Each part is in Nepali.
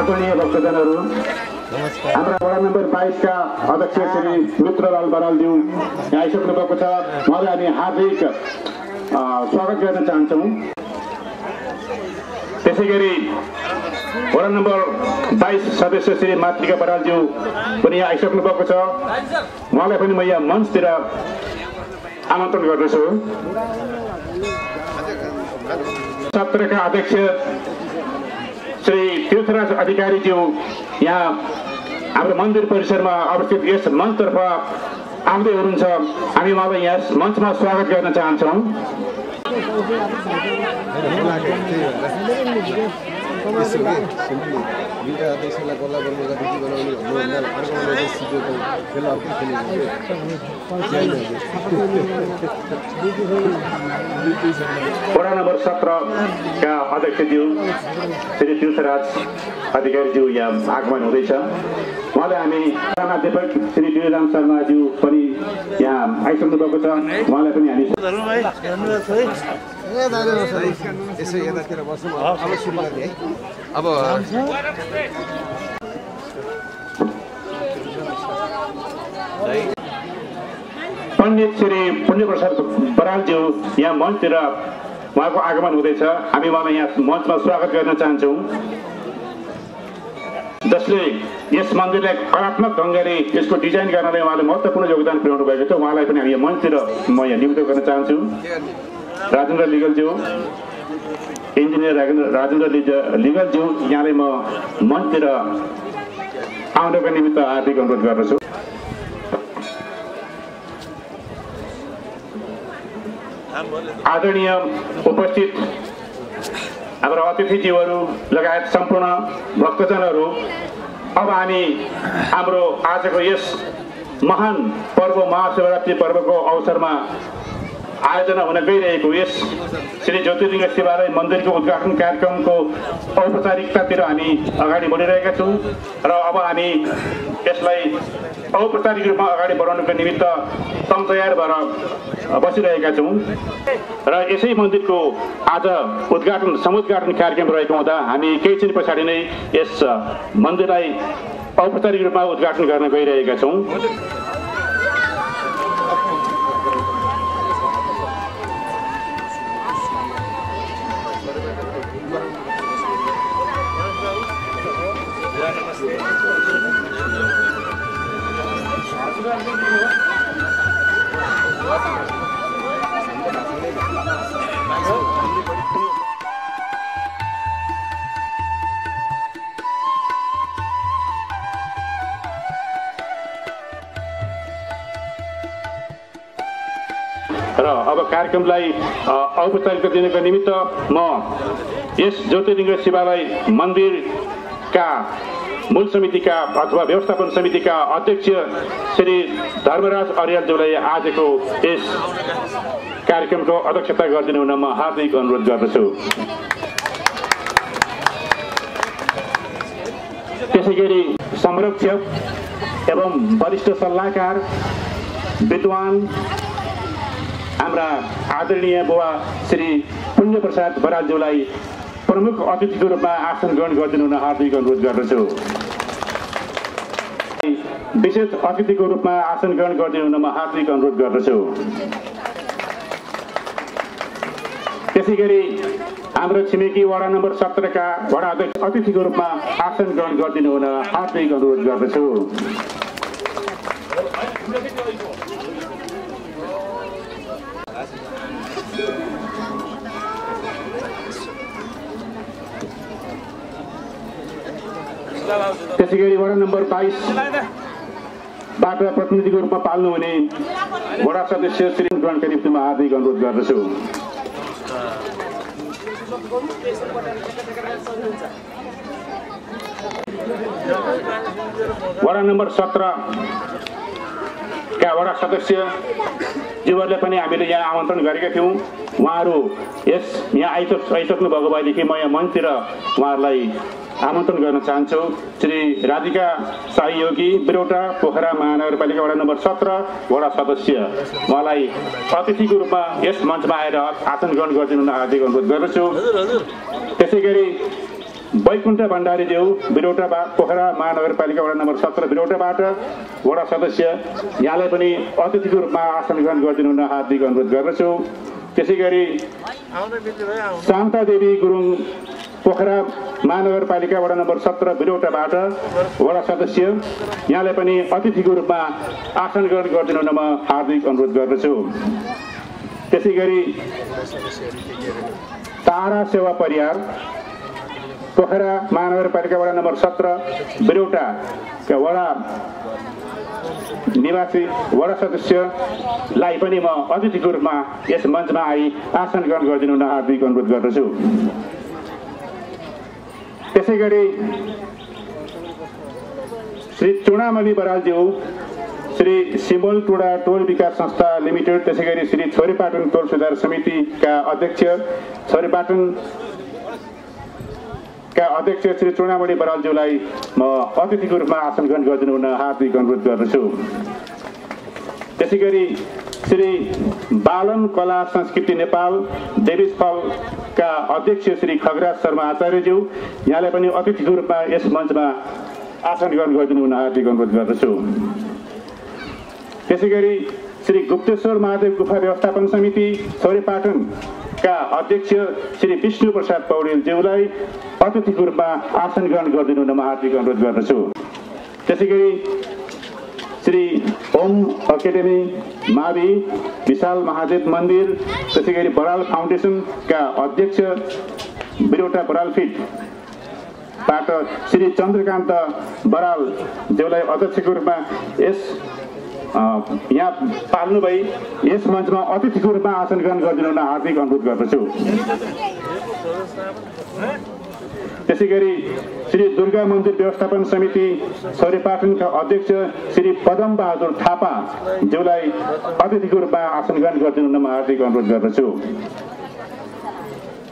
आदरणीय भक्तजनहरू हाम्रा वडा नम्बर बाइसका अध्यक्ष श्री मित्रलाल बरालज्यू यहाँ आइसक्नु भएको छ। उहाँलाई हामी हार्दिक स्वागत गर्न चाहन्छौँ। त्यसै गरी वडा नम्बर बाइस सदस्य श्री मातृका बरालज्यू पनि यहाँ आइसक्नु भएको छ। उहाँलाई पनि म यहाँ मञ्चतिर आमन्त्रण गर्दछु। सत्रका अध्यक्ष अधिकारीज्यू यहाँ हाम्रो मन्दिर परिसरमा अवस्थित यस मञ्चतर्फ आउँदै हुनुहुन्छ हामी उहाँलाई यस मञ्चमा स्वागत गर्न चाहन्छौँ वडा नम्बर सत्रका अध्यक्षज्यू श्री तीर्थराज अधिकारीज्यू यहाँ आगमन हुँदैछ उहाँलाई हामी प्राध्यापक श्री वीरराम शर्माज्यू पनि यहाँ आइसक्नु भएको छ उहाँलाई पनि हामी यसो यतातिर बस्नु अब सुरु गर्ने है। अब पण्डित श्री पुण्यप्रसाद बरालज्यू यहाँ मञ्चतिर उहाँको आगमन हुँदैछ। हामी उहाँलाई यहाँ मञ्चमा स्वागत गर्न चाहन्छौँ। जसले यस मन्दिरलाई कलात्मक ढङ्गले यसको डिजाइन गर्नलाई उहाँले महत्त्वपूर्ण योगदान पुर्याउनु भएको छ। उहाँलाई पनि हामी यहाँ मञ्चतिर म यहाँ नियुक्त गर्न चाहन्छु। राजेन्द्र लिगलज्यू। इन्जिनियर राजेन्द्र राजेन्द्र लिज- लिगलज्यू। यहाँलाई म मञ्चतिर आउनको निमित्त हार्दिक अनुरोध गर्दछु। आदरणीय उपस्थित हाम्रो अतिथिज्यूहरू लगायत सम्पूर्ण भक्तजनहरू अब हामी हाम्रो आजको यस महान पर्व महाशिवरात्रि पर्वको अवसरमा आयोजना हुन गइरहेको यस श्री ज्योतिर्लिङ्ग शिवालय मन्दिरको उद्घाटन कार्यक्रमको औपचारिकतातिर हामी अगाडि बढिरहेका छौँ र अब हामी यसलाई औपचारिक रूपमा अगाडि बढाउनुको निमित्त तम तयार भएर बसिरहेका छौँ। र यसै मन्दिरको आज उद्घाटन समुद्घाटन कार्यक्रम रहेको हुँदा हामी केही पछाडि नै यस मन्दिरलाई औपचारिक रूपमा उद्घाटन गर्न गइरहेका छौँ। र अब कार्यक्रमलाई औपचारिकता दिनको निमित्त म यस ज्योतिर्लिङ्ग शिवालय मन्दिरका मूल समितिका अथवा व्यवस्थापन समितिका अध्यक्ष श्री धर्मराज अर्यालज्यूलाई आजको यस कार्यक्रमको अध्यक्षता गरिदिनु हुन म हार्दिक अनुरोध गर्दछु। त्यसै गरी संरक्षक एवं वरिष्ठ सल्लाहकार विद्वान हाम्रा आदरणीय बुवा श्री पुण्यप्रसाद बराज्यूलाई प्रमुख अतिथिको रूपमा आसन ग्रहण गरिदिनु हुन हार्दिक अनुरोध गर्दछु। विशेष अतिथिको रूपमा आसन ग्रहण गरिदिनु हुन म हार्दिक अनुरोध गर्दछु। त्यसै गरी हाम्रो छिमेकी वडा नम्बर सत्रका वडा अध्यक्ष अतिथिको रूपमा आसन ग्रहण गरिदिनु हुन हार्दिक अनुरोध गर्दछु। त्यसै गरी वडा नम्बर बाइसबाट प्रतिनिधिको रूपमा पाल्नुहुने वडा सदस्य श्री ग्रहणका निम्ति म हार्दिक अनुरोध गर्दछु। वडा नम्बर सत्रका वडा सदस्य जीवहरूले पनि हामीले यहाँ आमन्त्रण गरेका थियौँ। उहाँहरू यस यहाँ आइसक् आइसक्नु भएको भएदेखि म यहाँ मञ्चतिर उहाँहरूलाई आमन्त्रण गर्न चाहन्छु। श्री राधिका साई योगी बिरौटा पोखरा महानगरपालिका वडा नम्बर सत्र वडा सदस्य उहाँलाई अतिथिको रूपमा यस मञ्चमा आएर आसन ग्रहण गरिदिनु हार्दिक अनुरोध गर्दछु। त्यसै गरी वैकुण्ठ भण्डारीज्यू बिरौटा पोखरा महानगरपालिका वडा नम्बर सत्र बिरौटाबाट वडा सदस्य यहाँलाई पनि अतिथिको रूपमा आसन ग्रहण गरिदिनु हुन हार्दिक अनुरोध गर्दछु। त्यसै गरी शान्ता देवी गुरुङ पोखरा महानगरपालिका वडा नम्बर सत्र बिरौटाबाट वडा सदस्य यहाँलाई पनि अतिथिको रूपमा आसन ग्रहण गरिदिनु हुन म हार्दिक अनुरोध गर्दछु। त्यसै गरी तारा सेवा परिवार पोखरा महानगरपालिका वडा नम्बर सत्र बिरौटाका वडा निवासी वडा सदस्यलाई पनि म अतिथिको रूपमा यस मञ्चमा आई आसन ग्रहण गरिदिनु हुन हार्दिक अनुरोध गर्दछु। त्यसै गरी श्री चुडामणि बरालज्यू श्री सिमोल टुडा टोल विकास संस्था लिमिटेड त्यसै गरी श्री छोरीपाटन टोल सुधार समितिका अध्यक्ष छोरीपाटन का अध्यक्ष श्री चुडामणि बरालज्यूलाई म अतिथिको रूपमा आसन ग्रहण गरिदिनु हुन हार्दिक अनुरोध गर्दछु। त्यसै गरी श्री बालन कला संस्कृति नेपाल देवीस्थलका अध्यक्ष श्री खगराज शर्मा आचार्यज्यू यहाँलाई पनि अतिथिको रूपमा यस मञ्चमा आसन ग्रहण गरिदिनु हुन हार्दिक अनुरोध गर्दछु। त्यसै गरी श्री गुप्तेश्वर महादेव गुफा व्यवस्थापन समिति छोरीपाटनका अध्यक्ष श्री विष्णु प्रसाद पौडेलज्यूलाई अतिथिको रूपमा आसन ग्रहण गरिदिनु हुन म हार्दिक अनुरोध गर्दछु। त्यसै गरी श्री ओम एकाडेमी मावि विशाल महादेव मन्दिर त्यसै गरी बराल फाउन्डेसनका अध्यक्ष बिरौटा बराल फिट बाट श्री चन्द्रकान्त बराल देउलाई अध्यक्षको रूपमा यस यहाँ पाल्नुभई यस मञ्चमा अतिथिको रूपमा आसन ग्रहण गरिदिनु हार्दिक अनुरोध गर्दछु। त्यसै गरी श्री दुर्गा मन्दिर व्यवस्थापन समिति सौर्यपाटनका अध्यक्ष श्री पदम बहादुर थापा ज्यूलाई अतिथिको रूपमा आसन ग्रहण गरिदिनु म हार्दिक अनुरोध गर्दछु।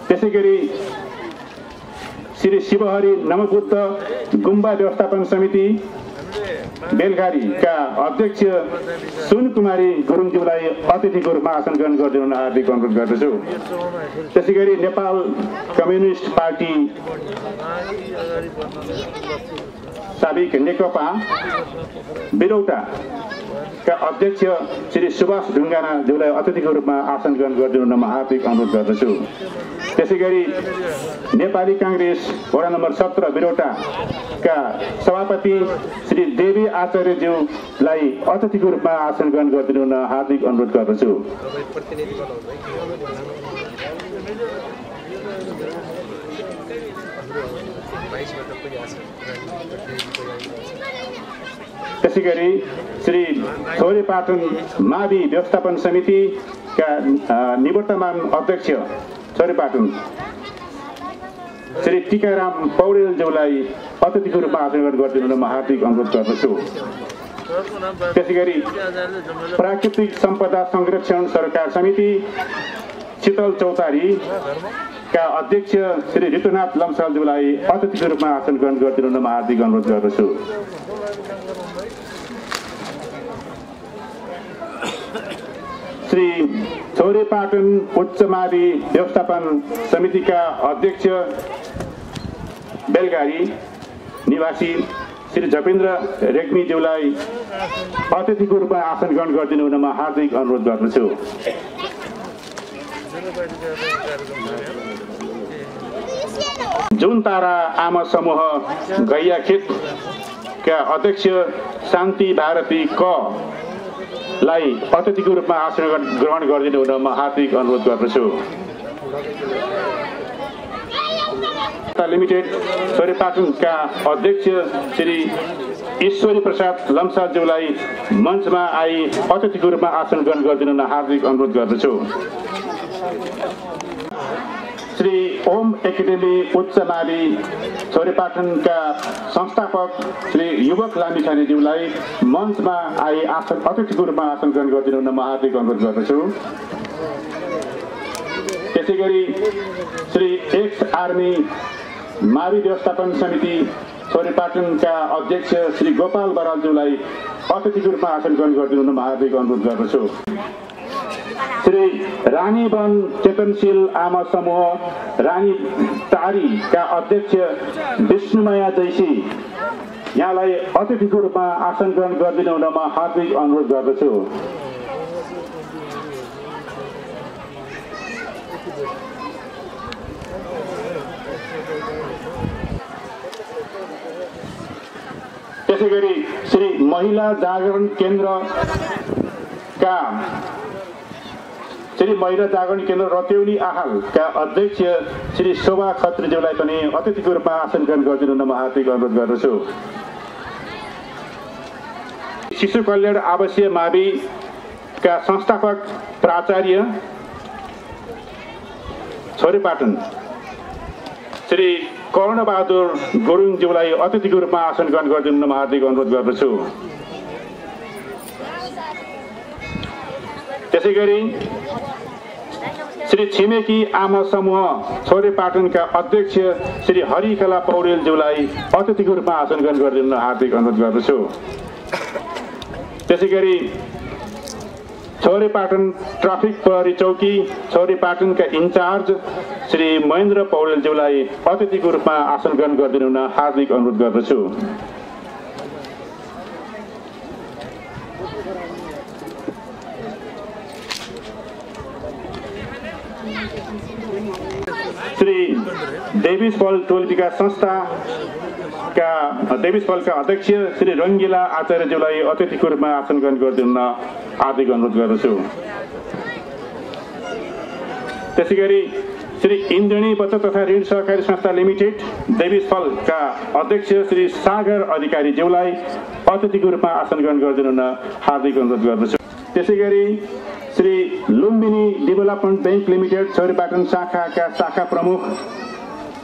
त्यसै गरी श्री शिवहरि नवबुद्ध गुम्बा व्यवस्थापन समिति बेलघारीका अध्यक्ष सुन कुमारी गुरुङज्यूलाई अतिथिको रूपमा आसन ग्रहण गरिदिनु हार्दिक अनुरोध गर्दछु। त्यसै गरी नेपाल कम्युनिस्ट पार्टी साबिक नेकपा बिरौटाका अध्यक्ष श्री सुभाष ढुङ्गानाज्यूलाई अतिथिको रूपमा आसन ग्रहण गरिदिनु म हार्दिक अनुरोध गर्दछु त्यसै गरी नेपाली काङ्ग्रेस वडा नम्बर सत्र बिरौटाका सभापति श्री देवी आचार्यज्यूलाई अतिथिको रूपमा आसन ग्रहण गरिदिनु हार्दिक अनुरोध गर्दछु त्यसै गरी श्री छोरीपाटन मावि व्यवस्थापन समितिका निवर्तमान अध्यक्ष छोरीपाटन श्री टिकाराम पौडेलज्यूलाई अतिथिको रूपमा ग्रहण गरिदिनु म हार्दिक अनुरोध गर्दछु। त्यसै गरी प्राकृतिक सम्पदा संरक्षण सरकार समिति शीतल चौतारीका अध्यक्ष श्री ऋतुनाथ लम्सालज्यूलाई अतिथिको रूपमा आसन ग्रहण गरिदिनु म हार्दिक अनुरोध गर्दछु। श्री छोरेपाटन उच्च मावि व्यवस्थापन समितिका अध्यक्ष बेलगारी निवासी श्री जपेन्द्र रेग्मीज्यूलाई अतिथिको रूपमा आसन ग्रहण गरिदिनु हुन म हार्दिक अनुरोध गर्दछु। जुन तारा आमा समूह गैया खेतका अध्यक्ष शान्ति भारती क लाई अतिथिको रूपमा आसन ग्रहण गरिदिनु हुन म हार्दिक अनुरोध गर्दछु। लिमिटेड सोरेपाटनका अध्यक्ष श्री ईश्वरी प्रसाद लम्साज्यूलाई मञ्चमा आई अतिथिको रूपमा आसन ग्रहण गरिदिनु हुन हार्दिक अनुरोध गर्दछु। श्री ओम एकाडेमी उच्च मावि छोरेपाटनका संस्थापक श्री युवक लामिछानेज्यूलाई मञ्चमा आई आसन अतिथिको रूपमा आसन ग्रहण गरिदिनु हुन म हार्दिक अनुरोध गर्दछु। त्यसै गरी श्री एक्स आर्मी मावि व्यवस्थापन समिति छोरीपाटनका अध्यक्ष श्री गोपाल बरालज्यूलाई अतिथिको रूपमा आसन ग्रहण गरिदिनु हुन म हार्दिक अनुरोध गर्दछु। श्री रानीवन चेतनशील आमा समूह रानी टारीका अध्यक्ष विष्णुमाया जैसी। यहाँलाई अतिथिको रूपमा आसन ग्रहण गरिदिनु हुन म हार्दिक अनुरोध गर्दछु। त्यसै गरी श्री महिला जागरण केन्द्रका श्री महिला जागरण केन्द्र रत्यौली आहालका अध्यक्ष श्री शोभा खत्रीज्यूलाई पनि अतिथिको रूपमा आसन ग्रहण गरिदिनु हुन म हार्दिक अनुरोध गर्दछु। शिशु कल्याण आवासीय माविका संस्थापक प्राचार्य छोरीपाटन श्री कर्णबहादुर गुरुङज्यूलाई अतिथिको रूपमा आसन ग्रहण गरिदिनु म हार्दिक अनुरोध गर्दछु। त्यसै गरी श्री छिमेकी आमा समूह छोरे पाटनका अध्यक्ष श्री हरिकला पौडेलज्यूलाई अतिथिको रूपमा आसन ग्रहण गरिदिनु हार्दिक अनुरोध गर्दछु। त्यसै गरी छोरे पाटन ट्राफिक प्रहरी चौकी छोरे पाटनका इन्चार्ज श्री महेन्द्र पौडेलज्यूलाई अतिथिको रूपमा आसन ग्रहण गरिदिनु हुन हार्दिक अनुरोध गर्दछु। श्री डेभिस पल टोल विकास संस्थाका डेभिस पलका अध्यक्ष श्री रङ्गिला आचार्यज्यूलाई अतिथिको रूपमा आसन ग्रहण गरिदिनु हुन हार्दिक अनुरोध गर्दछु। त्यसै गरी श्री इन्द्रणी बचत तथा ऋण सहकारी संस्था लिमिटेड देविस फलका अध्यक्ष श्री सागर अधिकारीज्यूलाई अतिथिको रूपमा आसन ग्रहण गरिदिनु हुन हार्दिक अनुरोध गर्दछु। त्यसै गरी Shri Lumbini development bank limited Chhoripatan शाखाका शाखा प्रमुख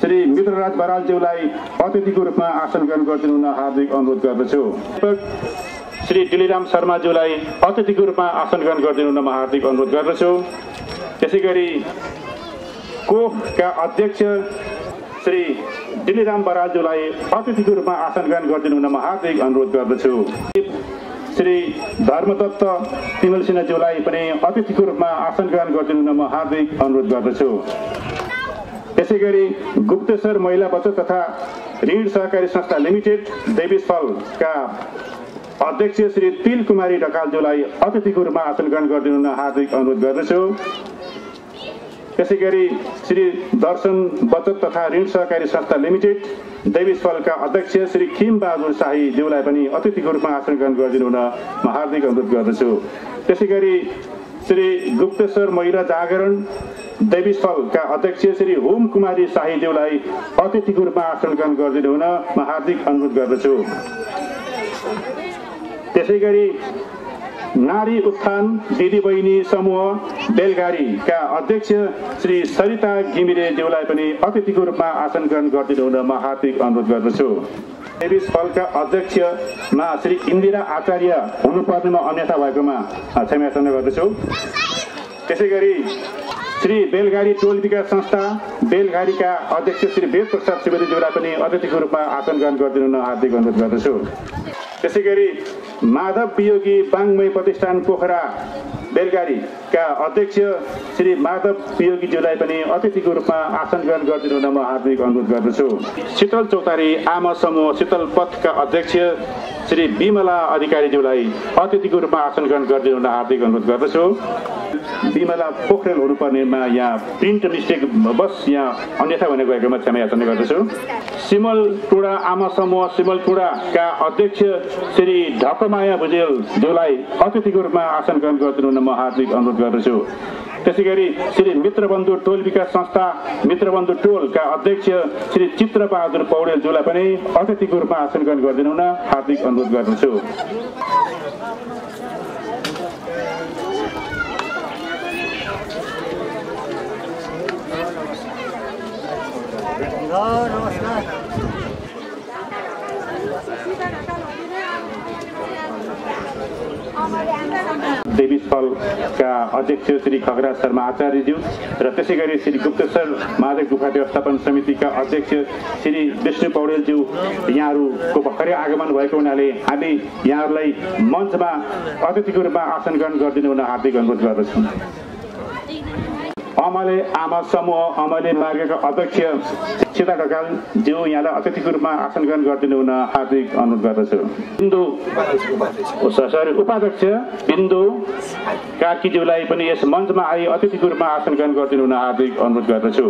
श्री मित्रराज बरालज्यूलाई अतिथिको रूपमा आसन ग्रहण गरिदिनु हुन हार्दिक अनुरोध गर्दछु। श्री दिलीराम शर्माज्यूलाई अतिथिको रूपमा आसन ग्रहण गरिदिनु हुन म हार्दिक अनुरोध गर्दछु। त्यसै गरी कोखका अध्यक्ष श्री दिलीराम बरालज्यूलाई अतिथिको रूपमा आसन ग्रहण गरिदिनु हुन म हार्दिक अनुरोध गर्दछु। श्री धर्मदत्त तिमल सिन्हाज्यूलाई पनि अतिथिको रूपमा आसन ग्रहण गरिदिनु म हार्दिक अनुरोध गर्दछु। त्यसै गरी गुप्तेश्वर महिला बचत तथा ऋण सहकारी संस्था लिमिटेड देविस फलका अध्यक्ष श्री तिल कुमारी ढकालज्यूलाई अतिथिको रूपमा आसन ग्रहण गरिदिनु हार्दिक अनुरोध गर्दछु। त्यसै गरी श्री दर्शन बचत तथा ऋण सहकारी संस्था लिमिटेड देविस फलका अध्यक्ष श्री खिम बहादुर शाहीज्यूलाई पनि अतिथिको रूपमा आसन ग्रहण गरिदिनु हुन म हार्दिक अनुरोध गर्दछु। त्यसै गरी श्री गुप्तेश्वर महिला जागरण देविस फलका अध्यक्ष श्री होम कुमारी शाहीज्यूलाई अतिथिको रूपमा आसन ग्रहण गरिदिनु हुन म हार्दिक अनुरोध गर्दछु। त्यसै गरी नारी उत्थान दिदीबहिनी समूह बेलगाडीका अध्यक्ष श्री सरिता घिमिरेज्यूलाई पनि अतिथिको रूपमा आसन ग्रहण गरिदिनु हुन म हार्दिक अनुरोध गर्दछु। देविस फलका अध्यक्षमा श्री इन्दिरा आचार्य हुनुपर्नेमा अन्यथा भएकोमा क्षमा गर्दछु। त्यसै गरी श्री बेलगाडी टोल विकास संस्था बेलगाडीका अध्यक्ष श्री वेद प्रसाद सुवेदीज्यूलाई पनि अतिथिको रूपमा आसन ग्रहण गरिदिनु हुन हार्दिक अनुरोध गर्दछु। त्यसै गरी माधव वियोगी बाङमय प्रतिष्ठान पोखरा बेलगाडीका अध्यक्ष श्री माधव वियोगीज्यूलाई पनि अतिथिको रूपमा आसन ग्रहण गरिदिनु हुन म हार्दिक अनुरोध गर्दछु। शीतल चौतारी आमा समूह शीतल पथका अध्यक्ष श्री विमला अधिकारीज्यूलाई अतिथिको रूपमा आसन ग्रहण गरिदिनु हुन हार्दिक अनुरोध गर्दछु। विमला पोखरेल हुनुपर्नेमा यहाँ प्रिन्ट मिस्टेक बस यहाँ अन्यथा हुने गएकोमा क्षमा याचना गर्दछु। सिमल टुडा आमा समूह सिमल टुडाका अध्यक्ष श्री ढकमाया भुजेलज्यूलाई अतिथिको रूपमा आसन ग्रहण गरिदिनु हुन म हार्दिक अनुरोध गर्दछु। त्यसै गरी श्री मित्रबन्धु टोल विकास संस्था मित्रबन्धु टोलका अध्यक्ष श्री चित्रबहादुर पौडेलज्यूलाई पनि अतिथिको रूपमा आसन ग्रहण गरिदिनु हुन हार्दिक अनुरोध गर्दछु। देवी स्थलका अध्यक्ष श्री खगराज शर्मा आचार्यज्यू र त्यसै गरी श्री गुप्तेश्वर महादेव गुफा व्यवस्थापन समितिका अध्यक्ष श्री विष्णु पौडेलज्यू यहाँहरूको भर्खरै आगमन भएको हुनाले हामी यहाँहरूलाई मञ्चमा अतिथिको रूपमा आसन ग्रहण गरिदिनु हुन हार्दिक अनुरोध गर्दछौँ। अमले आमा समूह अमले मार्गका अध्यक्ष सीता ढकाल ज्यू यहाँलाई अतिथिको रूपमा आसन ग्रहण गरिदिनु हुन हार्दिक अनुरोध गर्दछु। बिन्दु सरी उपाध्यक्ष बिन्दु कार्कीज्यूलाई पनि यस मञ्चमा आई अतिथिको रूपमा आसन ग्रहण गरिदिनु हुन हार्दिक अनुरोध गर्दछु।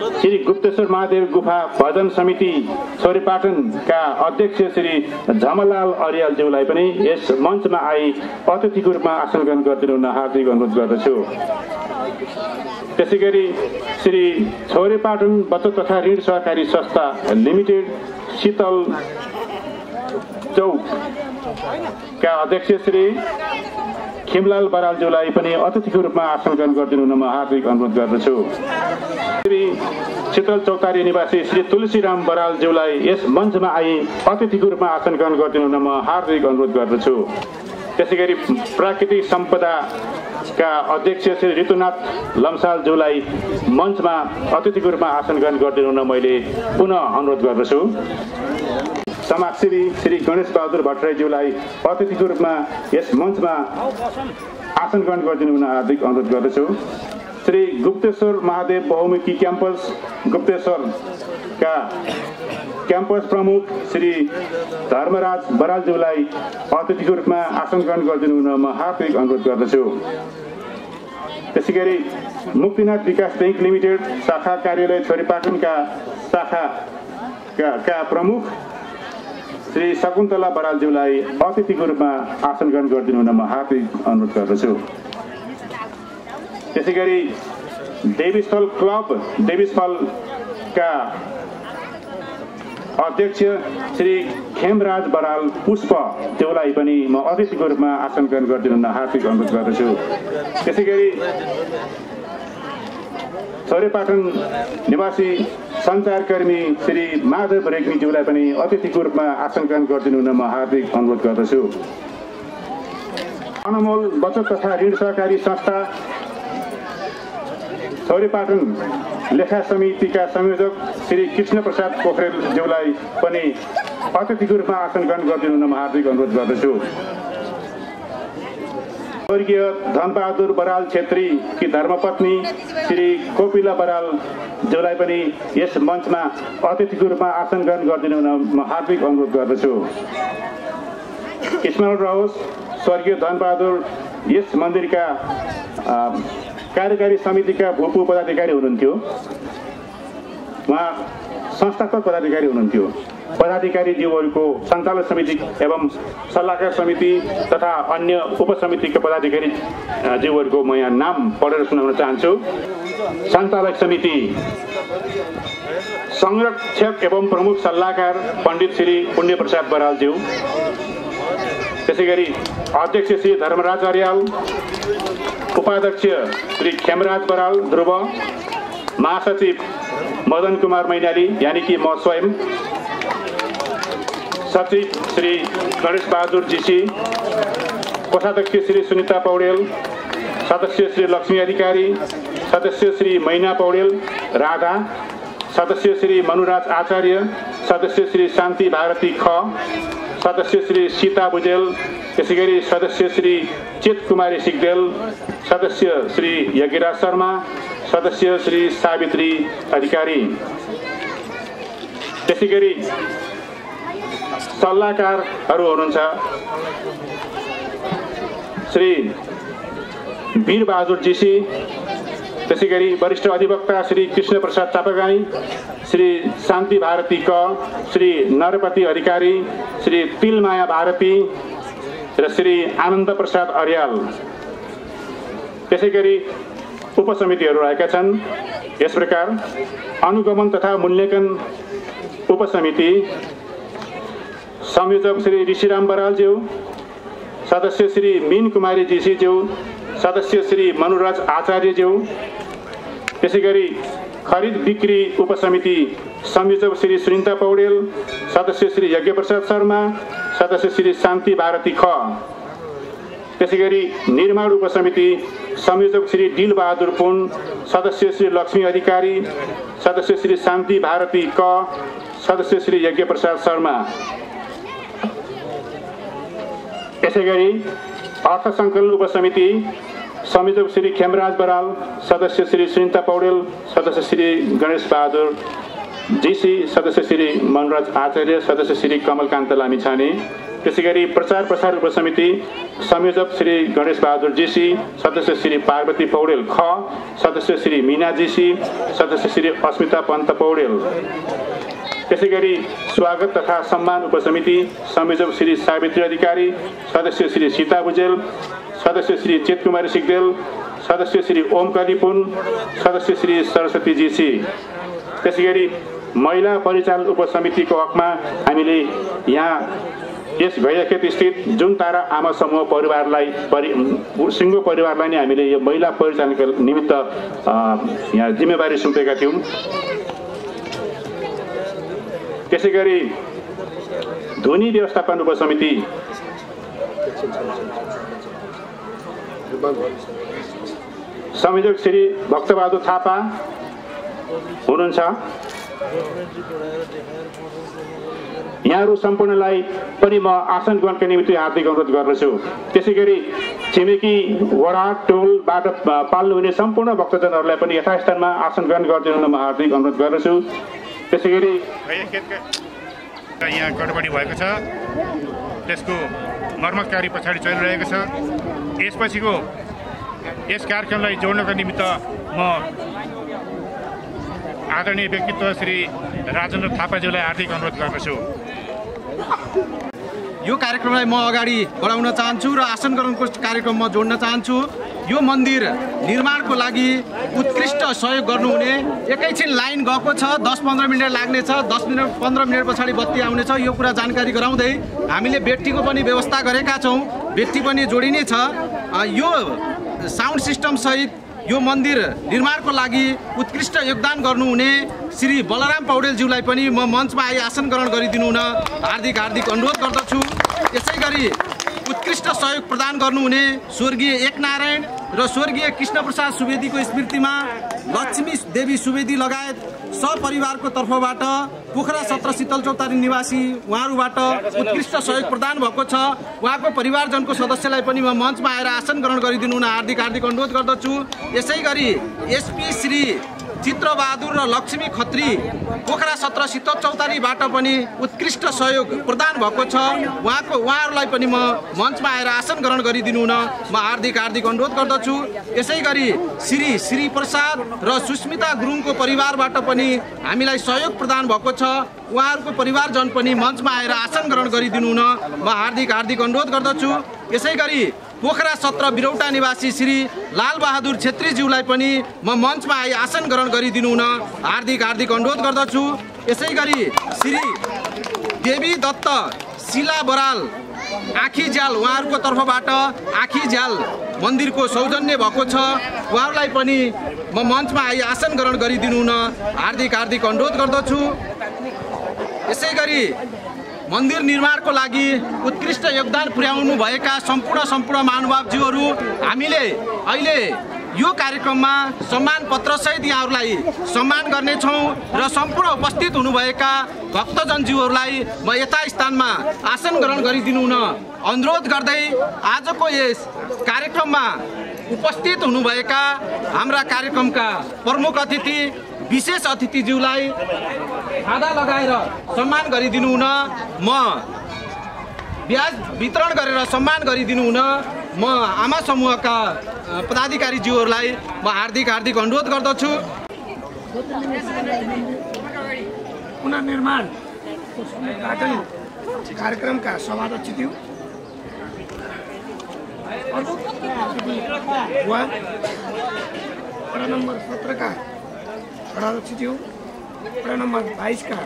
श्री गुप्तेश्वर महादेव गुफा भजन समिति छोरीपाटनका अध्यक्ष श्री झमलाल अरियालज्यूलाई पनि यस मञ्चमा आई अतिथिको रूपमा आसन ग्रहण गरिदिनु हुन हार्दिक अनुरोध गर्दछु। त्यसै गरी श्री छोरेपाटन बचत तथा ऋण सहकारी संस्था लिमिटेड शीतल चौकका अध्यक्ष श्री खिमलाल बरालज्यूलाई पनि अतिथिको रूपमा आसन ग्रहण गरिदिनु हुन म हार्दिक अनुरोध गर्दछु। श्री शीतल चौतारी निवासी श्री तुलसीराम बरालज्यूलाई यस मञ्चमा आई अतिथिको रूपमा आसन ग्रहण गरिदिनु हुन म हार्दिक अनुरोध गर्दछु। त्यसै गरी प्राकृतिक सम्पदाका अध्यक्ष श्री ऋतुनाथ लम्सालज्यूलाई मञ्चमा अतिथिको रूपमा आसन ग्रहण गरिदिनु हुन मैले पुनः अनुरोध गर्दछु। समाजसेवी श्री गणेश बहादुर भट्टराईज्यूलाई अतिथिको रूपमा यस मञ्चमा आसन ग्रहण गरिदिनु हुन हार्दिक अनुरोध गर्दछु। श्री गुप्तेश्वर महादेव बहुमुखी क्याम्पस गुप्तेश्वरका क्याम्पस प्रमुख श्री धर्मराज बरालज्यूलाई अतिथिको रूपमा आसन ग्रहण गरिदिनु हुन म हार्दिक अनुरोध गर्दछु। त्यसै गरी मुक्तिनाथ विकास ब्याङ्क लिमिटेड शाखा कार्यालय छोरीपाटनका शाखाका का प्रमुख श्री शकुन्तला बरालज्यूलाई अतिथिको रूपमा आसन ग्रहण गरिदिनु हुन म हार्दिक अनुरोध गर्दछु। त्यसै गरी देवीस्थल क्लब देवीस्थलका अध्यक्ष श्री खेमराज बराल पुष्प त्योलाई पनि म अतिथिको रूपमा आसन ग्रहण गरिदिनु हुन हार्दिक अनुरोध गर्दछु। त्यसै गरी छोरेपाटन निवासी सञ्चारकर्मी श्री माधव रेग्मीज्यूलाई पनि अतिथिको रूपमा आसन ग्रहण गरिदिनु हुन म हार्दिक अनुरोध गर्दछु। अनमोल बचत तथा ऋण सहकारी संस्था छोरेपाटन लेखा समितिका संयोजक श्री कृष्ण प्रसाद पोखरेलज्यूलाई पनि अतिथिको रूपमा आसन ग्रहण गरिदिनु हुन म हार्दिक अनुरोध गर्दछु। स्वर्गीय धनबहादुर बराल छेत्री कि धर्मपत्नी श्री कोपिला बराल ज्यूलाई पनि यस मञ्चमा अतिथिको रूपमा आसन ग्रहण गरिदिनु हुन म हार्दिक अनुरोध गर्दछु। स्मरण रहोस् स्वर्गीय धनबहादुर यस मन्दिरका कार्यकारी समितिका भूपू पदाधिकारी हुनुहुन्थ्यो। उहाँ संस्थात्मक पदाधिकारी हुनुहुन्थ्यो। पदाधिकारीज्यूहरूको सञ्चालक समिति एवं सल्लाहकार समिति तथा अन्य उपसमितिका पदाधिकारी ज्यूहरूको म यहाँ नाम पढेर सुनाउन चाहन्छु। सञ्चालक समिति संरक्षक एवं प्रमुख सल्लाहकार पण्डित श्री पुण्य प्रसाद बरालज्यू त्यसै गरी अध्यक्ष श्री धर्मराज अर्याल उपाध्यक्ष श्री खेमराज बराल ध्रुव महासचिव मदन कुमार मैनाली यानि कि म स्वयं सचिव श्री गणेश बहादुर जीसी कोषाध्यक्ष श्री सुनिता पौडेल सदस्य श्री लक्ष्मी अधिकारी सदस्य श्री मैना पौडेल राधा सदस्य श्री मनुराज आचार्य सदस्य श्री शान्ति भारती ख सदस्य श्री सीता भुजेल त्यसै गरी सदस्य श्री चित कुमारी सिगदेल सदस्य श्री यज्ञराज शर्मा सदस्य श्री सावित्री अधिकारी। त्यसै गरी सल्लाहकारहरू हुनुहुन्छ। श्री वीरबहादुर जीसी त्यसै गरी वरिष्ठ अधिवक्ता श्री कृष्ण प्रसाद चापागाई श्री शान्ति भारती क श्री नरपति अधिकारी श्री तिलमाया भारती र श्री आनन्द प्रसाद अर्याल। त्यसै गरी उपसमितिहरू रहेका छन्। यस प्रकार अनुगमन तथा मूल्याङ्कन उपसमिति संयोजक श्री ऋषिराम बरालज्यू सदस्य श्री मिन कुमारी जीसीज्यू सदस्य श्री मनुराज आचार्यज्यू त्यसै गरी खरिद बिक्री उपसमिति संयोजक श्री सुनिता पौडेल सदस्य श्री यज्ञप्रसाद शर्मा सदस्य श्री शान्ति भारती ख। त्यसै गरी निर्माण उपसमिति संयोजक श्री डिल बहादुर पुन सदस्य श्री लक्ष्मी अधिकारी सदस्य श्री शान्ति भारती क सदस्य श्री यज्ञप्रसाद शर्मा। यसै गरी अर्थ सङ्कलन उपसमिति संयोजक श्री खेमराज बराल सदस्य श्री सुनिता पौडेल सदस्य श्री गणेश बहादुर जिसी सदस्य श्री मनराज आचार्य सदस्य श्री कमलकान्त लामिछाने। त्यसै गरी प्रचार प्रसार उपसमिति संयोजक श्री गणेश बहादुर जीसी सदस्य श्री पार्वती पौडेल ख सदस्य श्री मिना जीसी सदस्य श्री अस्मिता पन्त पौडेल। त्यसै गरी स्वागत तथा सम्मान उपसमिति संयोजक श्री सावित्री अधिकारी सदस्य श्री सीता भुजेल सदस्य श्री चेतकुमारी सिगदेल सदस्य श्री ओम कलिपुन सदस्य श्री सरस्वती जीसी त्यसै गरी महिला परिचालन उपसमितिको हकमा हामीले यहाँ यस भैयाखेत स्थित जुन तारा आमा समूह परिवारलाई परि सिङ्गो परिवारलाई नै हामीले यो महिला परिचालनको निमित्त यहाँ जिम्मेवारी सुम्पेका थियौँ। त्यसै गरी ध्वनि व्यवस्थापन उपसमिति संयोजक श्री भक्तबहादुर थापा हुनुहुन्छ। यहाँहरू सम्पूर्णलाई पनि म आसन ग्रहणका निम्ति हार्दिक अनुरोध गर्दछु। त्यसै गरी छिमेकी वडा टोलबाट पाल्नु हुने सम्पूर्ण भक्तजनहरूलाई पनि यथास्थानमा आसन ग्रहण गरिदिनु म हार्दिक अनुरोध गर्दछु। त्यसै गरी यहाँ गडबडी भएको छ। त्यसको मर्मत कार्य पछाडि चलिरहेको छ। यसपछिको यस कार्यक्रमलाई जोड्नको निमित्त म आदरणीय व्यक्तित्व श्री राजेन्द्र थापाज्यूलाई हार्दिक अनुरोध गर्दछु। यो कार्यक्रमलाई म अगाडि बढाउन चाहन्छु र आसन ग्रहणको कार्यक्रममा जोड्न चाहन्छु। यो मन्दिर निर्माणको लागि उत्कृष्ट सहयोग गर्नुहुने। एकैछिन लाइन गएको छ दस पन्ध्र मिनट लाग्नेछ दस मिनट पन्ध्र मिनट पछाडि बत्ती आउनेछ यो कुरा जानकारी गराउँदै हामीले बेट्टीको पनि व्यवस्था गरेका छौँ। बेट्टी पनि जोडिनेछ अ, यो साउन्ड सिस्टमसहित यो मन्दिर निर्माणको लागि उत्कृष्ट योगदान गर्नुहुने श्री बलराम पौडेलज्यूलाई पनि म मञ्चमा आई आसन ग्रहण गरिदिनु हुन हार्दिक हार्दिक अनुरोध गर्दछु। यसै गरी उत्कृष्ट सहयोग प्रदान गर्नुहुने स्वर्गीय एकनारायण र स्वर्गीय कृष्णप्रसाद सुवेदीको स्मृतिमा लक्ष्मी देवी सुवेदी लगायत सपरिवारको तर्फबाट पोखरा सत्र शीतल चौतारी निवासी उहाँहरूबाट उत्कृष्ट सहयोग प्रदान भएको छ। उहाँको परिवारजनको सदस्यलाई पनि म मञ्चमा आएर आसन ग्रहण गरिदिनु हुन हार्दिक हार्दिक अनुरोध गर्दछु। यसै गरी एसपी श्री चित्रबहादुर र लक्ष्मी खत्री पोखरा सत्र शीतल चौतारीबाट पनि उत्कृष्ट सहयोग प्रदान भएको छ। उहाँको उहाँहरूलाई पनि म मञ्चमा आएर आसन ग्रहण गरिदिनु हुन म हार्दिक हार्दिक अनुरोध गर्दछु। यसै गरी श्री श्री प्रसाद र सुस्मिता गुरुङको परिवारबाट पनि हामीलाई सहयोग प्रदान भएको छ। उहाँहरूको परिवारजन पनि मञ्चमा आएर आसन ग्रहण गरिदिनु हुन म हार्दिक हार्दिक अनुरोध गर्दछु। यसै गरी पोखरा सत्र बिरौटा निवासी श्री लालबहादुर छेत्रीज्यूलाई पनि म मञ्चमा आई आसन ग्रहण गरिदिनु हुन हार्दिक हार्दिक अनुरोध गर्दछु। यसै गरी श्री देवी दत्त शिला बराल आँखी झ्याल उहाँहरूको तर्फबाट आँखी झ्याल मन्दिरको सौजन्य भएको छ। उहाँहरूलाई पनि म मञ्चमा आई आसन ग्रहण गरिदिनु हुन हार्दिक हार्दिक अनुरोध गर्दछु। यसै गरी मन्दिर निर्माणको लागि उत्कृष्ट योगदान पुर्याउनु भएका सम्पूर्ण सम्पूर्ण महानुभावज्यूहरू हामीले अहिले यो कार्यक्रममा सम्मान पत्रसहित यहाँहरूलाई सम्मान गर्नेछौँ र सम्पूर्ण उपस्थित हुनुभएका भक्तजनज्यूहरूलाई म यथा स्थानमा आसन ग्रहण गरिदिनु हुन अनुरोध गर्दै आजको यस कार्यक्रममा उपस्थित हुनुभएका हाम्रा कार्यक्रमका प्रमुख अतिथि विशेष अतिथिज्यूलाई खादा लगाएर सम्मान गरिदिनु हुन म ब्याज वितरण गरेर सम्मान गरिदिनु हुन म आमा समूहका पदाधिकारीज्यूहरूलाई म हार्दिक हार्दिक अनुरोध गर्दछु। पुनर्निर्माण कार्यक्रमका सभाध्यक्षज्यू वडा नम्बर सत्रका वडाध्यक्षज्यू वडा नम्बर बाइसका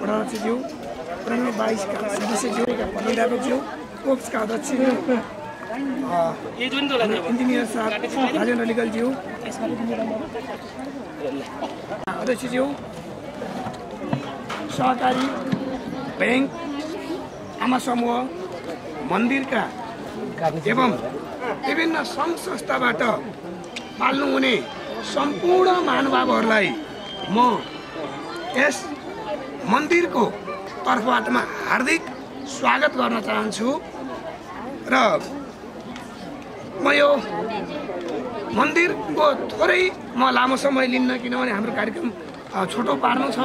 वडाध्यक्षज्यू वडा नम्बर बाइसका सदस्यज्यूका पदाधिकारीज्यू कोप्सका अध्यक्षज्यू इन्जिनियर साहब राजेन्द्र निगलज्यू अध्यक्षज्यू सहकारी ब्याङ्क आमा समूह मन्दिरका एवं विभिन्न सङ्घ संस्थाबाट पाल्नुहुने सम्पूर्ण महानुभावहरूलाई म यस मन्दिरको तर्फबाट म हार्दिक स्वागत गर्न चाहन्छु र म यो मन्दिरको थोरै म लामो समय लिन्न किनभने हाम्रो कार्यक्रम छोटो पार्नु छ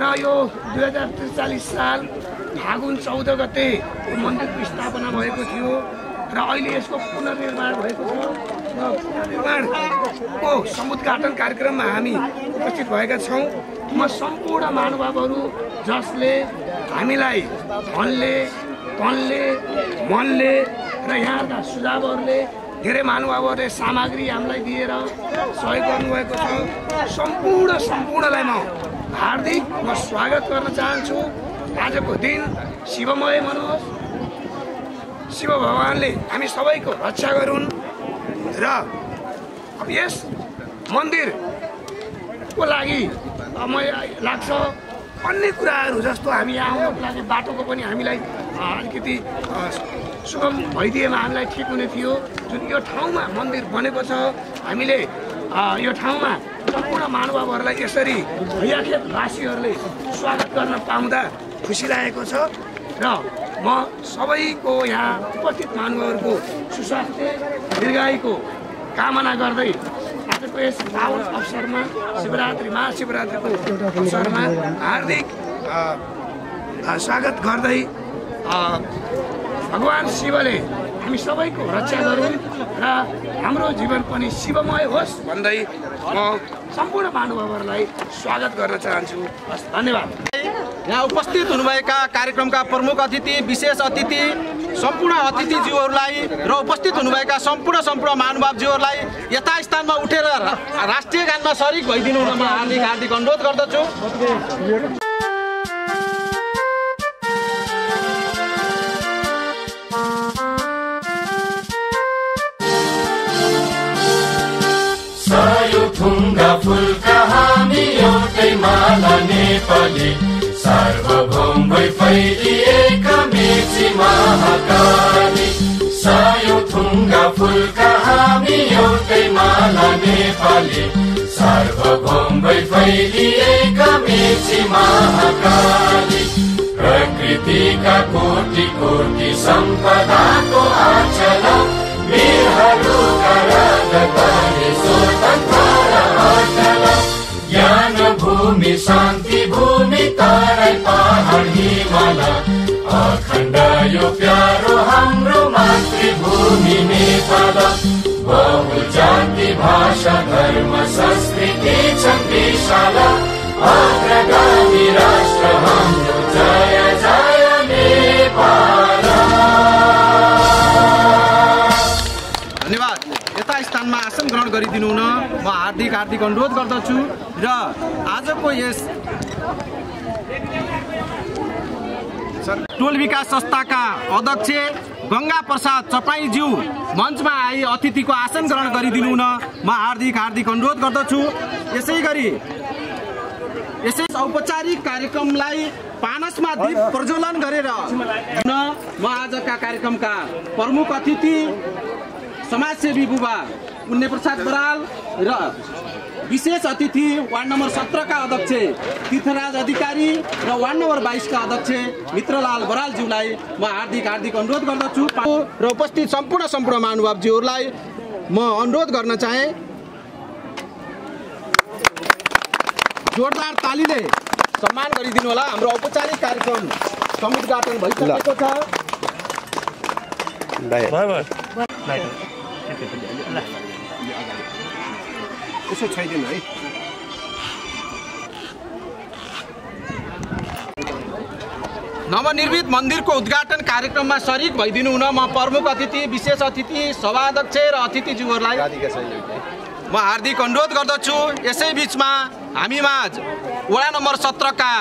र यो दुई हजार त्रिचालिस साल फागुन चौध गते मन्दिरको स्थापना भएको थियो। र अहिले यसको पुनर्निर्माण भएको छ। र पुनर्निर्माणको समुद्घाटन कार्यक्रममा हामी उपस्थित भएका छौँ। म सम्पूर्ण महानुभावहरू जसले हामीलाई धनले तनले मनले र यहाँका सुझावहरूले धेरै महानुभावहरूले सामग्री हामीलाई दिएर सहयोग गर्नुभएको छ। सम्पूर्ण सम्पूर्णलाई म हार्दिक म स्वागत गर्न चाहन्छु। आजको दिन शिवमय मनोस् शिव भगवान्ले हामी सबैको रक्षा गरून्। र अब यस मन्दिरको लागि मलाई लाग्छ। अन्य कुराहरू जस्तो हामी यहाँ आउनको लागि बाटोको पनि हामीलाई अलिकति सुगम भइदिएमा हामीलाई ठिक हुने थियो। जुन यो ठाउँमा मन्दिर बनेको छ हामीले यो ठाउँमा सम्पूर्ण महानुभावहरूलाई यसरी भैयाखेतवासीहरूले स्वागत गर्न पाउँदा खुसी लागेको छ। र म सबैको यहाँ उपस्थित महानुभावहरूको सुस्वास्थ्य दीर्घायुको कामना गर्दै आजको यस पावन अवसरमा शिवरात्रि महाशिवरात्रिको अवसरमा हार्दिक स्वागत गर्दै भगवान् शिवले हामी सबैको रक्षा गरून् र हाम्रो जीवन पनि शिवमय होस् भन्दै म सम्पूर्ण महानुभावहरूलाई स्वागत गर्न चाहन्छु। हस् धन्यवाद। यहाँ उपस्थित हुनुभएका कार्यक्रमका प्रमुख अतिथि विशेष अतिथि सम्पूर्ण अतिथिज्यूहरूलाई र उपस्थित हुनुभएका सम्पूर्ण सम्पूर्ण महानुभावज्यूहरूलाई यथास्थानमा उठेर राष्ट्रिय गानमा सरिक भइदिनु हुन म हार्दिक हार्दिक अनुरोध गर्दछु। थुङ्गा फुलका हामी एउटै माला नेपाली। सार्वभौम फैलिएका मेची महाकाली। सायो एउटै महाकाली। प्रकृतिका कोटि कोटि सम्पदाको अखण्ड यो प्यारो हाम्रो मातृभूमि नेपाल बहु जाति भाषा धर्म संस्कृति छन् विशाल अग्रगामी राष्ट्र हाम्रो जय जय नेपाल धन्यवाद। यथा स्थानमा आसन ग्रहण गरिदिनु हुन म हार्दिक हार्दिक अनुरोध गर्दछु र आजको यस टोल विकास संस्थाका अध्यक्ष गङ्गा प्रसाद चपाईज्यू मञ्चमा आई अतिथिको आसन ग्रहण गरिदिनु हुन म हार्दिक हार्दिक अनुरोध गर्दछु। यसै गरी यसै औपचारिक कार्यक्रमलाई पानसमा दीप प्रज्वलन गरेर म आजका कार्यक्रमका प्रमुख अतिथि समाजसेवी बुबा पुण्य प्रसाद बराल र विशेष अतिथि वार्ड नम्बर सत्रका अध्यक्ष तीर्थराज अधिकारी र वार्ड नम्बर बाइसका अध्यक्ष मित्रलाल बरालज्यूलाई म हार्दिक हार्दिक अनुरोध गर्दछु र उपस्थित सम्पूर्ण सम्पूर्ण महानुभावज्यूहरूलाई म अनुरोध गर्न चाहे जोरदार तालीले सम्मान गरिदिनु होला हाम्रो औपचारिक कार्यक्रम समुद्घाटन भइसकेको छ यसो छैदिनु है। नवनिर्मित मन्दिरको उद्घाटन कार्यक्रममा सरिक भइदिनु हुन म प्रमुख अतिथि विशेष अतिथि सभाध्यक्ष र अतिथिज्यूहरूलाई म हार्दिक अनुरोध गर्दछु यसै बिचमा हामीमाझ वडा नम्बर सत्रका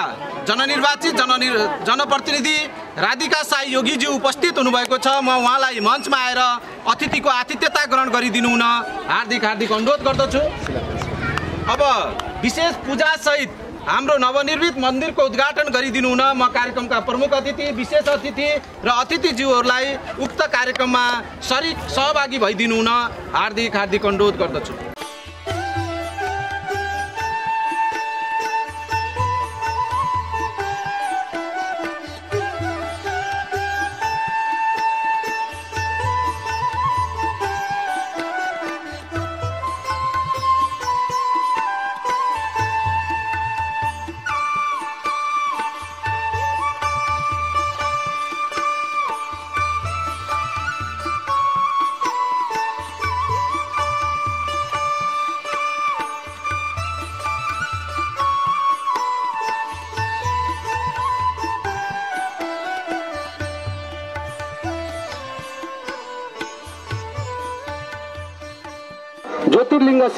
जननिर्वाचित जननिर् जनप्रतिनिधि राधिका साई योगीज्यू उपस्थित हुनुभएको छ। म उहाँलाई मञ्चमा आएर अतिथिको आतिथ्यता ग्रहण गरिदिनु हुन हार्दिक हार्दिक अनुरोध गर्दछु। अब विशेष पूजासहित हाम्रो नवनिर्मित मन्दिरको उद्घाटन गरिदिनु हुन म कार्यक्रमका प्रमुख अतिथि विशेष अतिथि र अतिथिज्यूहरूलाई उक्त कार्यक्रममा सरिक सहभागी भइदिनु हुन हार्दिक हार्दिक अनुरोध गर्दछु।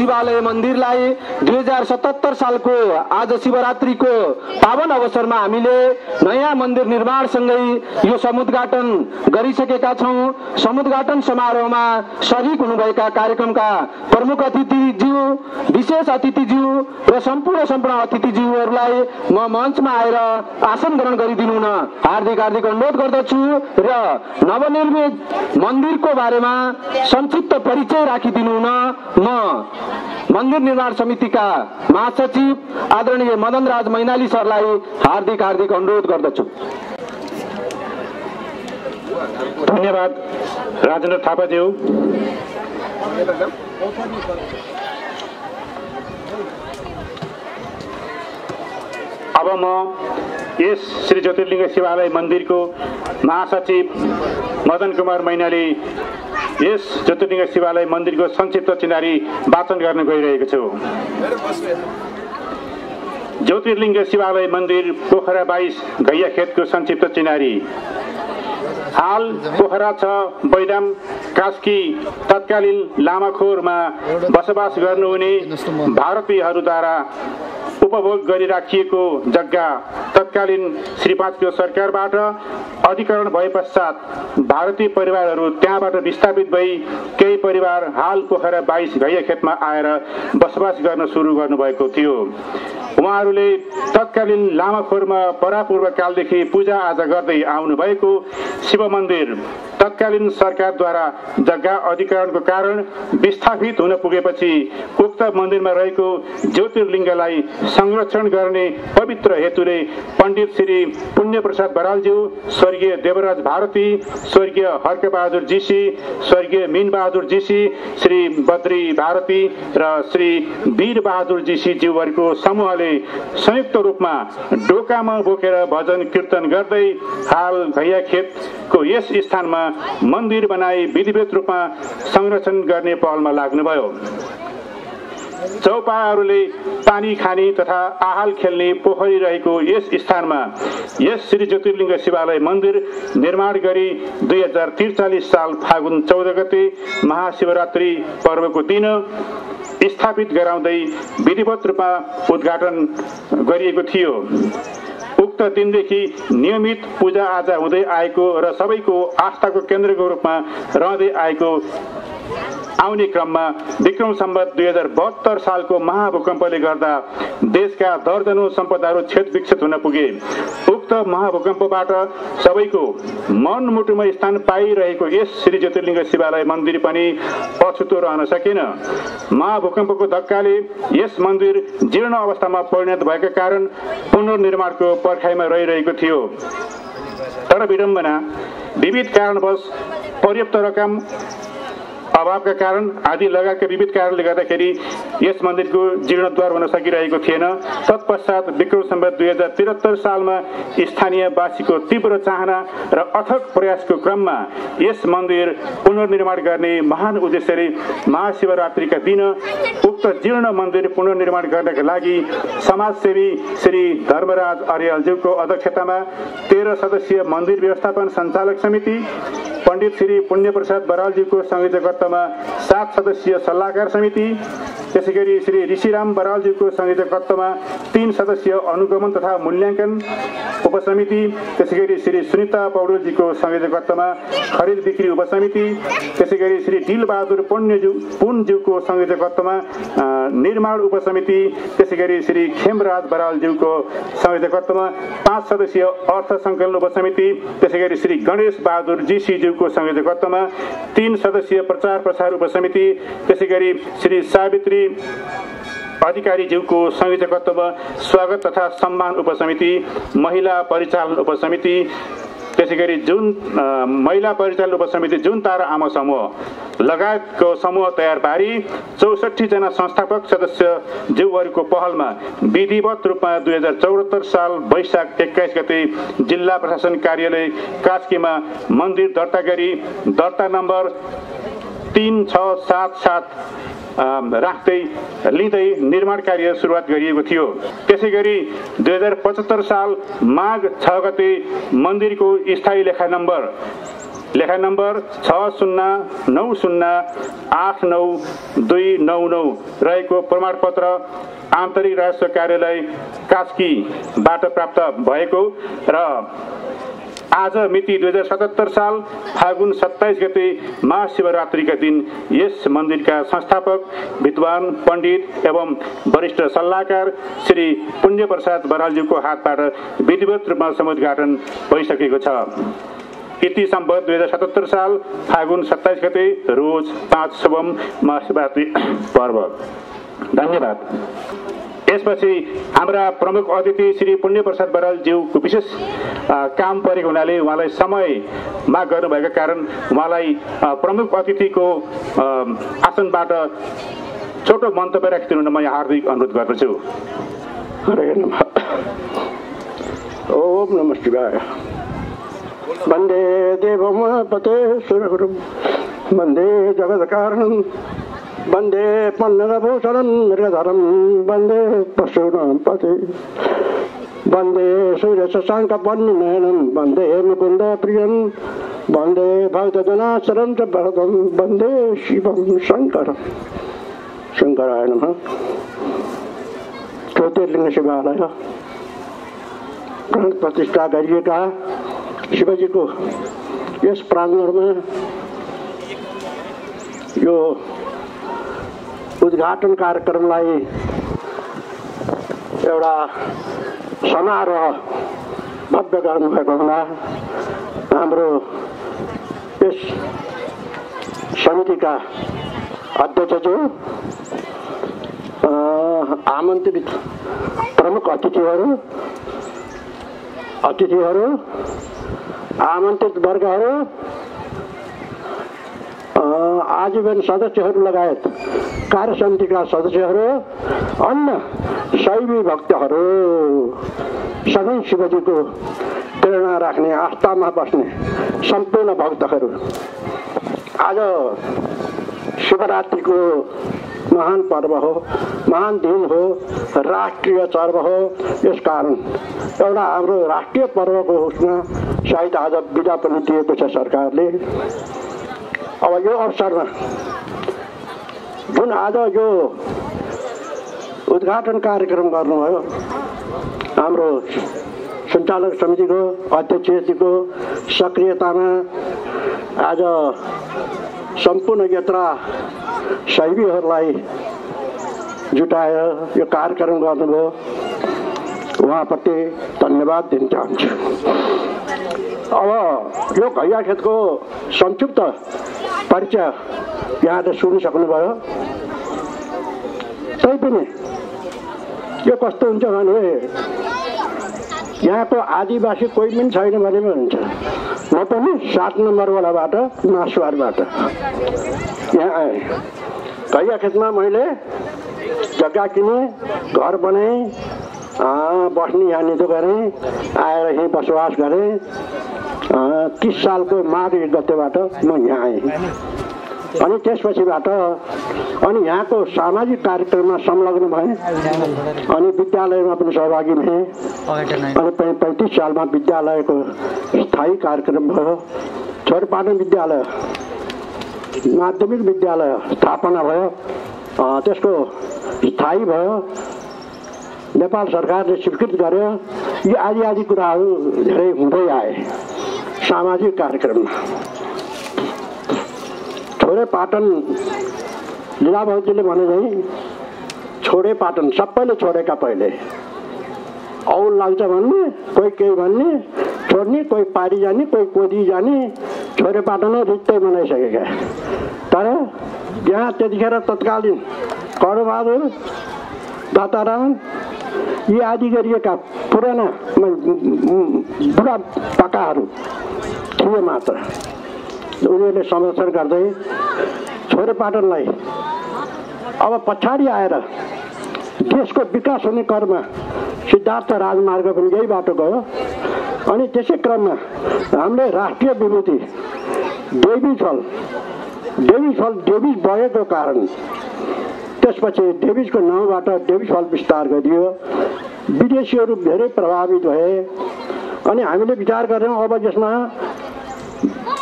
शिवालय मन्दिरलाई दुई हजार सतहत्तर सालको आज शिवरात्रिको पावन अवसरमा हामीले नयाँ मन्दिर निर्माणसँगै यो समुद्घाटन गरिसकेका छौँ। समुद्घाटन समारोहमा सहिक हुनुभएका कार्यक्रमका प्रमुख अतिथिज्यू विशेष अतिथिज्यू र सम्पूर्ण सम्पूर्ण अतिथिज्यूहरूलाई म मञ्चमा आएर आसन ग्रहण गरिदिनु हुन हार्दिक हार्दिक अनुरोध गर्दछु र नवनिर्मित मन्दिरको बारेमा संक्षिप्त परिचय राखिदिनु हुन म मन्दिर निर्माण समितिका महासचिव आदरणीय मदन राज मैनाली सरलाई हार्दिक हार्दिक अनुरोध गर्दछु। धन्यवाद राजेन्द्र थापाज्यू। अब म यस श्री ज्योतिर्लिङ्ग शिवालय मन्दिरको महासचिव मदन कुमार मैनाली यस ज्योतिर्लिङ्ग शिवालय मन्दिरको संक्षिप्त चिनारी वाचन गर्न गइरहेको छु। ज्योतिर्लिङ्ग शिवालय मन्दिर पोखरा बाइस घैया खेतको संक्षिप्त चिनारी। हाल पोखरा छ बैदाम कास्की तत्कालीन लामाखोरमा बसोबास गर्नुहुने भारतीयहरूद्वारा उपभोग गरिराखिएको जग्गा तत्कालीन श्री पाँचको सरकारबाट अधिकरण भए पश्चात भारतीय परिवारहरू त्यहाँबाट विस्थापित भई केही परिवार हाल पोखरा बाइस घैया खेतमा आएर बसोबास गर्न सुरु गर्नुभएको थियो। उहाँहरूले तत्कालीन लामाखोरमा परापूर्व कालदेखि पूजा आजा गर्दै आउनुभएको शिव मन्दिर तत्कालीन सरकारद्वारा जग्गा अधिकरणको कारण विस्थापित हुन पुगेपछि उक्त मन्दिरमा रहेको ज्योतिर्लिङ्गलाई संरक्षण गर्ने पवित्र हेतुले पण्डित श्री पुण्यप्रसाद बरालज्यू स्वर्गीय देवराज भारती स्वर्गीय हर्कबहादुर जीसी स्वर्गीय मिनबहादुर जीसी श्री बद्री भारती र श्री वीरबहादुर जीसी ज्यूहरूको समूहले संयुक्त रूपमा डोकामा बोकेर भजन कीर्तन गर्दै हाल भैया खेतको यस स्थानमा मन्दिर बनाई विधिवत रूपमा संरक्षण गर्ने पहलमा लाग्नुभयो। चौपाहरूले पानी खाने तथा आहाल खेल्ने पोखरी रहेको यस स्थानमा यस श्री ज्योतिर्लिङ्ग शिवालय मन्दिर निर्माण गरी दुई हजार त्रिचालिस साल फागुन चौध गते महाशिवरात्रि पर्वको दिन स्थापित गराउँदै विधिवत रूपमा उद्घाटन गरिएको थियो। उक्त दिनदेखि नियमित पूजा आजा हुँदै आएको र सबैको आस्थाको केन्द्रको रूपमा रहँदै आएको आउने क्रममा विक्रम सम्बत दुई हजार बहत्तर सालको महाभूकम्पले गर्दा देशका दर्जनौँ सम्पदाहरू क्षत विक्षत हुन पुगे। उक्त महाभूकम्पबाट सबैको मनमुटुमा स्थान पाइरहेको यस श्री ज्योतिर्लिङ्ग शिवालय मन्दिर पनि अछुतो रहन सकेन। महाभूकम्पको धक्काले यस मन्दिर जीर्ण अवस्थामा परिणत भएका कारण पुनर्निर्माणको पर्खाइमा रहिरहेको थियो। तर विडम्बना विविध कारणवश पर्याप्त रकम अभावका कारण आदि लगायतका विविध कारणले गर्दाखेरि यस मन्दिरको जीर्णोद्धार हुन सकिरहेको थिएन। तत्पश्चात विक्रम सम्बत दुई हजार त्रिहत्तर सालमा स्थानीयवासीको तीव्र चाहना र अथक प्रयासको क्रममा यस मन्दिर पुनर्निर्माण गर्ने महान उद्देश्यले महाशिवरात्रिका दिन उक्त जीर्ण मन्दिर पुनर्निर्माण गर्नका लागि समाजसेवी श्री धर्मराज अर्यालज्यूको अध्यक्षतामा तेह्र सदस्यीय मन्दिर व्यवस्थापन सञ्चालक समिति पण्डित श्री पुण्यप्रसाद बरालज्यूको संयोजकत्वमा सात सदस्यीय सल्लाहकार समिति त्यसै गरी श्री ऋषिराम बरालज्यूको संयोजकत्वमा तीन सदस्यीय अनुगमन तथा मूल्याङ्कन उपसमिति त्यसै गरी श्री सुनिता पौडेलजीको संयोजकत्वमा खरिद बिक्री उपसमिति त्यसै गरी श्री डिलबहादुर पुण्यज्यू पुनज्यूको संयोजकत्वमा निर्माण उपसमिति त्यसै गरी श्री खेमराज बरालज्यूको संयोजकत्वमा पाँच सदस्यीय अर्थ सङ्कलन उपसमिति त्यसै गरी श्री गणेश बहादुर जीसीज्यूको संयोजकत्वमा तीन सदस्यीय प्रचार प्रसार उपसमिति त्यसै गरी श्री सावित्री अधिकारीज्यूको संयोजकत्वमा स्वागत तथा सम्मान उपसमिति महिला परिचालन उपसमिति त्यसै गरी जुन महिला परिचालन उपसमिति जुन तारा आमा समूह लगायतको समूह तयार पारी चौसठीजना संस्थापक सदस्य ज्यूहरूको पहलमा विधिवत रूपमा दुई हजार चौहत्तर साल वैशाख एक्काइस गते जिल्ला प्रशासन कार्यालय कास्कीमा मन्दिर दर्ता गरी दर्ता नम्बर तिन छ सात सात राख्दै लिँदै निर्माण कार्य सुरुवात गरिएको थियो। त्यसै गरी दुई हजार पचहत्तर साल माघ छ गते मन्दिरको स्थायी लेखा नम्बर लेखा नम्बर छ शून्य नौ शून्य आठ नौ दुई नौ नौ रहेको प्रमाणपत्र आन्तरिक राजस्व कार्यालय कास्कीबाट प्राप्त भएको र आज मिति दुई हजार सतहत्तर साल फागुन सत्ताइस गते महाशिवरात्रिका दिन यस मन्दिरका संस्थापक विद्वान पण्डित एवं वरिष्ठ सल्लाहकार श्री पुण्यप्रसाद बरालज्यूको हातबाट विधिवत रूपमा समुद्घाटन भइसकेको छ। इति सम्बत दुई हजार सतहत्तर साल फागुन सत्ताइस गते रोज पाँच शुभम महाशिवरात्रि पर्व। धन्यवाद। यसपछि हाम्रा प्रमुख अतिथि श्री पुण्यप्रसाद बरालज्यूको विशेष काम परेको हुनाले उहाँलाई समय माग गर्नुभएको कारण उहाँलाई प्रमुख अतिथिको आसनबाट छोटो मन्तव्य राखिदिनु म यहाँ हार्दिक अनुरोध गर्दछु। ओम नमः शिवाय। वन्दे देवमपते सुरगुरुं वन्दे वन्दे पन्नगभूषणं मृगधरं वन्दे पशूनां पते। वन्दे सूर्यशशाङ्कपन्नयनं वन्दे मुकुन्द प्रियं वन्दे भक्तजनाचरं च भरतं वन्दे शिवं शङ्करं शङ्कराय नमः। ज्योतिर्लिङ्ग शिवालय प्रतिष्ठा गरिएका शिवजीको यस प्राङ्गणमा यो उद्घाटन कार्यक्रमलाई एउटा समारोह भव्य गर्नुभएको हुँदा हाम्रो यस समितिका अध्यक्षज्यू आमन्त्रित प्रमुख अतिथिहरू अतिथिहरू आमन्त्रित वर्गहरू आजीवन सदस्यहरू लगायत कार्य समितिका सदस्यहरू अन्य शैवी भक्तहरू सधैँ शिवजीको प्रेरणा राख्ने आस्थामा बस्ने सम्पूर्ण भक्तहरू आज शिवरात्रिको महान पर्व हो महान दिन हो राष्ट्रिय पर्व हो। यस कारण एउटा हाम्रो राष्ट्रिय पर्वको उसमा सायद आज बिदा पनि दिएको छ सरकारले। अब यो अवसरमा जुन आज यो उद्घाटन कार्यक्रम गर्नुभयो हाम्रो सञ्चालक समितिको अध्यक्षजीको सक्रियतामा आज सम्पूर्ण यत्र शैवीहरूलाई जुटाएर यो कार्यक्रम गर्नुभयो। उहाँप्रति धन्यवाद दिन चाहन्छु। अब यो घैया खेतको संक्षिप्त परिचय यहाँले सुनिसक्नुभयो तैपनि यो कस्तो हुन्छ भने यहाँको आदिवासी कोही पनि छैन भने पनि हुन्छ। म पनि सात नम्बरवालाबाट मासुवारबाट यहाँ आएँ। कैया खेतमा मैले जग्गा किनेँ घर बनाएँ बस्ने यहाँनिर गरेँ आएर यहीँ बसोबास गरेँ। तिस सालको माघ एक गतेबाट म यहाँ आएँ। अनि त्यसपछिबाट अनि यहाँको सामाजिक कार्यक्रममा संलग्न भएँ। अनि विद्यालयमा पनि सहभागी भएँ। अनि पैँतिस सालमा विद्यालयको स्थायी कार्यक्रम भयो। छोरपाटन विद्यालय माध्यमिक विद्यालय स्थापना भयो। त्यसको स्थायी भयो। नेपाल सरकारले स्वीकृत गर्यो। यी आदि आदि कुराहरू धेरै हुँदै आए। सामाजिक कार्यक्रममा छोरे पाटन लीला भौजीले भने चाहिँ छोडे पाटन सबैले छोडेका पहिले। औल लाग्छ भन्ने कोही केही भन्ने छोड्ने कोही पारी जाने कोही कोदी जाने छोरे पाटनै रित्तै बनाइसकेका तर यहाँ त्यतिखेर तत्कालीन कडबहादुर दत्ताराम यी आदि गरिएका पुराना बुढा पाकाहरू थिए मात्र उनीहरूले संरक्षण गर्दै छोरे पाटनलाई अब पछाडि आएर देशको विकास हुने क्रममा सिद्धार्थ राजमार्ग पनि यही बाटो गयो अनि त्यसै क्रममा हामीले राष्ट्रिय विभूति डेभिज हल डेभिज हल डेभिज भएको कारण त्यसपछि डेभिजको नाउँबाट डेभिज हल विस्तार गरियो। विदेशीहरू धेरै प्रभावित भए। अनि हामीले विचार गऱ्यौँ अब यसमा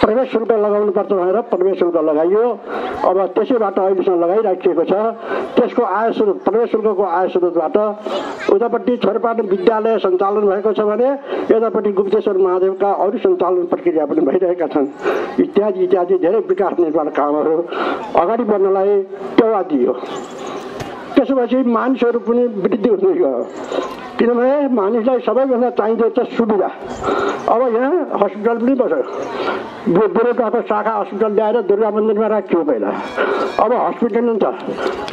प्रवेश शुल्क लगाउनुपर्छ भनेर प्रवेश शुल्क लगाइयो। अब त्यसैबाट अहिलेसम्म लगाइराखिएको छ। त्यसको आय स्रोत प्रवेश शुल्कको आय स्रोतबाट उतापट्टि छोरपाटन विद्यालय सञ्चालन भएको छ भने यतापट्टि गुप्तेश्वर महादेवका अरू सञ्चालन प्रक्रिया पनि भइरहेका छन्। इत्यादि इत्यादि धेरै विकास निर्माण कामहरू अगाडि बढ्नलाई टेवा दियो। त्यसपछि मानिसहरू पनि वृद्धि हुँदै गयो। किनभने मानिसलाई सबैभन्दा चाहिँदो छ सुविधा। अब यहाँ हस्पिटल पनि बस्यो। बु- बुढोटाको शाखा हस्पिटल ल्याएर दुर्गा मन्दिरमा राखियो पहिला। अब हस्पिटल छ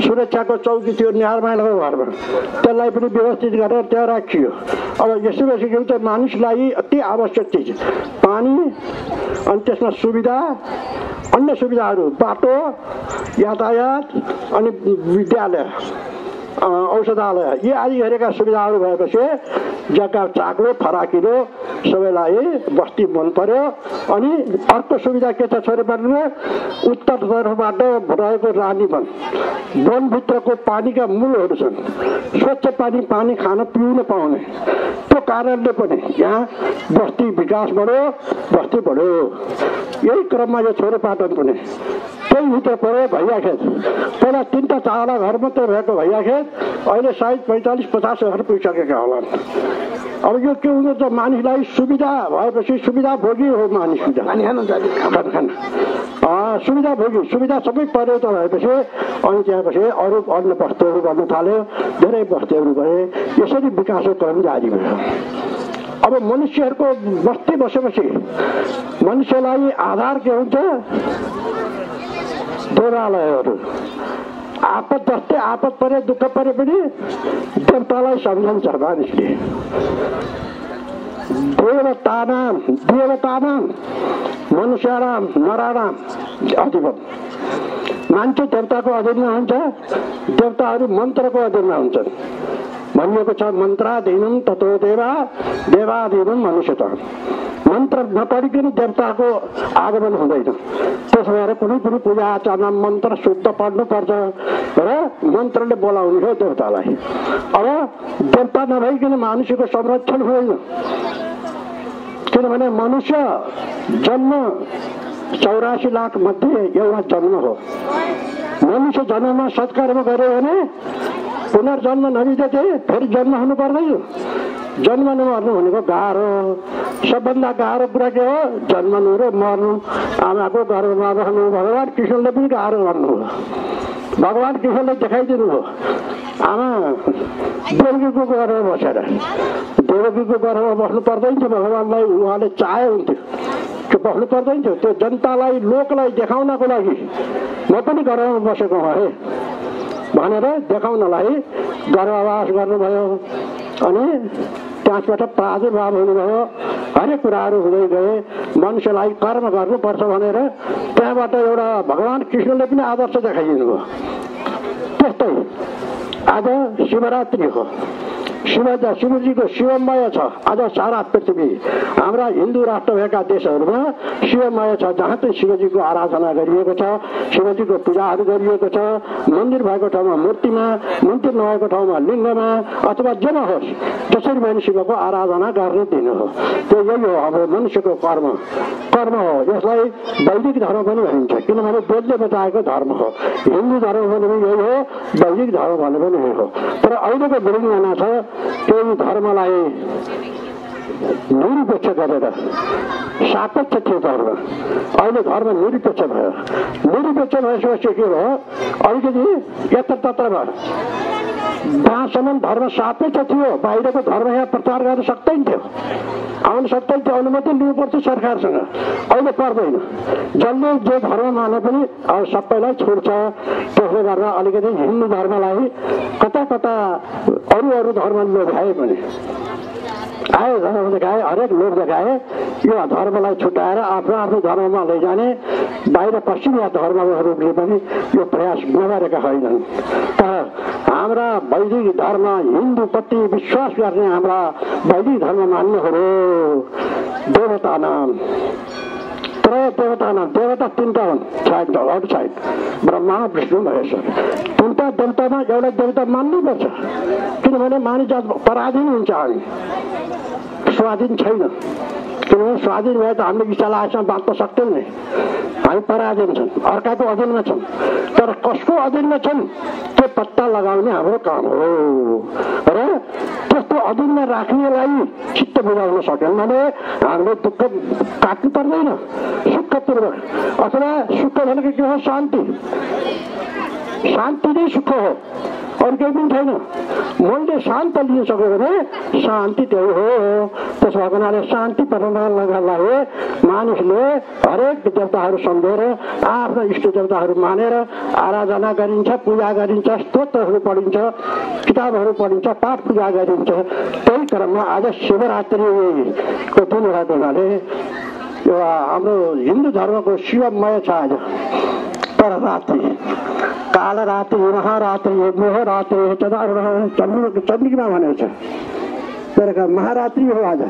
सुरक्षाको चौकी थियो निहारमाइलको घरमा। त्यसलाई पनि व्यवस्थित गरेर त्यहाँ राखियो। अब यसो भइसक्यो त मानिसलाई अति आवश्यक चिज पानी अनि त्यसमा सुविधा अन्य सुविधाहरू बाटो यातायात अनि विद्यालय। औषधालय यी आदि हेरेका सुविधाहरू भएपछि जग्गा चाक्लो फराकिलो सबैलाई बस्ती मन पर्यो अनि अर्को सुविधा के छ छोरीपाटनमा उत्तरतर्फबाट रहेको रानी वन वनभित्रको पानीका मूलहरू छन् स्वच्छ पानी पानी खान पिउन पाउने त्यो कारणले पनि यहाँ बस्ती विकास बढ्यो बस्ती बढ्यो यही क्रममा यो छोरोपाटन पनि त्यही भित्र पऱ्यो भैया खेत पहिला तिनवटा चारवटा घर मात्रै भएको भैया खेत अहिले सायद पैँतालिस पचास घर पुगिसकेका होलान्। अब यो के हुँदो त मानिसलाई सुविधा भएपछि सुविधा भोगी हो मानिस सुविधा अँ, सुविधा सबै पर्यो त भएपछि अनि त्यहाँपछि अरू अन्य वस्तुहरू गर्न थाल्यो धेरै वस्तुहरू भए यसरी विकासको क्रम जारी भयो। अब मनुष्यहरूको बस्ती बसेपछि मनुष्यलाई आधार के हुन्छ? देवालयहरू। आपत जस्तै आपत परे दुःख परे पनि देवतालाई सम्झन्छ मानिसले देवतानाम देवतानाम मनुष्यराम नराराम अधिपत। मान्छे देवताको अधीनमा हुन्छ देवताहरू मन्त्रको अधीनमा हुन्छन्। भनिएको छ मन्त्राधीनम ततो देवा देवाधीनम मनुष्य त मन्त्र नपढिकन देवताको आगमन हुँदैन। त्यसो भएर कुनै पनि पूजा आचरणमा मन्त्र शुद्ध पढ्नुपर्छ र मन्त्रले बोलाउने हो देवतालाई। अब देवता नभइकन मानुष्यको संरक्षण हुँदैन। किनभने मनुष्य जन्म चौरासी लाख मध्ये एउटा जन्म हो। मनुष्य जन्ममा सत्कर्म गर्यो भने पुनर्जन्म नबिते फेरि जन्म हुनु पर्दैन जन्म नमर्नु भनेको गाह्रो सबभन्दा गाह्रो कुरा के हो? जन्मनु र मर्नु। आमाको गर्भमा बस्नु भगवान् कृष्णले पनि गाह्रो गर्नुभयो भगवान् कृष्णले देखाइदिनु भयो आमा देवकीको गर्भमा बसेर। देवकीको गर्भमा बस्नु पर्दैन थियो। भगवान्लाई उहाँले चाहे हुन्थ्यो। त्यो बस्नु पर्दैन थियो। त्यो जनतालाई लोकलाई देखाउनको लागि म पनि गर्भमा बसेको है। भनेर देखाउनलाई गर्भवास गर्नुभयो। अनि त्यसबाट प्रादुर्भाव हुनुभयो हरेक कुराहरू हुँदै गए। मनुष्यलाई कर्म गर्नुपर्छ भनेर त्यहाँबाट एउटा भगवान् कृष्णले पनि आदर्श देखाइदिनु भयो। त्यस्तै। आज शिवरात्रि हो। शिव शिवजीको शिवमय छ। आज सारा पृथ्वी हाम्रा हिन्दू राष्ट्र भएका देशहरूमा शिवमय छ जहाँ चाहिँ शिवजीको आराधना गरिएको छ शिवजीको पूजाहरू गरिएको छ मन्दिर भएको ठाउँमा मूर्तिमा मन्दिर नभएको ठाउँमा लिङ्गमा अथवा जेमा होस् जसरी पनि शिवको आराधना गर्ने दिन हो। त्यो यही हो अब मनुष्यको कर्म। कर्म हो। यसलाई वैदिक धर्म पनि भनिन्छ किनभने वेदले बताएको धर्म हो। हिन्दू धर्म भने पनि यही हो वैदिक धर्म भने पनि यही हो। तर अहिलेको विडम्बना छ त्यही धर्मलाई निरपेक्ष गरेर सापेक्ष थियो धर्म अहिले धर्म निरपेक्ष भयो। निरपेक्ष भएपछि के भयो? अलिकति यत्र तत्र भयो। जहाँसम्म धर्म सापेक्ष थियो बाहिरको धर्म यहाँ प्रचार गर्न सक्दैन थियो। आउन सक्दैन थियो अनुमति लिनु पर्थ्यो सरकारसँग। अहिले पर्दैन। जसले जो धर्म माने पनि अब सबैलाई छोड्छ। त्यसले गर्दा अलिकति हिन्दू धर्मलाई कता कता अरू अरू धर्म लोभ्याए पनि आयो धर्म देखाए हरेक लोक देखाए यो धर्मलाई छुट्याएर आफ्नो आफ्नो धर्ममा लैजाने बाहिर पश्चिमिया धर्महरूले पनि यो प्रयास नगरेका होइनन्। तर हाम्रा वैदिक धर्म हिन्दूप्रति विश्वास गर्ने हाम्रा वैदिक धर्म मान्नेहरू देवता नाम त्रय देवता नाम देवता तिनवटा हुन् सायद अरू ब्रह्मा विष्णु महेश्वर तिनवटा देवतामा एउटा देवता मान्नुपर्छ किनभने मानिस जात पराधीन हुन्छ हामी स्वाधीन छैन किनभने स्वाधीन भए त हामीले इच्छा लागेसम्म बाँच्न सक्दैनौँ नि हामी पराधीन छन् अर्काको अधीनमा छन् तर कसको अधीनमा छन् त्यो पत्ता लगाउने हाम्रो काम हो र त्यस्तो अधीनमा राख्नेलाई चित्त बुझाउन सक्यौँ भने हामीले दुःख काट्नु पर्दैन सुखपूर्वक अथवा सुख भनेको के हो शान्ति शान्ति नै सुख हो. अरू केही पनि छैन मनले शान्त लिन सक्यो भने शान्ति त्यही हो। त्यसो भएको हुनाले शान्ति प्रदानका लागि मानिसले हरेक देवताहरू सम्झेर आफ्ना इष्ट देवताहरू मानेर आराधना गरिन्छ पूजा गरिन्छ स्तोत्रहरू पढिन्छ किताबहरू पढिन्छ पाठ पूजा गरिन्छ त्यही क्रममा आज शिवरात्रिको दिन भएको हुनाले यो हाम्रो हिन्दू धर्मको शिवमय छ आज पर रात्रि काल रात्रि महारात्रि मोह रात्रि चन्द्र चन्द्रिमा भनेको छ तर महारात्रि हो आज।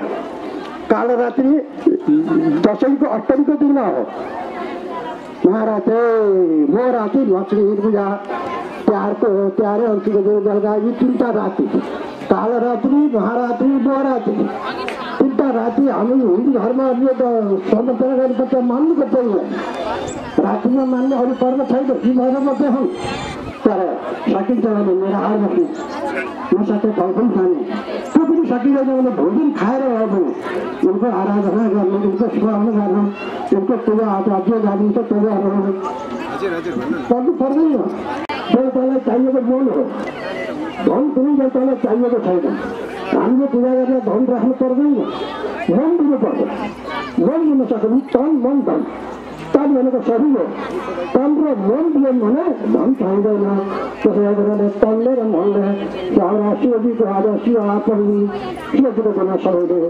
काल रात्रि दसैँको अष्टमीको दिनमा हो। महारात्रि मोह रात्रि लक्ष्मी पूजा। तिहारको तिहारै अंशको दिन बेलुका यी तिनवटा राति काल रात्रि। महारात्रि मोहरात्रि तिनवटा राति हामी हिन्दू धर्महरूले त समर्थन गर्नुपर्छ मान्नुपर्छ यसलाई रातिमा मान्ने अरू पर्व छैन ती भएर मात्रै हुन् तर सकिन्छ भने निराहार बस्ने नसके फल पनि खाने त्यो पनि सकिँदैन भने भोजन खाएर पनि उनको आराधना गर्नु उनको स्मरण गर्नु उनको पूजा आचार्य गरिन्छ पूजा गर्नु पर्नु पर्दैन देवतालाई चाहिएको मन हो धन कुनै देवतालाई चाहिएको छैन हामीले पूजा गरेर धन राख्नु पर्दैन मन दिनु पर्छ मन दिन सक्यो भने तन मन धन तन भनेको हो तन र मन दियो भने धन पाइँदैन त्यसो गरेर तनले र मनले हाम्रा शिवजीको आज शिव आत्मी शिवजीको गुण सबैले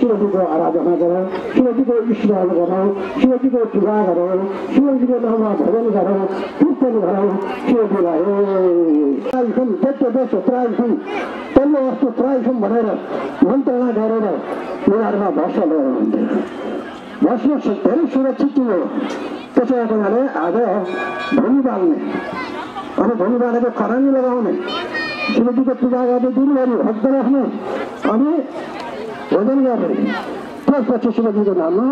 शिवजीको आराधना गरौँ शिवजीको स्मरण गरौँ शिवजीको पूजा गरौँ शिवजीको नाममा भजन गरौँ कीर्तन गरौँ शिवजीलाई त्राइसम त्यस्तो देश त्राइसम तल्लो वस्तु त्राइसम भनेर मन्त्रणा गरेर उनीहरूमा भर्ष लिएर हुन्थ्यो बस्न धेरै सुरक्षित हो। त्यसो भएको हुनाले आज भूमि बाल्ने। अनि भूमि बालेको खरानी लगाउने। शिवजीको पूजा गर्ने दिनभरि भक्त राख्ने। अनि भोजन गर्ने। त्यसपछि शिवजीको नाममा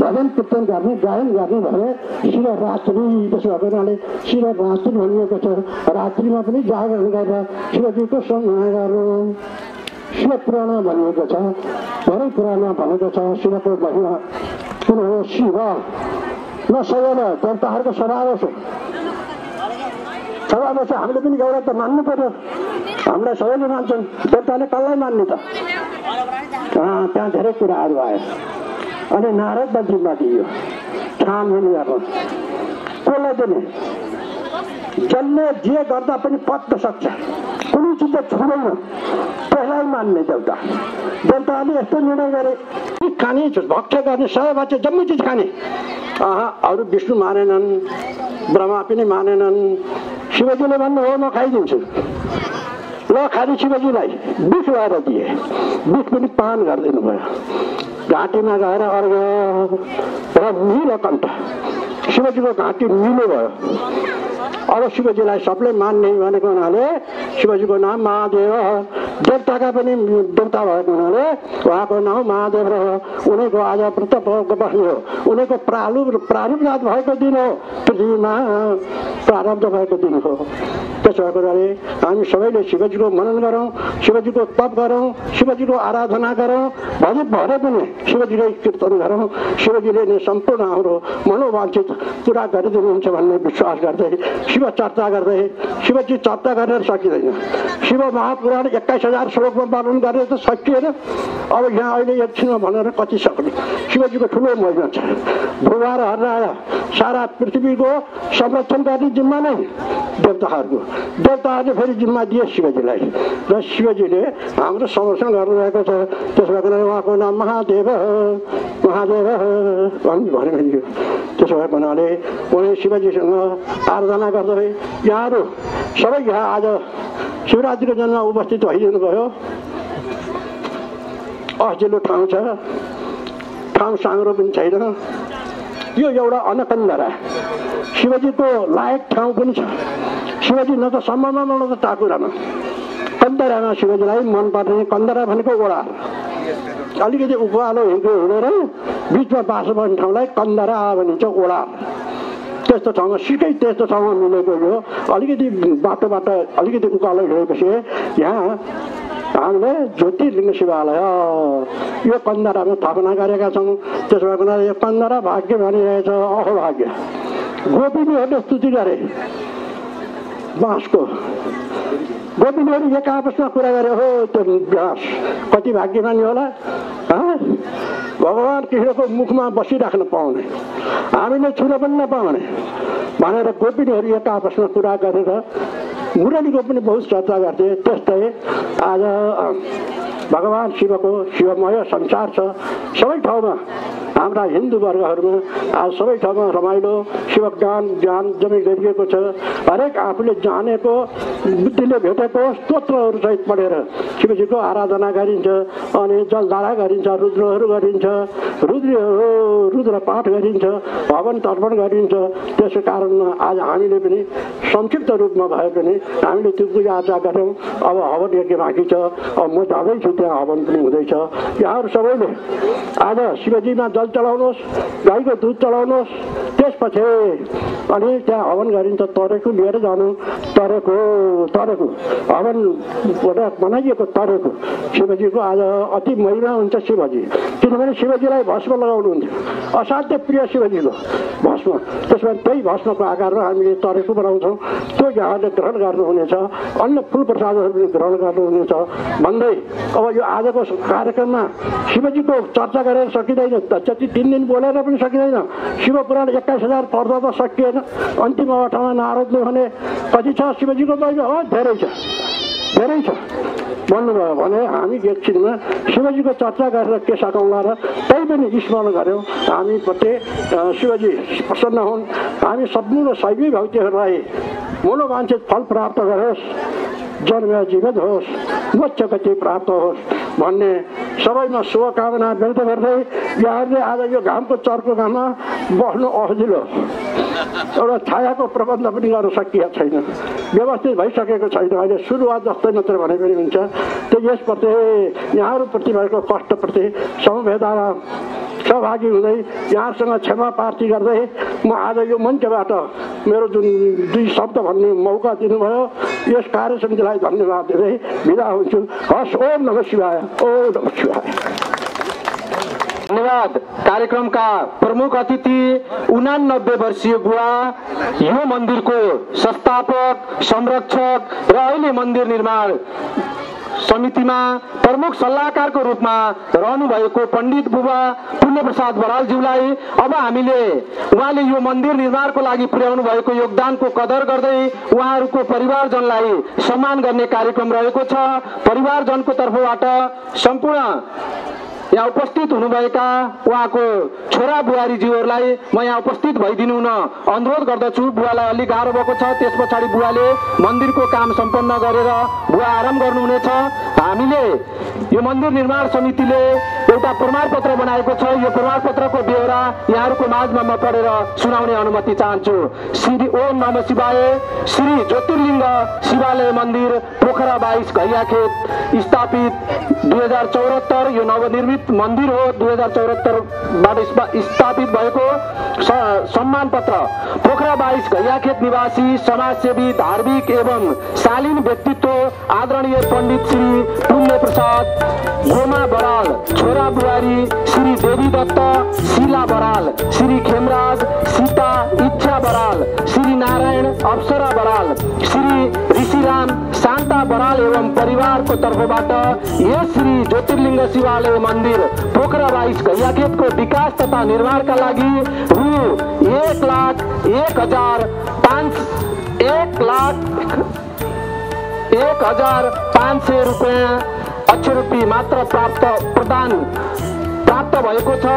भजन कीर्तन गर्ने गायन गर्ने भने शिवरात्रि त्यसो भएको हुनाले शिवरात्रि भनिएको छ। रात्रिमा पनि जागरण गरेर शिवजीको सम्मान गर्नु। शिव पुराण भनिएको छ। धेरै पुराणमा भनेको छ शिवको महिमा। कुन हो शिव नसकेर देवताहरूको सभावश सभावश हामीले पनि एउटा त मान्नु पर्यो हामीलाई सबैले मान्छन् देवताले कसलाई मान्ने त त्यहाँ धेरै कुराहरू आयो अनि नारदलाई जिम्मा दियो छानबिन गर्न कसलाई दिने जसले जे गर्दा पनि पत्न सक्छ कुनै चिज छुँदैन मान्ने देउता देउताले यस्तो निर्णय गरे। खाने भक्ष्य गर्ने सबै बच्चे जम्मै चिज खाने। अरू विष्णु मानेनन् ब्रह्मा पनि मानेनन्। शिवजीले भन्नु हो म खाइदिन्छु। ल खाने शिवजीलाई। बिख लगाएर दिए। बिख पनि पान गरिदिनु भयो। घाँटीमा गएर अर्घ र निलकण्ठ शिवजीको घाँटी निलो भयो। अब शिवजीलाई सबले मान्ने भनेको हुनाले शिवजीको नाम महादेव। देवताका पनि देवता भएको हुनाले उहाँको नाम महादेव र उनीको आज व्रत हो उनीको प्रारूप प्रारूपनाथ भएको दिन। हो पृथ्वीमा प्रारब्ध भएको दिन। हो त्यसो भएको हुनाले हामी सबैले शिवजीको मनन गरौँ शिवजीको तप गरौँ शिवजीको आराधना गरौँ भजे भरे पनि शिवजीले कीर्तन गरौँ शिवजीले नै सम्पूर्ण हाम्रो मनोवाञ्छित पुरा गरिदिनुहुन्छ भन्ने विश्वास गर्दै शिव चर्चा गर्दै शिवजी चर्चा गरेर सकिँदैन शिव महापुराण एक्काइस हजार श्लोकमा वर्णन गरेर त सकिएन अब यहाँ अहिले एकछिनमा भनेर कति सक्ने शिवजीको ठुलो महिमा छ भूभार हराएर सारा पृथ्वीको संरक्षण गर्ने जिम्मा नै देवताहरूको देवताहरूले फेरि जिम्मा दिए शिवजीलाई र शिवजीले हाम्रो संरक्षण गरिरहेको छ त्यसो भएको उहाँको नाम महादेव। महादेव। भन्नु भन्यो त्यसो भएको हुनाले उनी शिवजीसँग आराधना गर्दै यहाँहरू सबै यहाँ आज शिवरात्रिको जन्म उपस्थित भइदिनु भयो असिलो ठाउँ छ ठाउँ साँग्रो पनि छैन यो एउटा अनकन्दरा शिवजीको लायक ठाउँ पनि छ शिवजी न त सम्ममा न त टाकुरामा कन्दरामा शिवजीलाई मनपर्ने कन्दरा भनेको ओडा अलिकति उकालो हिँड्यो हिँडेर बिचमा बाँसो पर्ने ठाउँलाई कन्दरा भनिन्छ ओडा त्यस्तो ठाउँमा सिकै त्यस्तो ठाउँमा मिलेको यो अलिकति बाटोबाट अलिकति उकालो हिँडेपछि यहाँ हामीले ज्योतिर्लिङ्ग शिवालय यो कन्दरामा स्थापना गरेका छौँ। त्यसो भए यो कन्दरा भाग्य भनिरहेछ अहो भाग्य गोपिनीहरूले स्तुति गरे बाँसको। गोपिनीहरू एक आपसमा कुरा गरे हो त्यो बाँस कति भाग्यमानी होला? भगवान् कृष्णको मुखमा बसिराख्न पाउने हामीले छुन पनि नपाउने भनेर गोपिनीहरू एक आपसमा कुरा गरेर मुरलीको पनि बहुत चर्चा गर्थे त्यस्तै आज भगवान् शिवको शिवमय संसार छ। सबै ठाउँमा हाम्रा हिन्दू वर्गहरूमा आज सबै ठाउँमा रमाइलो शिव ज्ञान जम्मै गरिएको छ। हरेक आफूले जानेको बुद्धिले भेटेको स्तोत्रहरू सहित पढेर शिवजीको आराधना गरिन्छ अनि जलधारा गरिन्छ रुद्रहरू गरिन्छ। रुद्रहरू रुद्र पाठ गरिन्छ हवन तर्पण गरिन्छ। त्यसै कारणमा आज हामीले पनि संक्षिप्त रूपमा भए पनि हामीले त्यो पूजा आजा गऱ्यौँ अब हवन यज्ञ बाँकी छ। अब म जाँदैछु त्यहाँ हवन पनि हुँदैछ। यहाँहरू सबैले आज शिवजीमा जल चढाउनुहोस् गाईको दुध चढाउनुहोस्। त्यसपछि अनि त्यहाँ हवन गरिन्छ तरेको लिएर जानु। तरेको तरेको हवनबाट बनाइएको तरेको शिवजीको आज अति महिमा हुन्छ शिवजी। किनभने शिवजीलाई भस्म लगाउनुहुन्थ्यो। असाध्य प्रिय शिवजीको भस्म। त्यसमा त्यही भस्मको आकारमा हामीले तरेको बनाउँछौँ। त्यो यहाँले ग्रहण गर्नुहुनेछ। अन्य फुल प्रसादहरू पनि ग्रहण गर्नुहुनेछ। भन्दै अब यो आजको कार्यक्रममा शिवजीको चर्चा गरेर सकिँदैन। जति तिन दिन बोलेर पनि सकिँदैन। शिव पुराण एक्काइस हजार पढ्दा त सकिएन। अन्तिम अवस्थामा नारदले भने कति छ शिवजीको महिमा हो धेरै छ। धेरै छ। भन्नुभयो भने हामी एकछिनमा शिवजीको चर्चा गरेर के सकाउँला र पनि स्मरण गऱ्यौँ हामी प्रति अ, शिवजी प्रसन्न हुन्। हामी सम्पूर्ण शैवी भक्तिहरूलाई मुलो मान्छे फल प्राप्त गरोस्। जन्म जीवित होस् मोक्ष गति प्राप्त होस् भन्ने सबैमा शुभकामना व्यक्त गर्दै यहाँहरूले आज यो घामको चर्को घाममा बस्नु अहजिलो एउटा छायाको प्रबन्ध पनि गर्न सकिएको छैन। व्यवस्थित भइसकेको छैन। अहिले सुरुवात जस्तै मात्र भने पनि हुन्छ। त्यो यसप्रति यहाँहरूप्रति भएको कष्टप्रति समवेदना सहभागी हुँदै यहाँहरूसँग क्षमा प्रार्थी गर्दै म आज यो मञ्चबाट मेरो जुन दुई शब्द भन्ने मौका दिनुभयो यस कार्य समितिलाई धन्यवाद दिँदै बिदा हुन्छु। हस् ओम नमः शिवाय ओम नमः शिवाय। धन्यवाद। कार्यक्रमका प्रमुख अतिथि उनानब्बे वर्षीय बुवा यो मन्दिरको संस्थापक संरक्षक र अहिले मन्दिर निर्माण समितिमा प्रमुख सल्लाहकारको रूपमा रहनुभएको पण्डित बुबा पुण्यप्रसाद बरालज्यूलाई अब हामीले उहाँले यो मन्दिर निर्माणको लागि पुर्याउनु भएको योगदानको कदर गर्दै उहाँहरूको परिवारजनलाई सम्मान गर्ने कार्यक्रम रहेको छ। परिवारजनको तर्फबाट सम्पूर्ण यहाँ उपस्थित हुनुभएका उहाँको छोरा बुहारीज्यूहरूलाई म यहाँ उपस्थित भइदिनु हुन अनुरोध गर्दछु। बुवालाई अलिक गाह्रो भएको छ। त्यस पछाडि बुवाले मन्दिरको काम सम्पन्न गरेर बुवा आराम गर्नुहुनेछ। हामीले यो मन्दिर निर्माण समितिले एउटा प्रमाणपत्र बनाएको छ। यो प्रमाणपत्रको बेहोरा यहाँहरूको माझमा म पढेर सुनाउने अनुमति चाहन्छु। श्री ओम नम शिवाय श्री ज्योतिर्लिङ्ग शिवालय मन्दिर पोखरा बाइस घैयाखेत स्थापित दुई हजार चौहत्तर यो नवनिर्मित मन्दिर हो दुई हजार चौहत्तरबाट स्थापित भएको सम्मान पत्र पोखरा बाइस घैयाखेत निवासी समाजसेवी धार्मिक एवं शालीन व्यक्तित्व आदरणीय पण्डित श्री पुण्य प्रसाद गोमा बराल छोरा बुहारी श्री देवी दत्त शिला बराल श्री खेमराज सीता इच्छा बराल श्री नारायण अप्सरा बराल श्री ऋषिराम शान्ता बराल एवं परिवारको तर्फबाट यस श्री ज्योतिर्लिङ्ग शिवालय मन्दिर पोखरा गेट को विकास तथा निर्माणका लागि रु एक लाख एक हज़ार पाँच, एक लाख एक हज़ार पाँच रुपियाँ अक्षर रुपियाँ मात्र प्राप्त प्रदान प्राप्त भएको छ।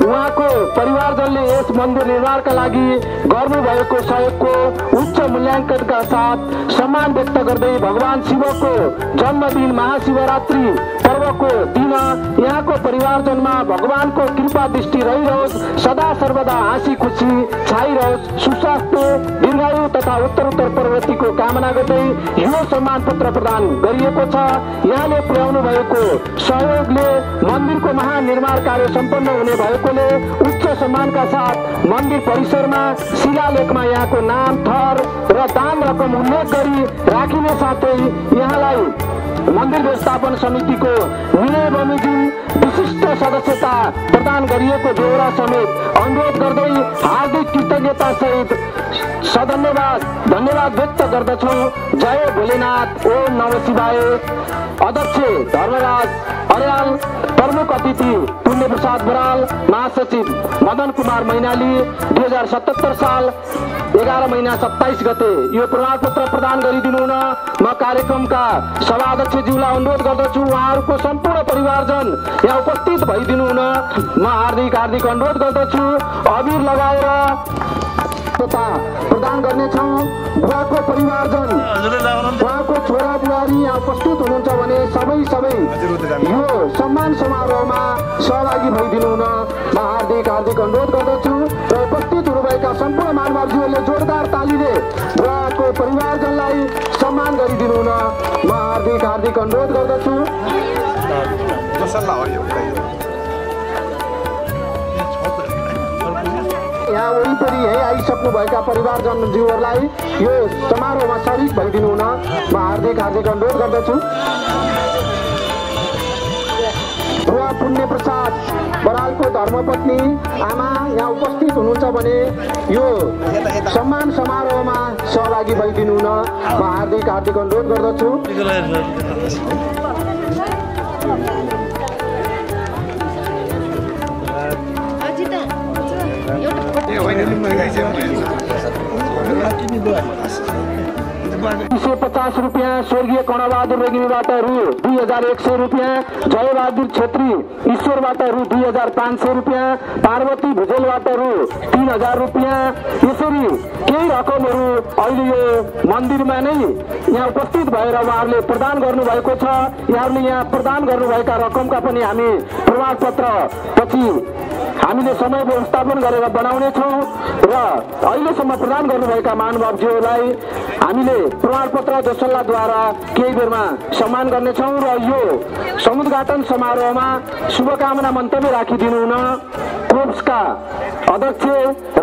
उहाँको परिवारजनले यस मन्दिर निर्माणका लागि गर्नुभएको सहयोगको उच्च मूल्याङ्कनका साथ सम्मान व्यक्त गर्दै भगवान शिवको जन्मदिन महाशिवरात्रि पर्वको दिन यहाँको परिवारजनमा भगवानको कृपा दृष्टि रहिरहोस् सदा सर्वदा हाँसी खुसी छाइरहोस् सुस्वास्थ्य दीर्घायु तथा उत्तरोत्तर प्रगतिको कामना गर्दै यो सम्मान पत्र प्रदान गरिएको छ। यहाँले पुर्याउनु भएको सहयोगले मन्दिरको महानिर्माण कार्य सम्पन्न हुने भएकोले उच्च सम्मानका साथ मन्दिर परिसरमा शिलालेखमा यहाँको नाम थर र दान रकम उल्लेख गरी राखिने साथै यहाँलाई मन्दिर व्यवस्थापन समितिको निर्णय बमोजिम विशिष्ट सदस्यता प्रदान गरिएको बेहोरा समेत अनुरोध गर्दै हार्दिक कृतज्ञता सहित सधन्यवाद धन्यवाद व्यक्त गर्दछौ। जय भोलेनाथ। ओम नम शिवाय। अध्यक्ष धर्मराज अर्याल प्रमुख अतिथि पुण्य प्रसाद बराल महासचिव मदन कुमार मैनाली दुई हजार सतहत्तर साल एघार महिना सत्ताइस गते यो प्रमाणपत्र प्रदान गरिदिनु हुन म कार्यक्रमका सभा अध्यक्षज्यूलाई अनुरोध गर्दछु। उहाँहरूको सम्पूर्ण परिवारजन यहाँ उपस्थित भइदिनु हुन म हार्दिक हार्दिक अनुरोध गर्दछु। अबिर लगाएर तथा प्रदान गर्नेछौँ बुवाको परिवारजन उहाँको छोरा बुहारी यहाँ उपस्थित हुनुहुन्छ भने सबै सबै यो सम्मान समारोहमा सहभागी भइदिनु हुन म हार्दिक हार्दिक अनुरोध गर्दछु र उपस्थित हुनुभएका सम्पूर्ण महानुभावजीहरूले जोरदार तालीले बुवाको परिवारजनलाई सम्मान गरिदिनु हुन म हार्दिक हार्दिक अनुरोध गर्दछु। यहाँ वरिपरि यहीँ आइसक्नुभएका परिवारजनज्यूहरूलाई यो समारोहमा सरिक भइदिनु हुन म हार्दिक हार्दिक अनुरोध गर्दछु। पुण्य प्रसाद बरालको धर्मपत्नी आमा यहाँ उपस्थित हुनुहुन्छ भने यो सम्मान समारोहमा सहभागी भइदिनु हुन म हार्दिक हार्दिक अनुरोध गर्दछु। Eu ainda não me lembro. दुई सय पचास रुपियाँ स्वर्गीय कर्णबहादुर रेग्मीबाट रु दुई हजार एक सय रुपियाँ जयबहादुर छेत्री ईश्वरबाट रु दुई हजार पाँच सय रुपियाँ पार्वती भुजेलबाट रु तिन हजार रुपियाँ। यसरी केही रकमहरू अहिले यो मन्दिरमा नै यहाँ उपस्थित भएर उहाँहरूले प्रदान गर्नुभएको छ। यहाँहरूले यहाँ प्रदान गर्नुभएका रकमका पनि हामी प्रमाणपत्र पछि हामीले समय व्यवस्थापन गरेर बनाउनेछौँ र अहिलेसम्म प्रदान गर्नुभएका महानुभावज्यूहरूलाई हामीले प्रमाणपत्र दोसल्लाद्वारा केही बेरमा सम्मान गर्नेछौँ र यो समुद्घाटन समारोहमा शुभकामना मन्तव्य राखिदिनु हुन कोप्सका अध्यक्ष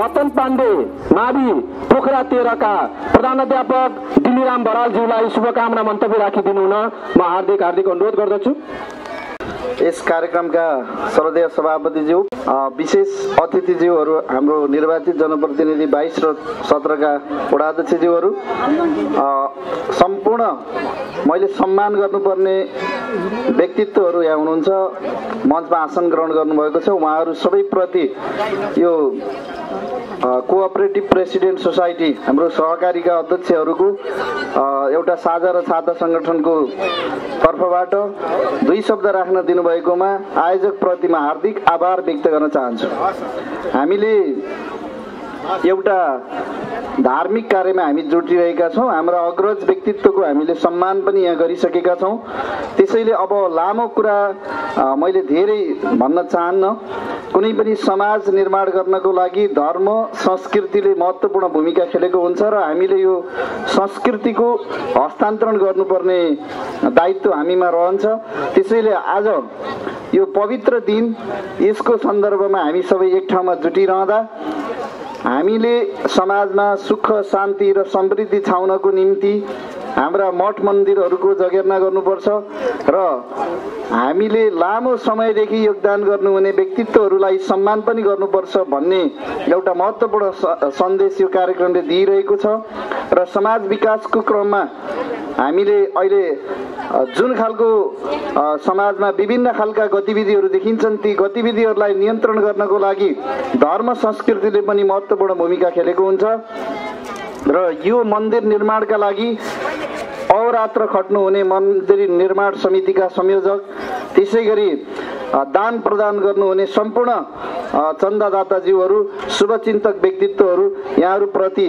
रतन पाण्डे मावि पोखरा तेह्रका प्रधान अध्यापक दिल्लीराम बरालज्यूलाई शुभकामना मन्तव्य राखिदिनु हुन म हार्दिक हार्दिक अनुरोध गर्दछु। यस कार्यक्रमका सर्वदय सभापतिज्यू विशेष अतिथिज्यूहरू हाम्रो निर्वाचित जनप्रतिनिधि बाइस र सत्रका वडा अध्यक्षज्यूहरू अ, सम्पूर्ण मैले सम्मान गर्नुपर्ने व्यक्तित्वहरू यहाँ हुनुहुन्छ। मञ्चमा आसन ग्रहण गर्नुभएको छ। उहाँहरू सबैप्रति यो कोअपरेटिभ प्रेसिडेन्ट सोसाइटी हाम्रो सहकारीका अध्यक्षहरूको एउटा साझा र छाता सङ्गठनको तर्फबाट दुई शब्द राख्न दिनुभएकोमा आयोजकप्रति म हार्दिक आभार व्यक्त गर्न चाहन्छु। हामीले एउटा धार्मिक कार्यमा हामी जुटिरहेका छौँ हाम्रा अग्रज व्यक्तित्वको हामीले सम्मान पनि यहाँ गरिसकेका छौँ। त्यसैले अब लामो कुरा मैले धेरै भन्न चाहन्न कुनै पनि समाज निर्माण गर्नको लागि धर्म संस्कृतिले महत्त्वपूर्ण भूमिका खेलेको हुन्छ र हामीले यो संस्कृतिको हस्तान्तरण गर्नुपर्ने दायित्व हामीमा रहन्छ। त्यसैले आज यो पवित्र दिन यसको सन्दर्भमा हामी सबै एक ठाउँमा जुटिरहँदा हामीले समाजमा सुख शान्ति र समृद्धि छाउनको निम्ति हाम्रा मठ मन्दिरहरूको जगेर्ना गर्नुपर्छ र हामीले लामो समयदेखि योगदान गर्नुहुने व्यक्तित्वहरूलाई सम्मान पनि गर्नुपर्छ भन्ने एउटा महत्त्वपूर्ण सन्देश यो कार्यक्रमले दिइरहेको छ र समाज विकासको क्रममा हामीले अहिले जुन खालको समाजमा विभिन्न खालका गतिविधिहरू देखिन्छन् ती गतिविधिहरूलाई नियन्त्रण गर्नको लागि धर्म संस्कृतिले पनि महत्त्वपूर्ण भूमिका खेलेको हुन्छ। र यो मन्दिर निर्माणका लागि अहोरात्र खट्नुहुने मन्दिर निर्माण समितिका संयोजक त्यसै गरी दान प्रदान गर्नुहुने सम्पूर्ण चन्दादाताज्यूहरू शुभचिन्तक व्यक्तित्वहरू यहाँहरूप्रति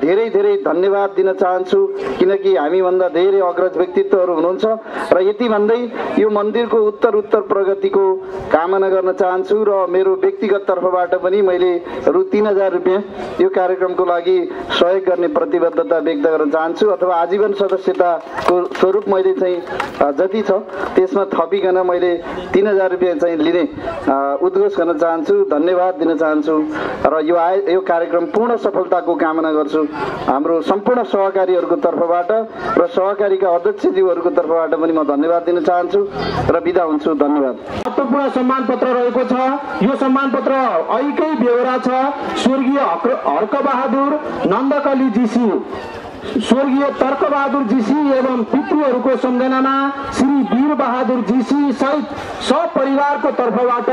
धेरै धेरै धन्यवाद दिन चाहन्छु किनकि हामीभन्दा धेरै अग्रज व्यक्तित्वहरू हुनुहुन्छ र यति भन्दै यो मन्दिरको उत्तर उत्तर प्रगतिको कामना गर्न चाहन्छु र मेरो व्यक्तिगत तर्फबाट पनि मैले रु तिन हजार रुपियाँ यो कार्यक्रमको लागि सहयोग गर्ने प्रतिबद्धता व्यक्त गर्न चाहन्छु अथवा आजीवन सदस्यताको स्वरूप मैले चाहिँ जति छ त्यसमा थपिकन मैले तिन हजार रुपियाँ चाहिँ लिने उद्घोष गर्न चाहन्छु धन्यवाद दिन चाहन्छु र यो आय यो कार्यक्रम पूर्ण सफलताको कामना गर्छु। हाम्रो सम्पूर्ण सहकारीहरूको तर्फबाट र सहकारीका अध्यक्षज्यूहरूको तर्फबाट पनि म धन्यवाद दिन चाहन्छु र बिदा हुन्छु धन्यवाद। महत्त्वपूर्ण सम्मान पत्र रहेको छ। यो सम्मान पत्र ऐकै बेहोरा छ। स्वर्गीय हक- हर्कबहादुर नन्दकली जीसी। स्वर्गीय तर्कबहादुर जीसी एवं पितृहरूको सम्झनामा श्री वीर बहादुर जीसी सहित सपरिवारको तर्फबाट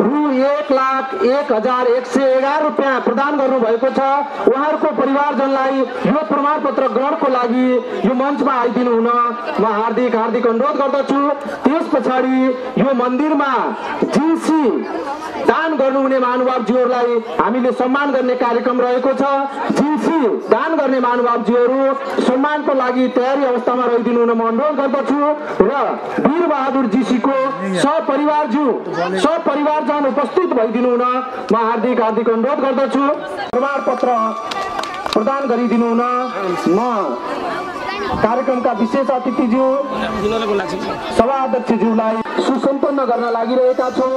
रु एक लाख एक हजार एक सय एघार रुपियाँ प्रदान गर्नुभएको छ। उहाँहरूको परिवारजनलाई यो प्रमाणपत्र ग्रहणको लागि यो मञ्चमा आइदिनु हुन म हार्दिक हार्दिक अनुरोध गर्दछु। त्यस पछाडि यो मन्दिरमा जिन्सी दान गर्नुहुने महानुभावजीहरूलाई हामीले सम्मान गर्ने कार्यक्रम रहेको छ। जिन्सी दान गर्ने महानुभावजीहरू सम्मानको लागि तयारी अवस्थामा रहिदिनु हुन म अनुरोध गर्दछु र वीर बहादुर जीसीको सपरिवारज्यू सपरिवारजन उपस्थित भइदिनु हुन म हार्दिक हार्दिक अनुरोध गर्दछु। प्रमाणपत्र प्रदान गरिदिनु हुन म कार्यक्रमका विशेष अतिथिज्यू सभा अध्यक्षज्यूलाई सुसम्पन्न गर्न लागिरहेका छौँ।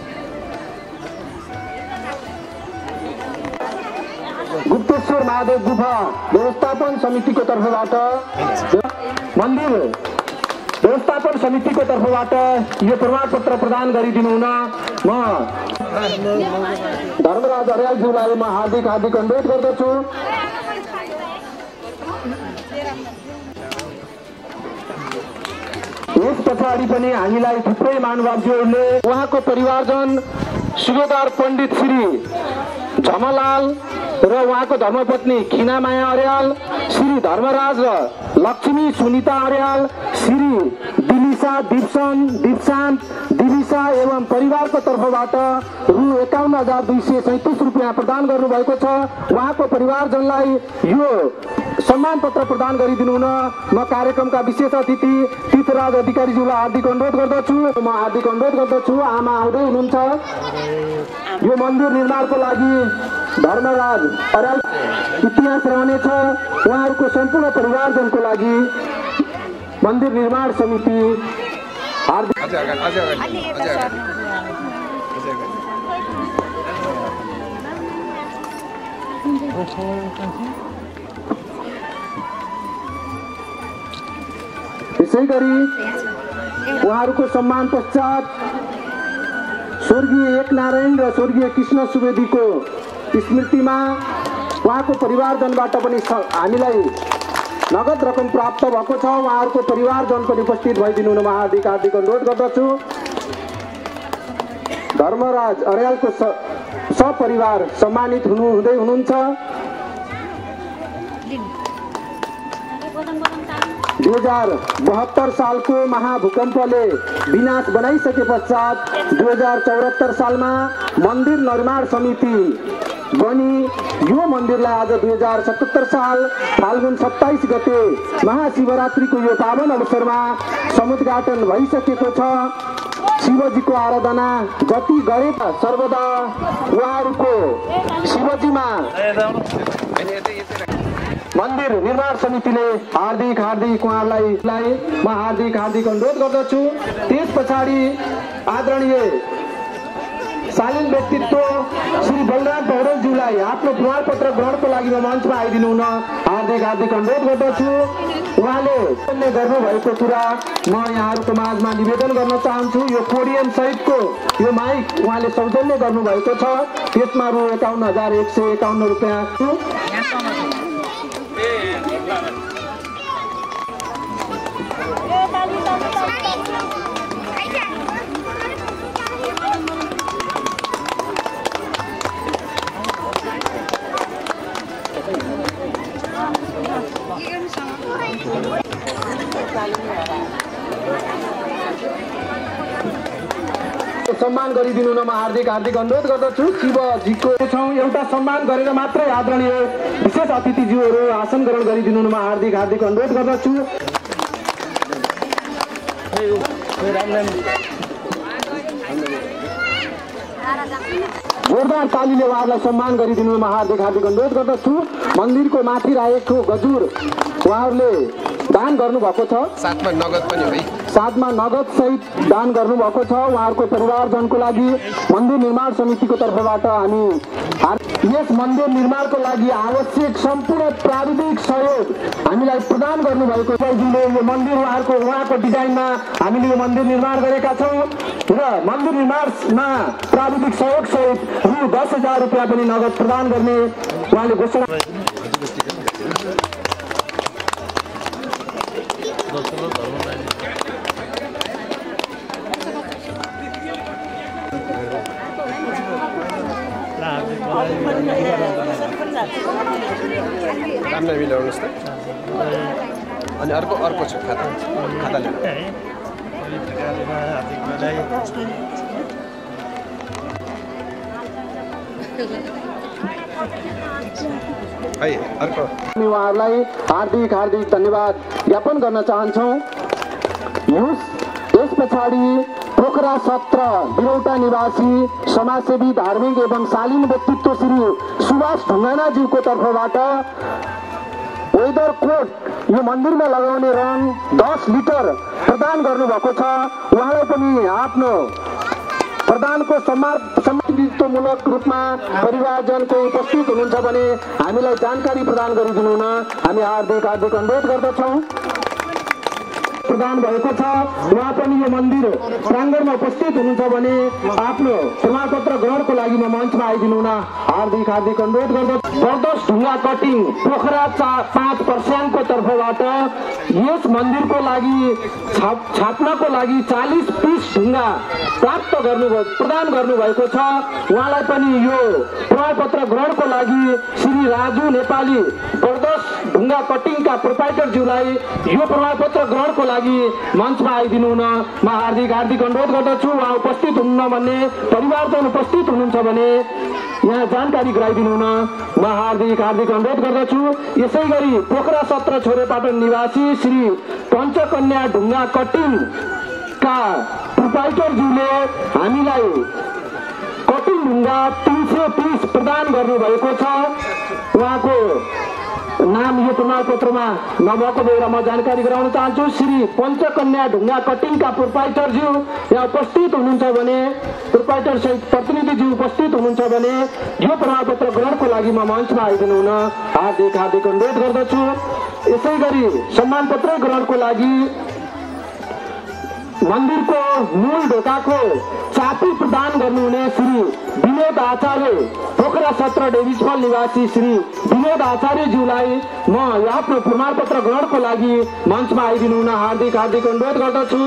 गुप्तेश्वर महादेव गुफा व्यवस्थापन समितिको तर्फबाट मन्दिर व्यवस्थापन समितिको तर्फबाट यो प्रमाणपत्र प्रदान गरिदिनु हुन म धर्मराज अर्यालज्यूलाई म हार्दिक हार्दिक अनुरोध गर्दछु। यस पछाडि पनि हामीलाई थुप्रै महानुभावजीहरूले उहाँको परिवारजन सुबेदार पण्डित श्री झमलाल र उहाँको धर्मपत्नी खिनामाया अर्याल श्री धर्मराज र लक्ष्मी सुनिता अर्याल श्री दिलिसा दिप्सन दिप्सान्त दिविसा एवं परिवारको तर्फबाट रु एकाउन्न हजार दुई सय सैतिस रुपियाँ प्रदान गर्नुभएको छ। उहाँको परिवारजनलाई यो सम्मान पत्र प्रदान गरिदिनु हुन म कार्यक्रमका विशेष अतिथि तीर्थराज अधिकारीज्यूलाई हार्दिक अनुरोध गर्दछु। म हार्दिक अनुरोध गर्दछु। आमा आउँदै हुनुहुन्छ। यो मन्दिर निर्माणको लागि धर्मराज अर्याल इतिहास रहनेछ। उहाँहरूको सम्पूर्ण परिवारजनको लागि मन्दिर निर्माण समिति हार्दिक यसै गरी उहाँहरूको सम्मान पश्चात स्वर्गीय एक नारायण र स्वर्गीय कृष्ण सुवेदीको स्मृतिमा उहाँको परिवारजनबाट पनि हामीलाई नगद रकम प्राप्त भएको छ। उहाँहरूको परिवारजन पनि उपस्थित भइदिनु हुन म हार्दिक हार्दिक अनुरोध गर्दछु। धर्मराज अर्यालको सपरिवार सम्मानित हुनु हुँदै हुनुहुन्छ। दुई हजार बहत्तर सालको महाभूकम्पले विनाश बनाइसके पश्चात दुई हजार चौहत्तर सालमा मन्दिर निर्माण समिति बनी। यो मन्दिरलाई आज दुई हजार सतहत्तर साल फाल्गुन सत्ताइस गते महाशिवरात्रिको यो पावन अवसरमा समुद्घाटन भइसकेको छ। शिवजीको आराधना जति गरे सर्वदा उहाँहरूको शिवजीमा। मन्दिर निर्माण समितिले हार्दिक हार्दिक उहाँहरूलाई लाई म हार्दिक हार्दिक अनुरोध गर्दछु। त्यस पछाडि आदरणीय शालीन व्यक्तित्व श्री बलराम पौडेलज्यूलाई आफ्नो प्रमाणपत्र ग्रहणको लागि म मञ्चमा आइदिनु हुन हार्दिक हार्दिक अनुरोध गर्दछु। उहाँले उहाँले गर्नुभएको कुरा म यहाँहरूको माझमा निवेदन गर्न चाहन्छु। यो कोरियन सहितको यो माइक उहाँले सौजन्य गर्नुभएको छ। त्यसमा रु एकाउन्न हजार एक सय एकाउन्न रुपियाँ 一根香。सम्मान गरिदिनु हुन म हार्दिक हार्दिक अनुरोध गर्दछु। शिवजीको छौँ। एउटा सम्मान गरेर मात्रै आदरणीय विशेष अतिथिज्यूहरू आसन ग्रहण गरिदिनु हुन म हार्दिक हार्दिक अनुरोध गर्दछु। जोरदार तालीले उहाँहरूलाई सम्मान गरिदिनु म हार्दिक हार्दिक अनुरोध गर्दछु। मन्दिरको माथि राखेको गजुर उहाँहरूले दान गर्नुभएको छ। साथमा नगद पनि है। साथमा नगद सहित दान गर्नुभएको छ। उहाँहरूको परिवारजनको लागि मन्दिर निर्माण समितिको तर्फबाट हामी यस मन्दिर निर्माणको लागि आवश्यक सम्पूर्ण प्राविधिक सहयोग हामीलाई प्रदान गर्नुभएको जुनले यो मन्दिर उहाँहरूको उहाँको डिजाइनमा हामीले यो मन्दिर निर्माण गरेका छौँ। र मन्दिर निर्माणमा प्राविधिक सहयोग सहित रु दस हजार रुपियाँ पनि नगद प्रदान गर्ने उहाँले घोषणा राम्रै मिलाउनुहोस् त। अनि अर्को अर्को छ खाता खाता है अर्को। हामी उहाँहरूलाई हार्दिक हार्दिक धन्यवाद ज्ञापन गर्न चाहन्छौँ। यस पछाडि पोखरा सत्र बिरौटा निवासी समाजसेवी धार्मिक एवं शालीन व्यक्तित्व श्री सुभाष ढुङ्गानाज्यूको तर्फबाट वेदर कोट यो मन्दिरमा लगाउने रङ दस लिटर प्रदान गर्नुभएको छ। उहाँलाई पनि आफ्नो प्रदानको सम्मान सम्मानितमूलक रूपमा परिवारजनको उपस्थित हुनुहुन्छ भने हामीलाई जानकारी प्रदान गरिदिनु हुन हामी हार्दिक हार्दिक अनुरोध गर्दछौँ। प्रदान भएको छ। उहाँ पनि यो मन्दिर प्राङ्गणमा उपस्थित हुनुहुन्छ भने आफ्नो प्रमाणपत्र ग्रहणको लागि म मञ्चमा आइदिनु हुन हार्दिक हार्दिक अनुरोध गर्दछु। बर्दस ढुङ्गा कटिङ पोखरा चा पाँच पर्स्याङको तर्फबाट यस मन्दिरको लागि छाप छाप्नको लागि चालिस पिस ढुङ्गा प्राप्त गर्नुभयो प्रदान गर्नुभएको छ। उहाँलाई पनि यो प्रमाणपत्र ग्रहणको लागि श्री राजु नेपाली बर्दस ढुङ्गा कटिङका प्रोपाइटरज्यूलाई यो प्रमाणपत्र ग्रहणको लागि मञ्चमा आइदिनु हुन म हार्दिक हार्दिक अनुरोध गर्दछु। उहाँ उपस्थित हुनुहुन्न भन्ने परिवारजन उपस्थित हुनुहुन्छ भने यहाँ जानकारी गराइदिनु हुन म हार्दिक हार्दिक अनुरोध गर्दछु। यसै गरी पोखरा सत्र छोरेपाटन निवासी श्री पञ्चकन्या ढुङ्गा कटिङका प्रोपाइटरज्यूले हामीलाई कटिङ ढुङ्गा तिन सय तिस प्रदान गर्नुभएको छ। उहाँको नाम यो प्रमाणपत्रमा नभएको बेला म जानकारी गराउन चाहन्छु श्री पञ्चकन्या ढुङ्गा कटिङका प्रोपाइटरज्यू यहाँ उपस्थित हुनुहुन्छ भने प्रोपाइटर सहित प्रतिनिधिज्यू उपस्थित हुनुहुन्छ भने यो प्रमाणपत्र ग्रहणको लागि म मञ्चमा आइदिनु हुन हार्दिक हार्दिक अनुरोध गर्दछु यसै गरी सम्मान पत्र ग्रहणको लागि मन्दिरको मूल ढोकाको चापी प्रदान गर्नुहुने श्री विनोद आचार्य पोखरा सत्र डेभिसफल निवासी श्री विनोद आचार्यज्यूलाई म आफ्नो प्रमाणपत्र ग्रहणको लागि मञ्चमा आइदिनु हुन हार्दिक हार्दिक अनुरोध गर्दछु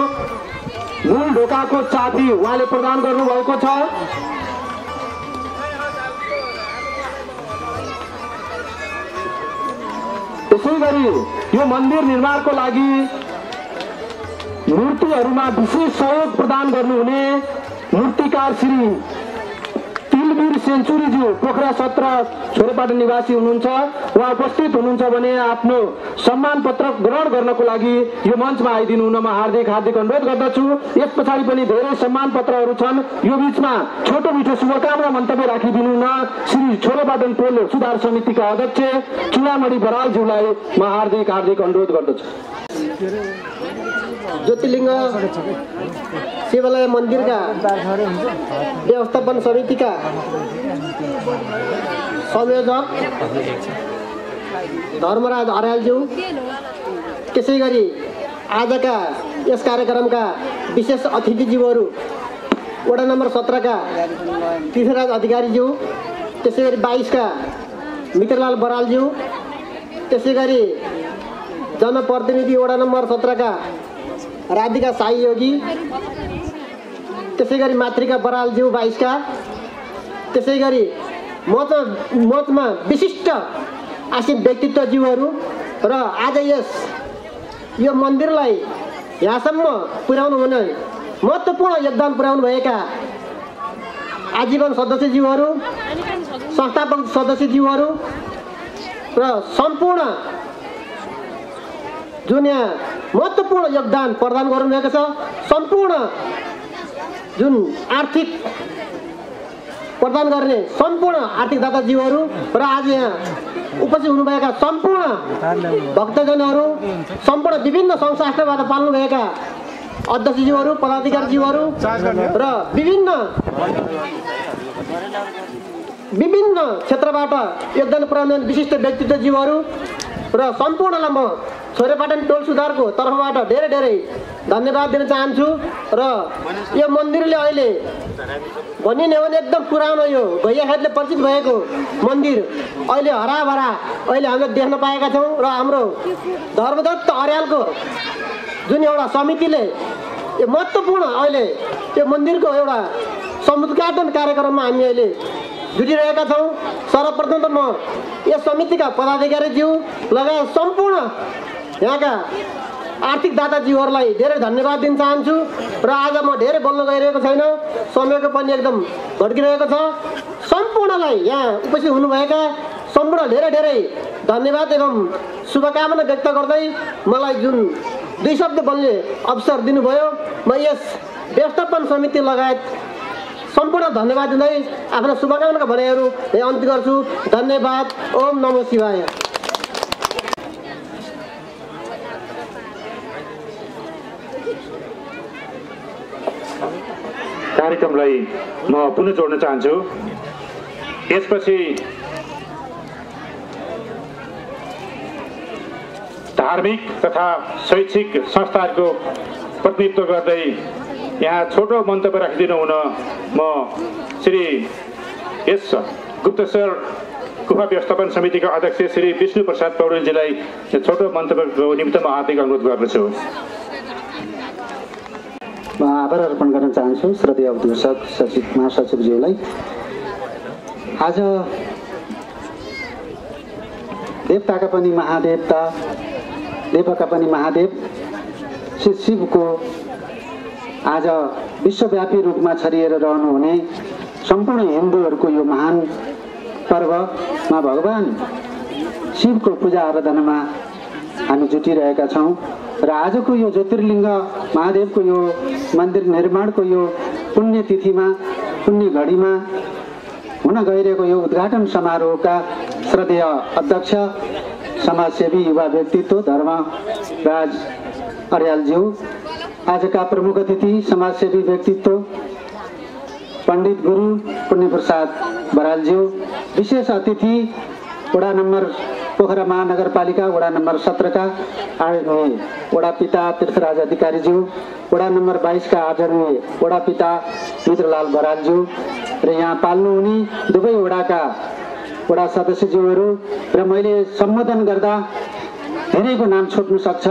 मूल ढोकाको चापी उहाँले प्रदान गर्नुभएको छ यसै गरी यो मन्दिर निर्माणको लागि मूर्तिहरूमा विशेष सहयोग प्रदान गर्नुहुने मूर्तिकार श्री तिलवीर सेन्चुरीज्यू पोखरा सत्र छोरेपाटन निवासी हुनुहुन्छ। उहाँ उपस्थित हुनुहुन्छ भने आफ्नो सम्मान पत्र ग्रहण गर्नको लागि यो मञ्चमा आइदिनु हुन म हार्दिक हार्दिक अनुरोध गर्दछु। यस पछाडि पनि धेरै सम्मान पत्रहरू छन्। यो बिचमा छोटो मिठो शुभकामना मन्तव्य राखिदिनु हुन श्री छोरेपाटन टोल सुधार समितिका अध्यक्ष चुनामणि बरालज्यूलाई म हार्दिक हार्दिक अनुरोध गर्दछु। ज्योतिलिङ्ग शिवालय मन्दिरका व्यवस्थापन समितिका संयोजक धर्मराज अर्यालज्यू त्यसै गरी आजका यस कार्यक्रमका विशेष अतिथिज्यूहरू वडा नम्बर सत्रका पृथ्वीराज अधिकारीज्यू त्यसै गरी बाइसका मित्रलाल बरालज्यू त्यसै गरी जनप्रतिनिधि वडा नम्बर सत्रका राधिका साई योगी। त्यसै गरी मातृका बरालज्यू बाइसका। त्यसै गरी मच मचमा विशिष्ट आसिन व्यक्तित्वज्यूहरू र आज यस यो मन्दिरलाई यहाँसम्म पुर्याउनु हुने महत्त्वपूर्ण योगदान पुर्याउनु भएका आजीवन सदस्यज्यूहरू संस्थापक सदस्यज्यूहरू र सम्पूर्ण जुन यहाँ महत्त्वपूर्ण योगदान प्रदान गर्नुभएको छ। सम्पूर्ण जुन आर्थिक प्रदान गर्ने सम्पूर्ण आर्थिक दाताजीहरू र आज यहाँ उपस्थित हुनुभएका सम्पूर्ण भक्तजनहरू सम्पूर्ण विभिन्न सङ्घ शास्त्रबाट पाल्नुभएका अध्यक्षज्यूहरू पदाधिकारीज्यूहरू र विभिन्न विभिन्न क्षेत्रबाट योगदान पुर्याउने विशिष्ट व्यक्तित्वज्यूहरू र सम्पूर्णलाई म छोरेपाटन टोल सुधारको तर्फबाट धेरै धेरै धन्यवाद दिन चाहन्छु र यो मन्दिरले अहिले भनिने हो भने एकदम पुरानो यो भैयाखातले परिचित भएको मन्दिर। अहिले हराभरा अहिले हामीले देख्न पाएका छौँ र हाम्रो धर्मदत्त अर्यालको जुन एउटा समितिले यो महत्त्वपूर्ण अहिले यो मन्दिरको एउटा समुद्घाटन कार्यक्रममा हामी अहिले जुटिरहेका छौँ। सर्वप्रथम त म यस समितिका पदाधिकारीज्यू लगायत सम्पूर्ण यहाँका आर्थिक दाताज्यूहरूलाई धेरै धन्यवाद दिन चाहन्छु र आज म धेरै बोल्न गइरहेको छैन। समयको पनि एकदम भड्किरहेको छ। सम्पूर्णलाई यहाँ उपस्थित हुनुभएका सम्पूर्ण धेरै धेरै धन्यवाद एवं शुभकामना व्यक्त गर्दै मलाई जुन दुई शब्द बोल्ने अवसर दिनुभयो म यस व्यवस्थापन समिति लगायत सम्पूर्ण धन्यवाद दिँदै आफ्ना शुभकामनाका भनाइहरू अन्त्य गर्छु। धन्यवाद। ओम नमो शिवाय। कार्यक्रमलाई म पुनः जोड्न चाहन्छु। यसपछि धार्मिक तथा शैक्षिक संस्थाहरूको प्रतिनिधित्व गर्दै यहाँ छोटो मन्तव्य राखिदिनु हुन म श्री यस गुप्तेश्वर गुफा व्यवस्थापन समितिका अध्यक्ष श्री विष्णु प्रसाद पौडेलजीलाई छोटो मन्तव्यको निम्ति म हार्दिक अनुरोध गर्दछु। म आभार अर्पण गर्न चाहन्छु श्रद्धेय अवधूषक सचिव महासचिवज्यूलाई आज देवताका पनि महादेवता देवका पनि महादेव। श्री शिवको आज विश्वव्यापी रूपमा छरिएर रहनुहुने सम्पूर्ण हिन्दूहरूको यो महान पर्वमा भगवान् शिवको पूजा आराधनामा हामी जुटिरहेका छौँ। र आजको यो ज्योतिर्लिङ्ग महादेवको यो मन्दिर निर्माणको यो पुण्यतिथिमा पुण्य घडीमा हुन गइरहेको यो उद्घाटन समारोहका श्रद्धेय अध्यक्ष समाजसेवी युवा व्यक्तित्व धर्मराज अर्यालज्यू आजका प्रमुख अतिथि समाजसेवी व्यक्तित्व पण्डित गुरु पुण्यप्रसाद बरालज्यू विशेष अतिथि वडा नम्बर पोखरा महानगरपालिका वडा नम्बर सत्रका वडा पिता तीर्थराज अधिकारीज्यू वडा नम्बर बाइसका आदरणीय वडा पिता मित्रलाल बरालज्यू। र यहाँ पाल्नुहुने दुवै वडाका वडा सदस्यज्यूहरू र मैले सम्बोधन गर्दा धेरैको नाम छुट्नु सक्छ।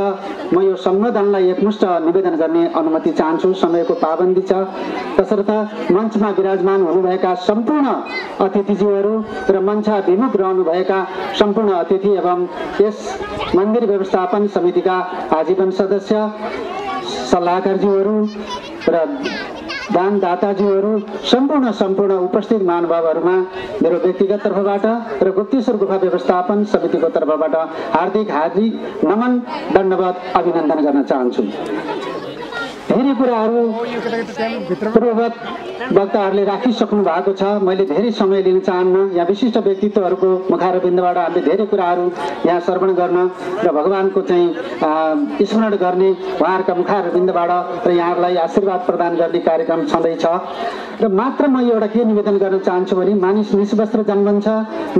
म यो सम्बोधनलाई एकमुष्ट निवेदन गर्ने अनुमति चाहन्छु। समयको पाबन्दी छ। तसर्थ मञ्चमा विराजमान हुनुभएका सम्पूर्ण अतिथिज्यूहरू र मञ्चाभिमुख रहनुभएका सम्पूर्ण अतिथि एवं यस मन्दिर व्यवस्थापन समितिका आजीवन सदस्य सल्लाहकारज्यूहरू र दानदाताज्यूहरू सम्पूर्ण सम्पूर्ण उपस्थित महानुभावहरूमा मेरो व्यक्तिगत तर्फबाट र गुप्तेश्वर गुफा व्यवस्थापन समितिको तर्फबाट हार्दिक हार्दिक नमन दण्डवत अभिनन्दन गर्न चाहन्छु। धेरै कुराहरू पूर्ववत वक्ताहरूले राखिसक्नु भएको छ। मैले धेरै समय लिन चाहन्न। यहाँ विशिष्ट व्यक्तित्वहरूको मुखारबिन्दबाट हामीले धेरै कुराहरू यहाँ श्रवण गर्न र भगवान्को चाहिँ स्मरण गर्ने उहाँहरूका मुखारबिन्दबाट र यहाँहरूलाई आशीर्वाद प्रदान गर्ने कार्यक्रम छँदैछ र मात्र म एउटा के निवेदन गर्न चाहन्छु भने मानिस निष्वस्त्र जन्मन्छ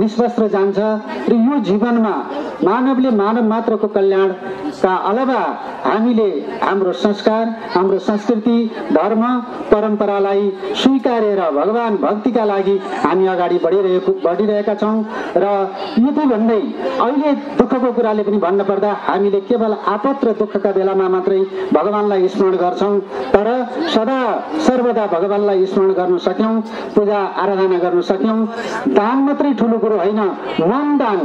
निष्वस्त्र जान्छ र यो जीवनमा मानवले मानव मात्रको कल्याणका अलावा हामीले हाम्रो संस्कार हाम्रो संस्कृति धर्म परम्परालाई स्वीकारेर भगवान् भक्तिका लागि हामी अगाडि बढिरहेको बढिरहेका छौँ। र यति भन्दै अहिले दुःखको कुराले पनि भन्नुपर्दा हामीले केवल आपत र दुःखका बेलामा मात्रै भगवान्लाई स्मरण गर्छौँ। तर सदा सर्वदा भगवान्लाई स्मरण गर्न सक्यौँ पूजा आराधना गर्न सक्यौँ। दान मात्रै ठुलो कुरो होइन मन दान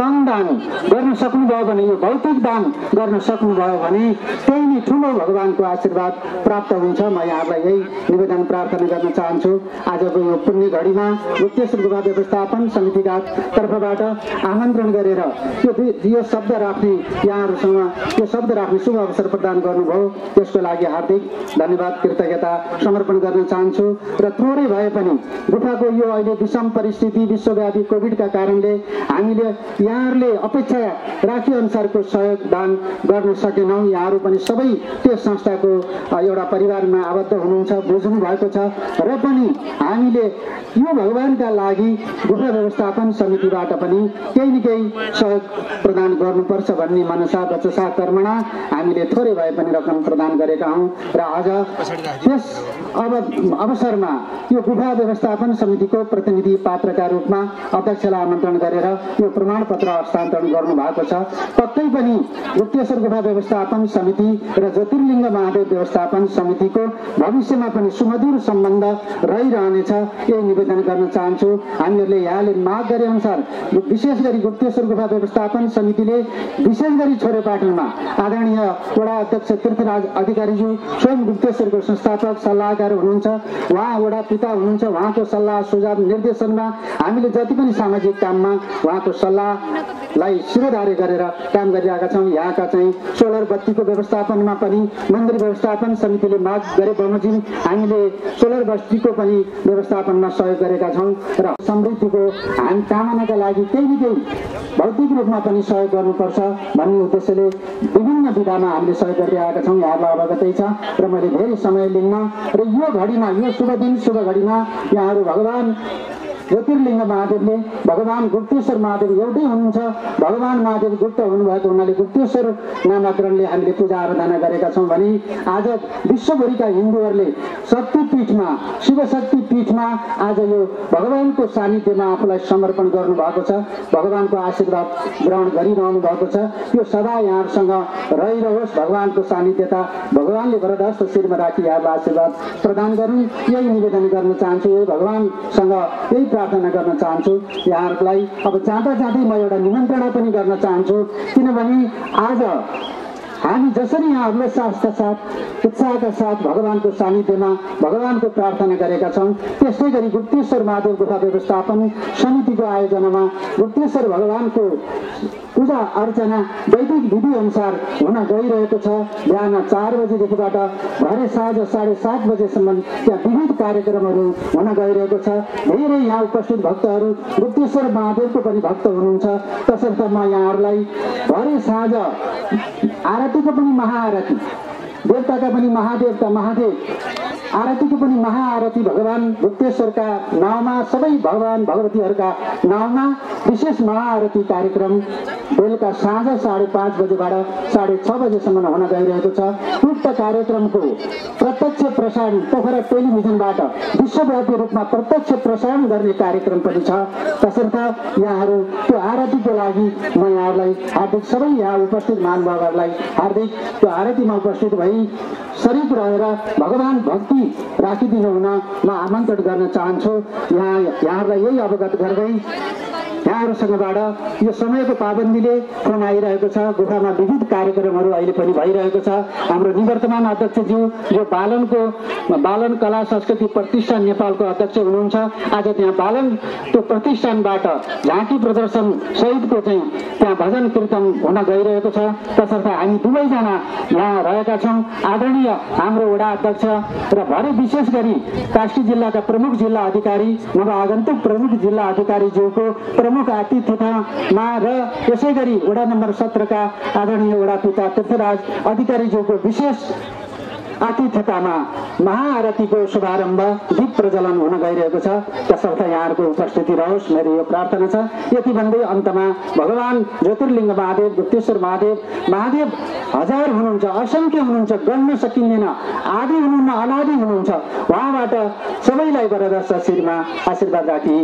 तन दान गर्न सक्नुभयो भने यो भौतिक दान गर्न सक्नुभयो भने त्यही नै ठुलो भगवान्को आशीर्वाद प्राप्त हुन्छ। म यहाँलाई यही निवेदन प्रार्थना गर्न चाहन्छु। आजको यो पुण्य घडीमा मुक्तेश्वर गुफा व्यवस्थापन समितिका तर्फबाट आमन्त्रण गरेर यो यो शब्द राख्ने यहाँहरूसँग यो शब्द राख्ने शुभ अवसर प्रदान गर्नुभयो। त्यसको लागि हार्दिक धन्यवाद कृतज्ञता समर्पण गर्न चाहन्छु। र थोरै भए पनि गुफाको यो अहिले विषम परिस्थिति विश्वव्यापी कोभिडका कारणले हामीले यहाँहरूले अपेक्षा राखे अनुसारको सहयोग दान गर्न सकेनौँ। यहाँहरू पनि सबै त्यो संस्थाको एउटा परिवारमा आबद्ध हुनुहुन्छ बुझ्नु भएको छ। र पनि हामीले यो भगवान्का लागि गुफा व्यवस्थापन समितिबाट पनि केही न केही सहयोग प्रदान गर्नुपर्छ भन्ने मनसा बचसा कर्मणा हामीले थोरै भए पनि रकम प्रदान गरेका हौँ। र आज त्यस अब अवसरमा यो गुफा व्यवस्थापन समितिको प्रतिनिधि पात्रका रूपमा अध्यक्षलाई आमन्त्रण गरेर यो प्रमाणपत्र हस्तान्तरण गर्नु भएको छ। पक्कै पनि गुप्तेश्वर गुफा व्यवस्थापन समिति र ज्योतिर्लिङ्ग महादेव व्यवस्थापन समितिको भविष्यमा पनि सुमधुर सम्बन्ध रहिरहनेछ। यही निवेदन गर्न चाहन्छु। हामीहरूले यहाँले माग गरे अनुसार विशेष गरी गुप्तेश्वर गुफा व्यवस्थापन समितिले विशेष गरी छोरेपाटनमा आदरणीय वडा अध्यक्ष तीर्थराज अधिकारीज्यू स्वयं गुप्तेश्वरको संस्थापक सल्लाहकार हुनुहुन्छ। उहाँ वडा पिता हुनुहुन्छ। उहाँको सल्लाह सुझाव निर्देशनमा हामीले जति पनि सामाजिक काममा उहाँको सल्लाहलाई शिरोधार्य गरेर काम गरिरहेका छौँ। यहाँका चाहिँ सोलर बत्तीको व्यवस्थापनमा पनि मन्दिर व्यवस्थापन समितिले माग गरे बमोजिम हामीले सोलर बत्तीको पनि व्यवस्थापनमा सहयोग गरेका छौँ र समृद्धिको हामी कामनाका लागि केही न केही भौतिक रूपमा पनि सहयोग गर्नुपर्छ भन्ने उद्देश्यले विभिन्न विधामा हामीले सहयोग गरिरहेका छौँ। यहाँलाई अवगतै छ र मैले धेरै समय लिन्न र यो घडीमा यो शुभ दिन शुभ घडीमा यहाँहरू भगवान् ज्योतिर्लिङ्ग महादेवले भगवान् गुप्तेश्वर महादेव एउटै हुनुहुन्छ। भगवान् महादेव गुप्त हुनुभएको हुनाले गुप्तेश्वर नामाकरणले हामीले पूजा आराधना गरेका छौँ भने आज विश्वभरिका हिन्दूहरूले शक्तिपीठमा शिवशक्ति पीठमा आज यो भगवान्को सानिध्यमा आफूलाई समर्पण गर्नुभएको छ। भगवान्को आशीर्वाद ग्रहण गरिरहनु भएको छ। यो सदा यहाँहरूसँग रहिरहोस्। भगवान्को सानिध्यता भगवान्ले वरदस्त शिरमा राखी यहाँलाई आशीर्वाद प्रदान गरून्। यही निवेदन गर्न चाहन्छु। भगवान्सँग यही प्रार्थना गर्न चाहन्छु। यहाँहरूलाई अब जाँदा जाँदै म एउटा निमन्त्रणा पनि गर्न चाहन्छु। किनभने आज हामी जसरी यहाँहरूले साथका साथ उत्साहका साथ भगवान्को सानिध्यमा भगवान्को प्रार्थना गरेका छौँ त्यस्तै गरी गुप्तेश्वर महादेव गुफा व्यवस्थापन समितिको आयोजनामा गुप्तेश्वर भगवान्को पूजा अर्चना वैदिक विधि अनुसार हुन गइरहेको छ। बिहान चार बजीदेखिबाट भरे साँझ साढे सात बजेसम्म त्यहाँ विविध कार्यक्रमहरू हुन गइरहेको छ। धेरै यहाँ उपस्थित भक्तहरू गुप्तेश्वर महादेवको पनि भक्त हुनुहुन्छ। तसर्थ म यहाँहरूलाई भरे साँझ आरतीको पनि महाआरती देवताका पनि महादेवता महादेव आरतीको पनि महाआरती भगवान् गुप्तेश्वरका नाउँमा सबै भगवान् भगवतीहरूका नाउँमा विशेष महाआरती कार्यक्रम बेलुका साँझ साढे पाँच बजेबाट साढे छ बजेसम्म हुन गइरहेको छ। उक्त कार्यक्रमको प्रत्यक्ष प्रसारण पोखरा टेलिभिजनबाट विश्वव्यापी रूपमा प्रत्यक्ष प्रसारण गर्ने कार्यक्रम पनि छ। तसर्थ यहाँहरू त्यो आरतीको लागि म यहाँहरूलाई हार्दिक सबै यहाँ उपस्थित महानुभावहरूलाई हार्दिक त्यो आरतीमा उपस्थित भई सरिक रहेर भगवान् भक्ति राखिदिनु हुन म आमन्त्रण गर्न चाहन्छु। यहाँ यहाँहरूलाई यही अवगत गर्दै उहाँहरूसँगबाट यो समयको पाबन्दीले फोन आइरहेको छ। गुफामा विविध कार्यक्रमहरू अहिले पनि भइरहेको छ। हाम्रो निवर्तमान अध्यक्षज्यू जो बालनको बालन कला संस्कृति प्रतिष्ठान नेपालको अध्यक्ष हुनुहुन्छ। आज त्यहाँ बालन त्यो प्रतिष्ठानबाट झाँकी प्रदर्शन सहितको चाहिँ त्यहाँ भजन कीर्तन हुन गइरहेको छ। तसर्थ हामी दुवैजना यहाँ रहेका छौँ। आदरणीय हाम्रो वडा अध्यक्ष र भरे विशेष गरी कास्की जिल्लाका प्रमुख जिल्ला अधिकारी नव आगन्तुक प्रमुख जिल्ला अधिकारीज्यूको प्रमुख आतिथ्यतामा र यसै गरी वडा नम्बर सत्रका आदरणीय वडा पिता तीर्थराज अधिकारीज्यूको विशेष आतिथ्यतामा महाआरतीको शुभारम्भ दीप प्रज्वलन हुन गइरहेको छ। त्यसर्थ यहाँहरूको उपस्थिति रहोस्। मेरो यो प्रार्थना छ। यति भन्दै अन्तमा भगवान् ज्योतिर्लिङ्ग महादेव गुप्तेश्वर महादेव महादेव हजार हुनुहुन्छ असङ्ख्य हुनुहुन्छ गन्न सकिँदैन आदि हुनुहुन्न अनादि हुनुहुन्छ। उहाँबाट सबैलाई वरदर्श शिरमा आशीर्वाद राखी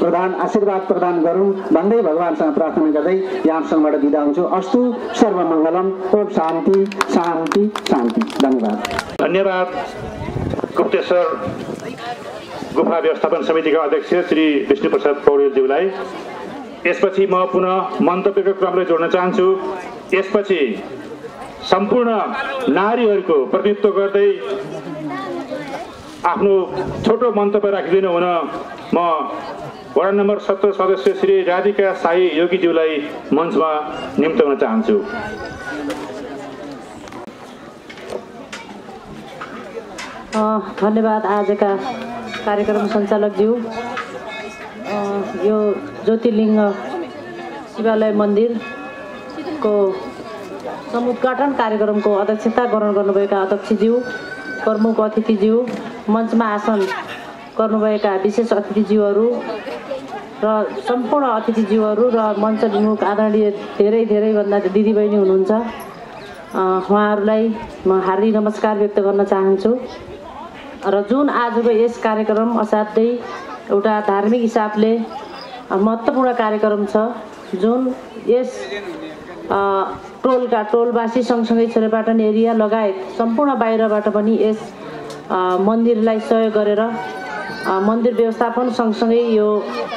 प्रदान आशीर्वाद प्रदान गरौँ भन्दै भगवान्सँग प्रार्थना गर्दै यहाँसँगबाट बिदा हुन्छु। अस्तु सर्वमङ्गलम। ओम शान्ति शान्ति शान्ति। धन्यवाद। धन्यवाद गुप्तेश्वर गुफा व्यवस्थापन समितिका अध्यक्ष श्री विष्णुप्रसाद पौडेलज्यूलाई यसपछि म पुनः मन्तव्यको क्रमलाई जोड्न चाहन्छु यसपछि सम्पूर्ण नारीहरूको प्रतिनिधित्व गर्दै आफ्नो छोटो मन्तव्य राखिदिनु हुन म वडा नम्बर सत्र सदस्य श्री राधिका साई योगीज्यूलाई मञ्चमा निम्ताउन चाहन्छु धन्यवाद आजका कार्यक्रम सञ्चालकज्यू। यो ज्योतिर्लिङ्ग शिवालय मन्दिरको समुद्घाटन कार्यक्रमको अध्यक्षता ग्रहण गर्नुभएका अध्यक्षज्यू प्रमुख अतिथिज्यू मञ्चमा आसन गर्नुभएका विशेष अतिथिज्यूहरू र सम्पूर्ण अतिथिज्यूहरू र मञ्च विमुख आदरणीय धेरै धेरैभन्दा दिदीबहिनी हुनुहुन्छ। उहाँहरूलाई म हार्दिक नमस्कार व्यक्त गर्न चाहन्छु। र जुन आजको यस कार्यक्रम असाध्यै एउटा धार्मिक हिसाबले महत्त्वपूर्ण कार्यक्रम छ जुन यस टोलका टोलवासी सँगसँगै छोरेपाटन एरिया लगायत सम्पूर्ण बाहिरबाट पनि यस मन्दिरलाई सहयोग गरेर मन्दिर व्यवस्थापन सँगसँगै यो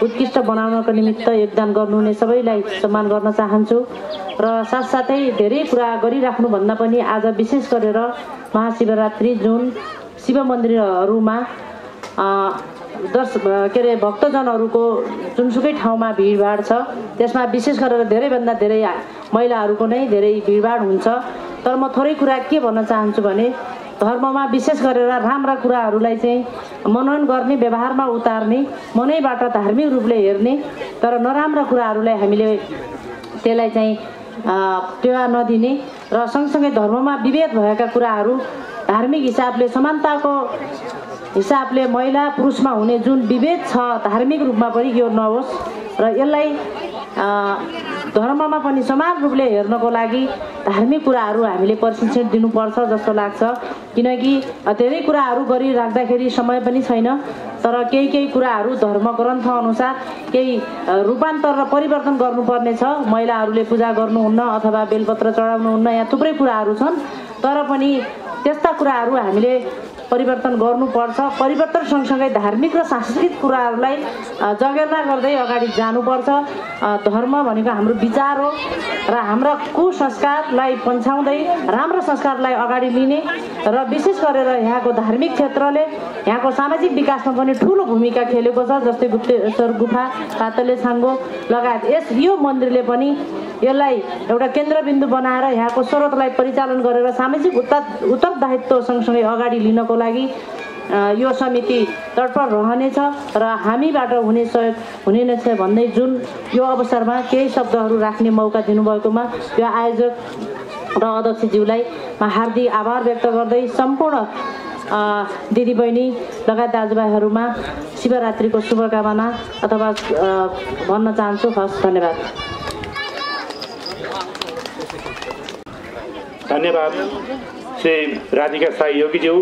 उत्कृष्ट बनाउनको निमित्त योगदान गर्नुहुने सबैलाई सम्मान गर्न चाहन्छु र साथसाथै धेरै कुरा गरिराख्नुभन्दा पनि आज विशेष गरेर महाशिवरात्रि जुन शिव मन्दिरहरूमा दर्श के अरे भक्तजनहरूको जुनसुकै ठाउँमा भिडभाड छ त्यसमा विशेष गरेर धेरैभन्दा धेरै महिलाहरूको नै धेरै भिडभाड हुन्छ। तर म थोरै कुरा के भन्न चाहन्छु भने धर्ममा विशेष गरेर राम्रा कुराहरूलाई चाहिँ मनन गर्ने व्यवहारमा उतार्ने मनैबाट धार्मिक रूपले हेर्ने तर नराम्रा कुराहरूलाई हामीले त्यसलाई चाहिँ टेवा नदिने र सँगसँगै धर्ममा विभेद भएका कुराहरू धार्मिक हिसाबले समानताको हिसाबले महिला पुरुषमा हुने जुन विभेद छ धार्मिक रूपमा पनि यो नहोस्। र यसलाई धर्ममा पनि समान रूपले हेर्नको लागि धार्मिक कुराहरू हामीले प्रशिक्षण दिनुपर्छ जस्तो लाग्छ। किनकि धेरै कुराहरू गरिराख्दाखेरि समय पनि छैन। तर केही केही कुराहरू धर्म ग्रन्थ अनुसार केही रूपान्तर र परिवर्तन गर्नुपर्ने छ महिलाहरूले पूजा गर्नुहुन्न अथवा बेलपत्र चढाउनुहुन्न यहाँ थुप्रै कुराहरू छन्। तर पनि त्यस्ता कुराहरू हामीले परिवर्तन गर्नुपर्छ। परिवर्तन सँगसँगै धार्मिक र सांस्कृतिक कुराहरूलाई जगेर्ना गर्दै अगाडि जानुपर्छ। धर्म भनेको हाम्रो विचार हो र हाम्रा कुसंस्कारलाई पन्छाउँदै राम्रो संस्कारलाई अगाडि लिने र विशेष गरेर यहाँको धार्मिक क्षेत्रले यहाँको सामाजिक विकासमा पनि ठुलो भूमिका खेलेको छ जस्तै गुप्तेश्वर गुफा पातले छाङ्गो लगायत यस यो मन्दिरले पनि यसलाई एउटा केन्द्रबिन्दु बनाएर यहाँको स्रोतलाई परिचालन गरेर सामाजिक उत्तर उत्तरदायित्व सँगसँगै अगाडि लिनको लागि यो समिति तत्पर रहनेछ र हामीबाट हुने सहयोग हुने नै छ भन्दै जुन यो अवसरमा केही शब्दहरू राख्ने मौका दिनुभएकोमा यो आयोजक र अध्यक्षज्यूलाई म हार्दिक आभार व्यक्त गर्दै सम्पूर्ण दिदीबहिनी लगायत दाजुभाइहरूमा शिवरात्रिको शुभकामना अथवा भन्न चाहन्छु हस् धन्यवाद। धन्यवाद। श्री राधिका साई योगीज्यू।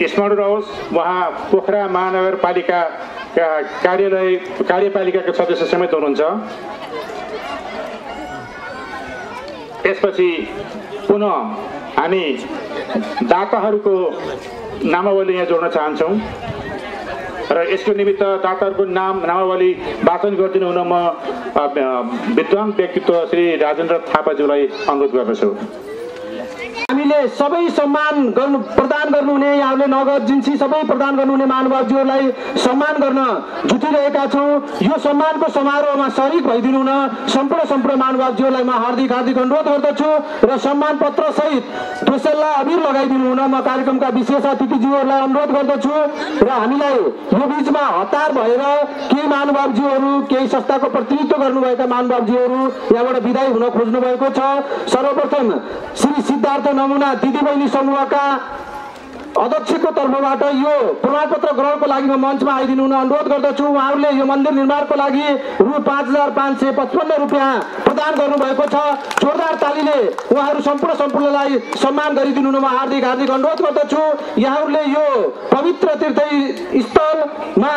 स्मरण रहोस्। उहाँ पोखरा महानगरपालिकाका कार्यालय कार्यपालिकाका सदस्य समेत हुनुहुन्छ। त्यसपछि पुनः हामी दाताहरूको नामावली यहाँ जोड्न चाहन्छौँ। र यसको निमित्त दाताहरूको नाम नामावली वाचन गरिदिनु हुन म विद्वान व्यक्तित्व श्री राजेन्द्र थापाज्यूलाई अनुरोध गर्दछु। हामीले सबै सम्मान गर्नु प्रदान गर्नुहुने यहाँहरूले नगद जिन्सी सबै प्रदान गर्नुहुने महानुभावजीहरूलाई सम्मान गर्न जुटिरहेका छौँ। यो सम्मानको समारोहमा सरिक भइदिनु हुन सम्पूर्ण सम्पूर्ण महानुभावजीहरूलाई म हार्दिक हार्दिक अनुरोध गर्दछु र सम्मान पत्र सहित दोसेल्ला अबिर लगाइदिनु हुन म कार्यक्रमका विशेष अतिथिज्यूहरूलाई अनुरोध गर्दछु र हामीलाई यो बिचमा हतार भएर केही महानुभावजीहरू केही संस्थाको प्रतिनिधित्व गर्नुभएका महानुभावजीहरू यहाँबाट विदाय हुन खोज्नु भएको छ। सर्वप्रथम श्री सिद्धार्थ नमुना दिदीबहिनी समूहका अध्यक्षको तर्फबाट यो प्रमाणपत्र ग्रहणको लागि म मञ्चमा आइदिनु हुन अनुरोध गर्दछु। उहाँहरूले यो मन्दिर निर्माणको लागि रु पाँच हजार पाँच सय पचपन्न रुपियाँ प्रदान गर्नुभएको छ। जोरदार तालीले उहाँहरू सम्पूर्ण सम्पूर्णलाई सम्मान गरिदिनु हुन म हार्दिक हार्दिक अनुरोध गर्दछु। यहाँहरूले यो पवित्र तीर्थ स्थलमा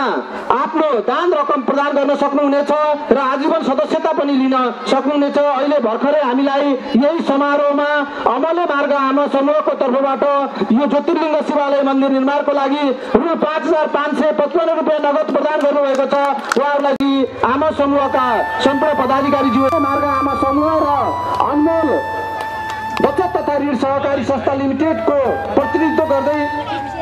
आफ्नो दान रकम प्रदान गर्न सक्नुहुनेछ र आजीवन सदस्यता पनि लिन सक्नुहुनेछ। अहिले भर्खरै हामीलाई यही समारोहमा अमले मार्ग आमा समूहको तर्फबाट यो ज्योतिर्लिङ्ग शिवालय मन्दिर निर्माणको लागि रु पाँच हजार पाँच सय पचपन्न रुपियाँ नगद प्रदान गर्नुभएको छ। उहाँहरूलाई आमा समूहका सम्पूर्ण पदाधिकारीज्यू मार्ग आमा समूह र अनमोल बचत तथा ऋण सहकारी संस्था लिमिटेडको प्रतिनिधित्व गर्दै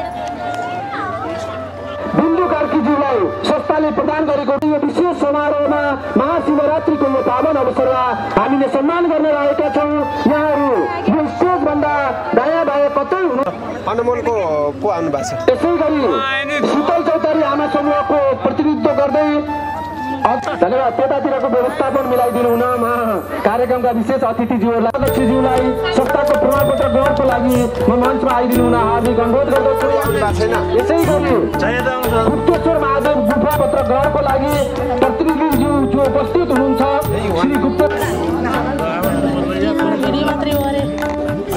बिन्दु कार्कीज्यूलाई संस्थाले प्रदान गरेको यो विशेष समारोहमा महाशिवरात्रिको यो पावन अवसरमा हामीले सम्मान गर्न लागेका छौँ। यहाँहरू यो स्टेजभन्दा दायाँ बायाँ कतै हुनु अनमोलको को आउनु भएको छ? यसै गरी शीतल चौतारी आमा समूहको प्रतिनिधित्व गर्दै धन्यवाद। त्यतातिरको व्यवस्थापन मिलाइदिनु हुन म कार्यक्रमका विशेष अतिथिज्यूहरूलाई अध्यक्षज्यूलाई संस्थाको प्रमाणपत्र ग्रहणको लागि म मञ्चमा आइदिनु हुन हार्दिक अनुरोध गर्दछु। यसै गरी गुप्तेश्वर महादेव गुफा पत्र ग्रहणको लागि प्रतिनिधिज्यू जो उपस्थित हुनुहुन्छ श्री गुप्त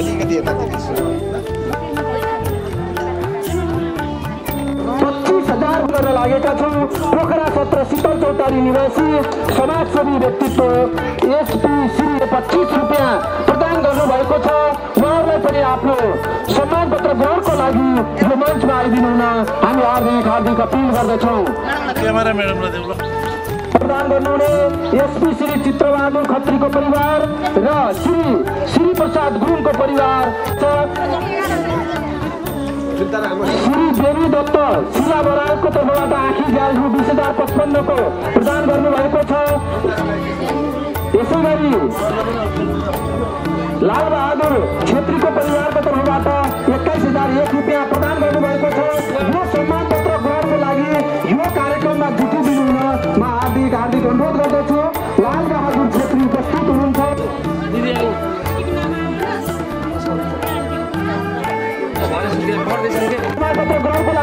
अलिकति हजार गर्न लागेका छौँ। पोखरा सत्र शीतल चौतारी निवासी समाजसेवी व्यक्तित्व एसपी श्री पच्चिस रुपियाँ प्रदान गर्नुभएको छ। उहाँहरूलाई पनि आफ्नो सम्मान पत्र ग्रहणको लागि यो मञ्चमा आइदिनु हुन हामी हार्दिक हार्दिक अपिल गर्दछौँ। प्रदान गर्नुहुने एसपी श्री चित्रबहादुर खत्रीको परिवार र श्री श्री प्रसाद गुरुङको परिवार श्री देवी दत्त शिला बरालको तर्फबाट आँखी जाल रु बिस हजार पचपन्नको प्रदान गर्नुभएको छ। यसै गरी लालबहादुर छेत्रीको परिवारको तर्फबाट एक्काइस हजार एक रुपियाँ प्रदान गर्नुभएको छ। यो सम्मान पत्र ग्रहणको लागि यो कार्यक्रममा जुटिदिनु हुन म हार्दिक हार्दिक अनुरोध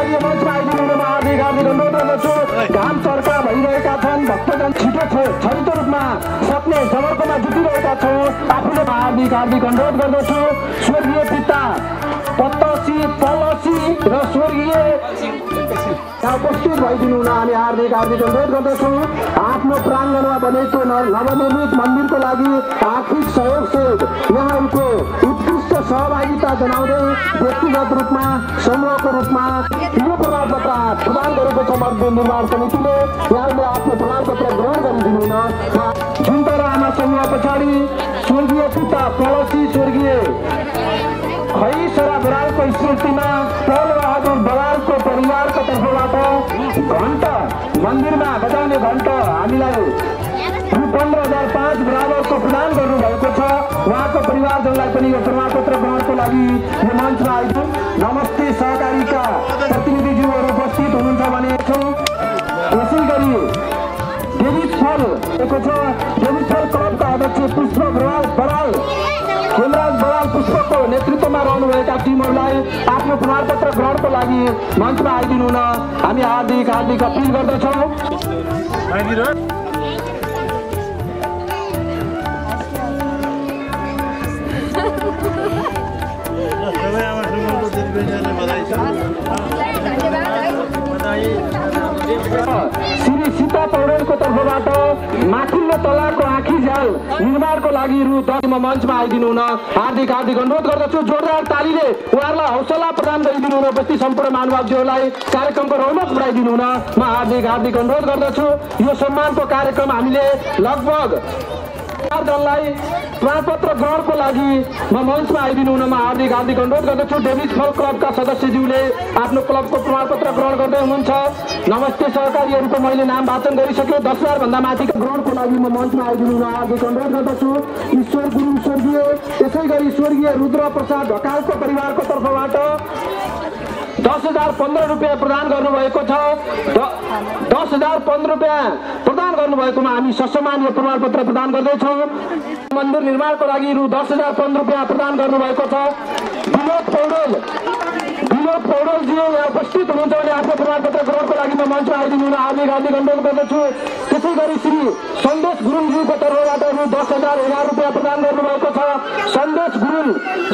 प्रमाणपत्र ग्रहणको लागि यो मञ्चमा आइदिनु हुन म हार्दिक हार्दिक अनुरोध गर्दछु घाम चर्का भइरहेका छन् भक्तजन छिटो छरितो रूपमा सक्ने समर्पणमा जुटिरहेका छौँ आफूले हार्दिक हार्दिक अनुरोध गर्दछु स्वर्गीय पिता पत्तसी पलसी र स्वर्गीय उपस्थित भइदिनु हुन हामी हार्दिक हार्दिक अनुरोध गर्दछौँ। आफ्नो प्राङ्गणमा बनेको नवनिर्मित मन्दिरको लागि आर्थिक सहयोगसहित उहाँहरूको उत्कृष्ट सहभागिता जनाउँदै व्यक्तिगत रूपमा समूहको रूपमा यो प्रमाणपत्र प्रदान गरेको छ मन्दिर निर्माण समितिले। यहाँले आफ्नो प्रमाणपत्र ग्रहण गरिदिनु हुन जुन्तर आमा समूह पछाडि स्वर्गीय पिता पलसी स्वर्गीय खैसरा बरालको स्मृतिमा बरालको परिवारको तर्फबाट घन्ट मन्दिरमा बजाउने घन्ट हामीलाई रु पन्ध्र हजार पाँच बराबरको प्रदान गर्नुभएको छ। उहाँको परिवारजनलाई पनि यो प्रमाणपत्र ग्रहणको लागि यो मञ्चमा आइदिनु नमस्ते सहकारीका प्रतिनिधिज्यूहरू उपस्थित हुनुहुन्छ भने यसै गरी देवीस्थल को छ। देवीस्थल क्लबका अध्यक्ष पुष्प बराल बराल खेमराज बराल पुष्पको नेतृत्वमा रहनुभएका टिमहरूलाई आफ्नो प्रमाणपत्र ग्रहणको लागि मञ्चमा आइदिनु हुन हामी हार्दिक हार्दिक अपिल गर्दछौँ। श्री सीता पौडेलको तर्फबाट माथिल्लो तलाको निर्माणको लागि रु दसमा मञ्चमा आइदिनु हुन हार्दिक हार्दिक अनुरोध गर्दछु। जोरदार तालीले उहाँहरूलाई हौसला प्रदान गरिदिनु हुन उपस्थित सम्पूर्ण महानुभावजीहरूलाई कार्यक्रमको रौनक बढाइदिनु हुन म हार्दिक हार्दिक अनुरोध गर्दछु। यो सम्मानको कार्यक्रम हामीले लगभग चार दललाई प्रमाणपत्र ग्रहणको लागि म मञ्चमा आइदिनु हुन म हार्दिक हार्दिक अनुरोध गर्दछु डेभिस फल क्लबका सदस्यज्यूले आफ्नो क्लबको प्रमाणपत्र ग्रहण गर्दै हुनुहुन्छ नमस्ते सहकारीहरूको मैले नाम वाचन गरिसकेँ दस हजारभन्दा माथिको ग्रहणको लागि म मञ्चमा आइदिनु हुन हार्दिक अनुरोध गर्दछु ईश्वर गुरु स्वर्गीय त्यसै गरी स्वर्गीय रुद्र प्रसाद ढकालको परिवारको तर्फबाट दस हजार पन्ध्र रुपियाँ प्रदान गर्नुभएको छ। दस हजार पन्ध्र रुपियाँ प्रदान गर्नुभएकोमा हामी ससम्मान यो प्रमाणपत्र प्रदान गर्दैछौँ। मन्दिर निर्माणको लागि रु दस हजार पन्ध्र रुपियाँ प्रदान गर्नुभएको छ। विनोद पौडेल विनोद पौडेलज्यू यहाँ उपस्थित हुनुहुन्छ भने आफ्नो प्रमाणपत्र ग्रहणको लागि म मञ्चमा आइदिनु हुन हार्दिक हार्दिक अनुरोध गर्दछु त्यसै गरी श्री सन्देश गुरुङज्यूको तर्फबाट दस हजार एघार रुपियाँ प्रदान गर्नुभएको छ सन्देश गुरुङ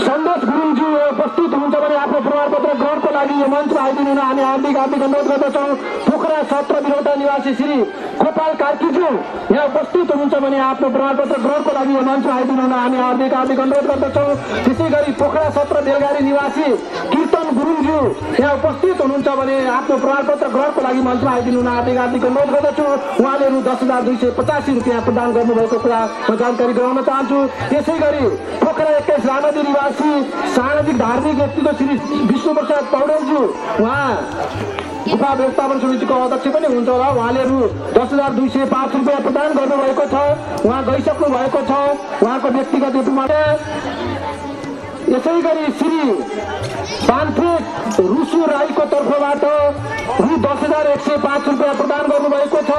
सन्देश गुरुङज्यू उपस्थित हुनुहुन्छ भने आफ्नो प्रमाणपत्र ग्रहणको लागि यो मञ्चमा आइदिनु हुन हामी हार्दिक हार्दिक अनुरोध गर्दछौँ पोखरा सत्र बिरौटा निवासी श्री गोपाल कार्कीज्यू यहाँ उपस्थित हुनुहुन्छ भने आफ्नो प्रमाणपत्र ग्रहणको लागि यो मञ्चमा आइदिनु हुन हामी हार्दिक हार्दिक अनुरोध गर्दछौँ त्यसै गरी पोखरा सत्र बेलगाडी निवासी कीर्तन गुरुङज्यू यहाँ उपस्थित हुनुहुन्छ भने आफ्नो प्रमाणपत्र ग्रहणको लागि मञ्चमा आइदिनु हुन हार्दिक हार्दिक अनुरोध गर्दछु। उहाँले रु दस हजार दुई सय पचासी रुपियाँ प्रदान गर्नुभएको कुरा म जानकारी गराउन चाहन्छु। त्यसै गरी पोखरा एक्काइस रामदी निवासी सामाजिक धार्मिक व्यक्तित्व श्री विष्णु प्रसाद पौडेलज्यू उहाँ गुफा व्यवस्थापन समितिको अध्यक्ष पनि हुनुहुन्छ होला। उहाँले रु दस हजार दुई सय पाँच रुपियाँ प्रदान गर्नुभएको छ। उहाँ गइसक्नु भएको छ। उहाँको व्यक्तिगत रूपमा यसै गरी श्री बान्फेक रुसु राईको तर्फबाट रु दस हजार एक सय पाँच रुपियाँ प्रदान गर्नुभएको छ।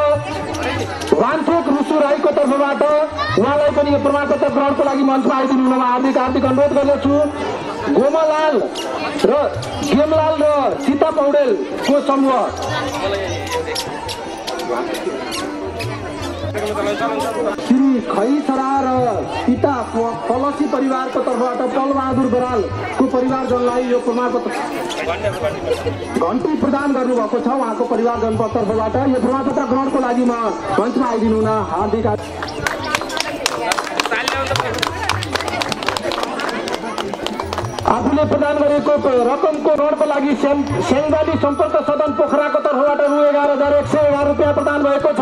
वानथोक रुसु राईको तर्फबाट उहाँलाई पनि यो प्रमाणपत्र ग्रहणको लागि मञ्चमा आइदिनु हुन हार्दिक हार्दिक अनुरोध गर्दछु। गोमालाल र गेमलाल र सीता पौडेलको समूह। श्री खैसरा र पिता पलसी परिवारको तर्फबाट पलबहादुर बरालको परिवारजनलाई यो प्रमाणपत्र घन्टी प्रदान गर्नुभएको छ। उहाँको परिवारजनको तर्फबाट यो प्रमाणपत्र ग्रहणको लागि म मञ्चमा आइदिनु हुन हार्दिक आफूले प्रदान गरेको रकमको ऋणको लागि सेङ्गाली सम्पर्क सदन पोखराको तर्फबाट रु एघार हजार एक सय एघार रुपियाँ प्रदान भएको छ।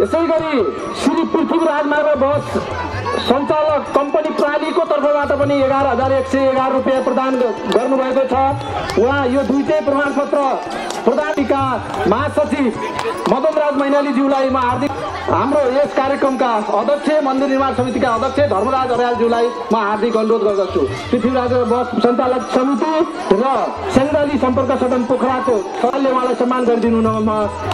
यसै गरी श्री पृथ्वीराज मार्ग बस सञ्चालक कम्पनी प्रालीको तर्फबाट पनि एघार हजार एक सय एघार रुपियाँ प्रदान गर्नुभएको छ। उहाँ यो दुईटै प्रमाणपत्र प्रदानिका महासचिव मदनराज मैनालीज्यूलाई म हार्दिक हाम्रो यस कार्यक्रमका अध्यक्ष मन्दिर निर्माण समितिका अध्यक्ष धर्मराज अर्यालज्यूलाई म हार्दिक अनुरोध गर्दछु। पृथ्वीराज बस सञ्चालक समिति र सेङ्गाली सम्पर्क सदन पोखराको सरले उहाँलाई सम्मान गरिदिनु म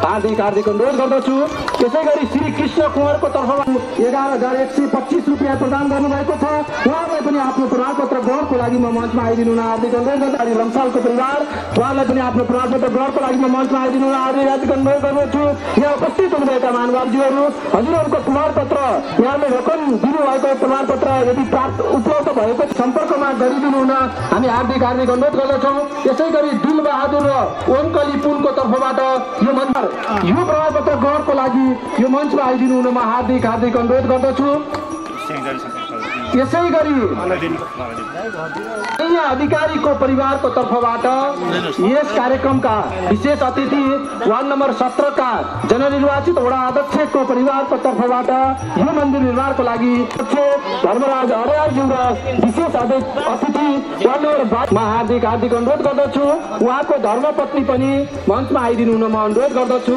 हार्दिक हार्दिक अनुरोध गर्दछु। त्यसै गरी श्री कृष्ण कुमारको तर्फबाट एघार हजार एक सय पच्चिस रुपियाँ प्रदान गर्नुभएको छ। उहाँलाई पनि आफ्नो प्रमाणपत्र ग्रहणको लागि म मञ्चमा आइदिनु हार्दिक अनुरोध गर्छु अनि रम्सालको परिवार उहाँलाई पनि आफ्नो प्रमाणपत्र ग्रहणको लागि म मञ्चमा आइदिनु हार्दिक हार्दिक अनुरोध गर्दछु। यहाँ उपस्थित हुनुभएका महानुभावजीहरू हजुरहरूको प्रमाणपत्र यहाँले रकम दिनुभएको प्रमाणपत्र यदि प्राप्त उपलब्ध भएको सम्पर्कमा गरिदिनु हुन हामी हार्दिक हार्दिक अनुरोध गर्दछौँ। यसै गरी दिल बहादुर र ओमकली पुलको तर्फबाट यो मन्दिर यो प्रमाणपत्र ग्रहणको लागि यो मञ्चमा आइदिनु हुन म हार्दिक हार्दिक अनुरोध गर्दछु। यसै गरी नयाँ अधिकारीको परिवारको तर्फबाट यस कार्यक्रमका विशेष अतिथि वार्ड नम्बर सत्रका जननिर्वाचित वडा अध्यक्षको परिवारको तर्फबाट यो मन्दिर निर्माणको लागि धर्मराज अर्यालज्यू र विशेष अति- अतिथि वार्ड नम्बर बाइसमा हार्दिक हार्दिक अनुरोध गर्दछु। उहाँको धर्मपत्नी पनि मञ्चमा आइदिनु हुन म अनुरोध गर्दछु।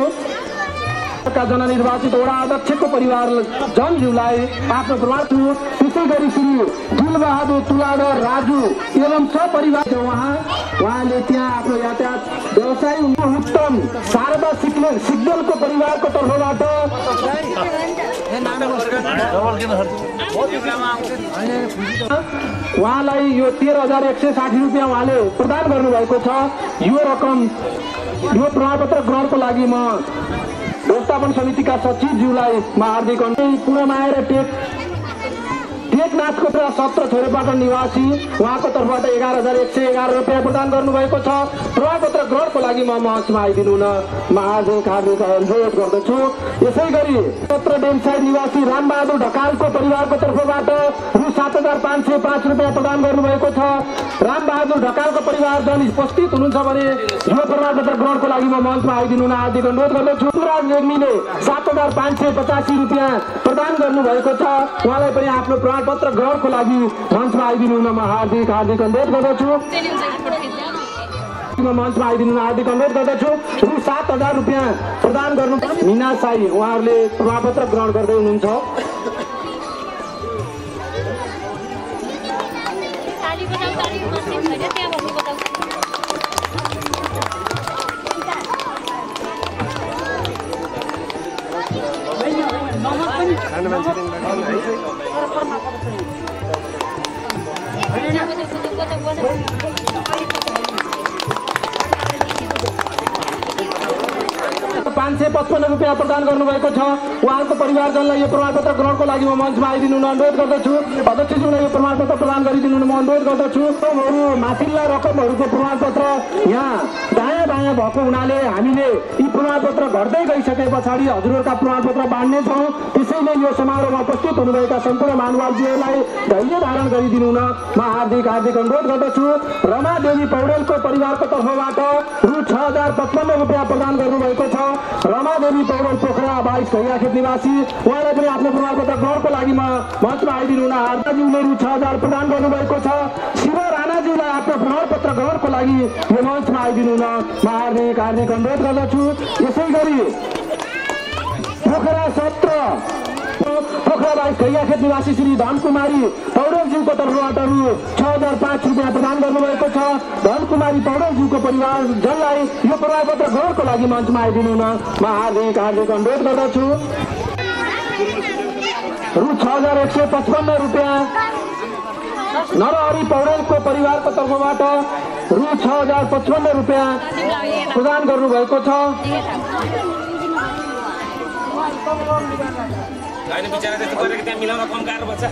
का जननिर्वाचित वडा अध्यक्षको परिवार जनज्यूलाई आफ्नो प्रमाण छु त्यसै गरी श्री दिलबहादुर तुलाधर राजु एवं सपरिवार उहाँ उहाँले त्यहाँ आफ्नो यातायात व्यवसाय उत्तम शारदा सिग्नल सिग्नलको परिवारको तर्फबाट उहाँलाई यो तेह्र हजार एक सय साठी रुपियाँ उहाँले प्रदान गर्नुभएको छ। यो रकम यो प्रमाणपत्र ग्रहणको लागि म व्यवस्थापन समितिका सचिवज्यूलाई म हार्दिक अनुरोध पुनः आएर टेक टेकनाथको पुरा सत्र छोरेपाटन निवासी उहाँको तर्फबाट एघार हजार एक सय एघार रुपियाँ प्रदान गर्नुभएको छ। प्रमाणपत्र ग्रहणको लागि म मञ्चमा आइदिनु हुन म हार्दिक हार्दिक अनुरोध गर्दछु। यसै गरी सत्र डेमसाई निवासी रामबहादुर ढकालको परिवारको तर्फबाट रु सात हजार पाँच सय पाँच रुपियाँ प्रदान गर्नुभएको छ। रामबहादुर ढकालको परिवारजन उपस्थित हुनुहुन्छ भने यो प्रमाणपत्र ग्रहणको लागि म मञ्चमा आइदिनु हुन हार्दिक अनुरोध गर्दछु। सुराज रेग्मीले सात हजार पाँच सय पचासी रुपियाँ प्रदान गर्नुभएको छ। उहाँलाई पनि आफ्नो प्रमाणपत्र ग्रहणको लागि मञ्चमा आइदिनु हुन म हार्दिक हार्दिक अनुरोध गर्दछु। मञ्चमा आइदिनु हार्दिक अनुरोध गर्दछु। रु सात हजार रुपियाँ प्रदान गर्नु मिना साई उहाँहरूले प्रमाणपत्र ग्रहण गर्दै हुनुहुन्छ। 这锅是的。पाँच सय पचपन्न रुपियाँ प्रदान गर्नुभएको छ। उहाँको परिवारजनलाई यो प्रमाणपत्र ग्रहणको लागि म मञ्चमा आइदिनु अनुरोध गर्दछु। अध्यक्षज्यूलाई यो प्रमाणपत्र प्रदान गरिदिनु म अनुरोध गर्दछु। माथिल्ला रकमहरूको प्रमाणपत्र यहाँ दायाँ बायाँ भएको हुनाले हामीले यी प्रमाणपत्र घट्दै गइसके पछाडि हजुरहरूका प्रमाणपत्र बाँड्नेछौँ। त्यसैले यो समारोहमा उपस्थित हुनुभएका सम्पूर्ण महानुभावजीहरूलाई धैर्य धारण गरिदिनु हुन म हार्दिक हार्दिक अनुरोध गर्दछु। रमा देवी पौडेलको परिवारको तर्फबाट रु छ हजार पचपन्न रुपियाँ प्रदान गर्नुभएको छ। रमादेवी पौडेल पोखरा बाइस खैयाखेत निवासी। उहाँलाई पनि आफ्नो प्रमाणपत्र ग्रहणको लागि म मञ्चमा आइदिनु हुन हार्दाज्यूले रु छ हजार प्रदान गर्नुभएको छ। शिव राणाज्यूलाई आफ्नो प्रमाणपत्र ग्रहणको लागि यो मञ्चमा आइदिनु हुन म हार्दिक हार्दिक अनुरोध गर्दछु। यसै गरी पोखरा सत्र पोखरा बाइस खैयाखेत निवासी श्री धनकुमारी पौडेलज्यूको तर्फबाट रु छ हजार पाँच रुपियाँ प्रदान गर्नुभएको छ। धनकुमारी पौडेलज्यूको परिवार जनलाई यो प्रमाणपत्र ग्रहणको लागि मञ्चमा आइदिनु हुन म हार्दिक हार्दिक अनुरोध गर्दछु। रु छ हजार एक सय पचपन्न रुपियाँ नरहरि पौडेलको परिवारको तर्फबाट रु छ हजार पचपन्न रुपियाँ प्रदान गर्नुभएको छ। होइन बिचरा त्यस्तो त्यहाँ मिलाउन कम गाह्रो पर्छ।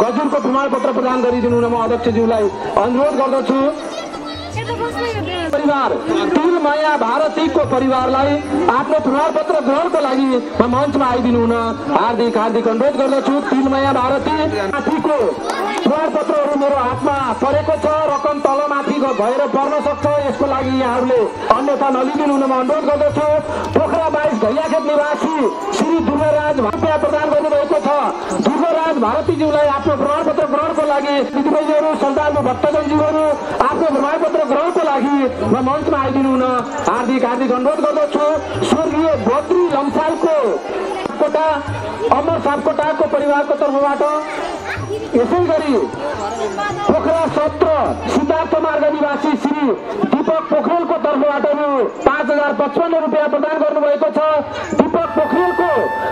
गजुरको प्रमाणपत्र प्रदान गरिदिनु हुन म अध्यक्षज्यूलाई अनुरोध गर्दछु। परिवार तिलमाया भारतीको परिवारलाई आफ्नो प्रमाणपत्र ग्रहणको लागि म मञ्चमा आइदिनु हुन हार्दिक हार्दिक अनुरोध गर्दछु। तिलमाया भारती माथिको प्रमाणपत्रहरू मेरो हातमा परेको छ। रकम तलमाथि भएर पर्न सक्छ। यसको लागि यहाँहरूले अन्यथा नलिदिनु हुन म अनुरोध गर्दछु। पोखरा बाइस घैयाखेत निवासी श्री दुर्गराज रुपियाँ प्रदान गर्नुभएको छ। दुर्गराज भारतीज्यूलाई आफ्नो प्रमाणपत्र ग्रहणको लागि दिदीबहिनीहरू सन्तानको भक्तजनज्यूहरू आफ्नो प्रमाणपत्र ग्रहणको लागि म मञ्चमा आइदिनु हुन हार्दिक हार्दिक अनुरोध गर्दछु स्वर्गीय बद्री लम्सालको कोटा अमर सापकोटाको परिवारको तर्फबाट यसै गरी पोखरा सत्र सिद्धार्थ मार्ग निवासी श्री दीपक पोखरेलको तर्फबाट रु पाँच हजार पचपन्न रुपियाँ प्रदान गर्नुभएको छ दीपक पोखरेलको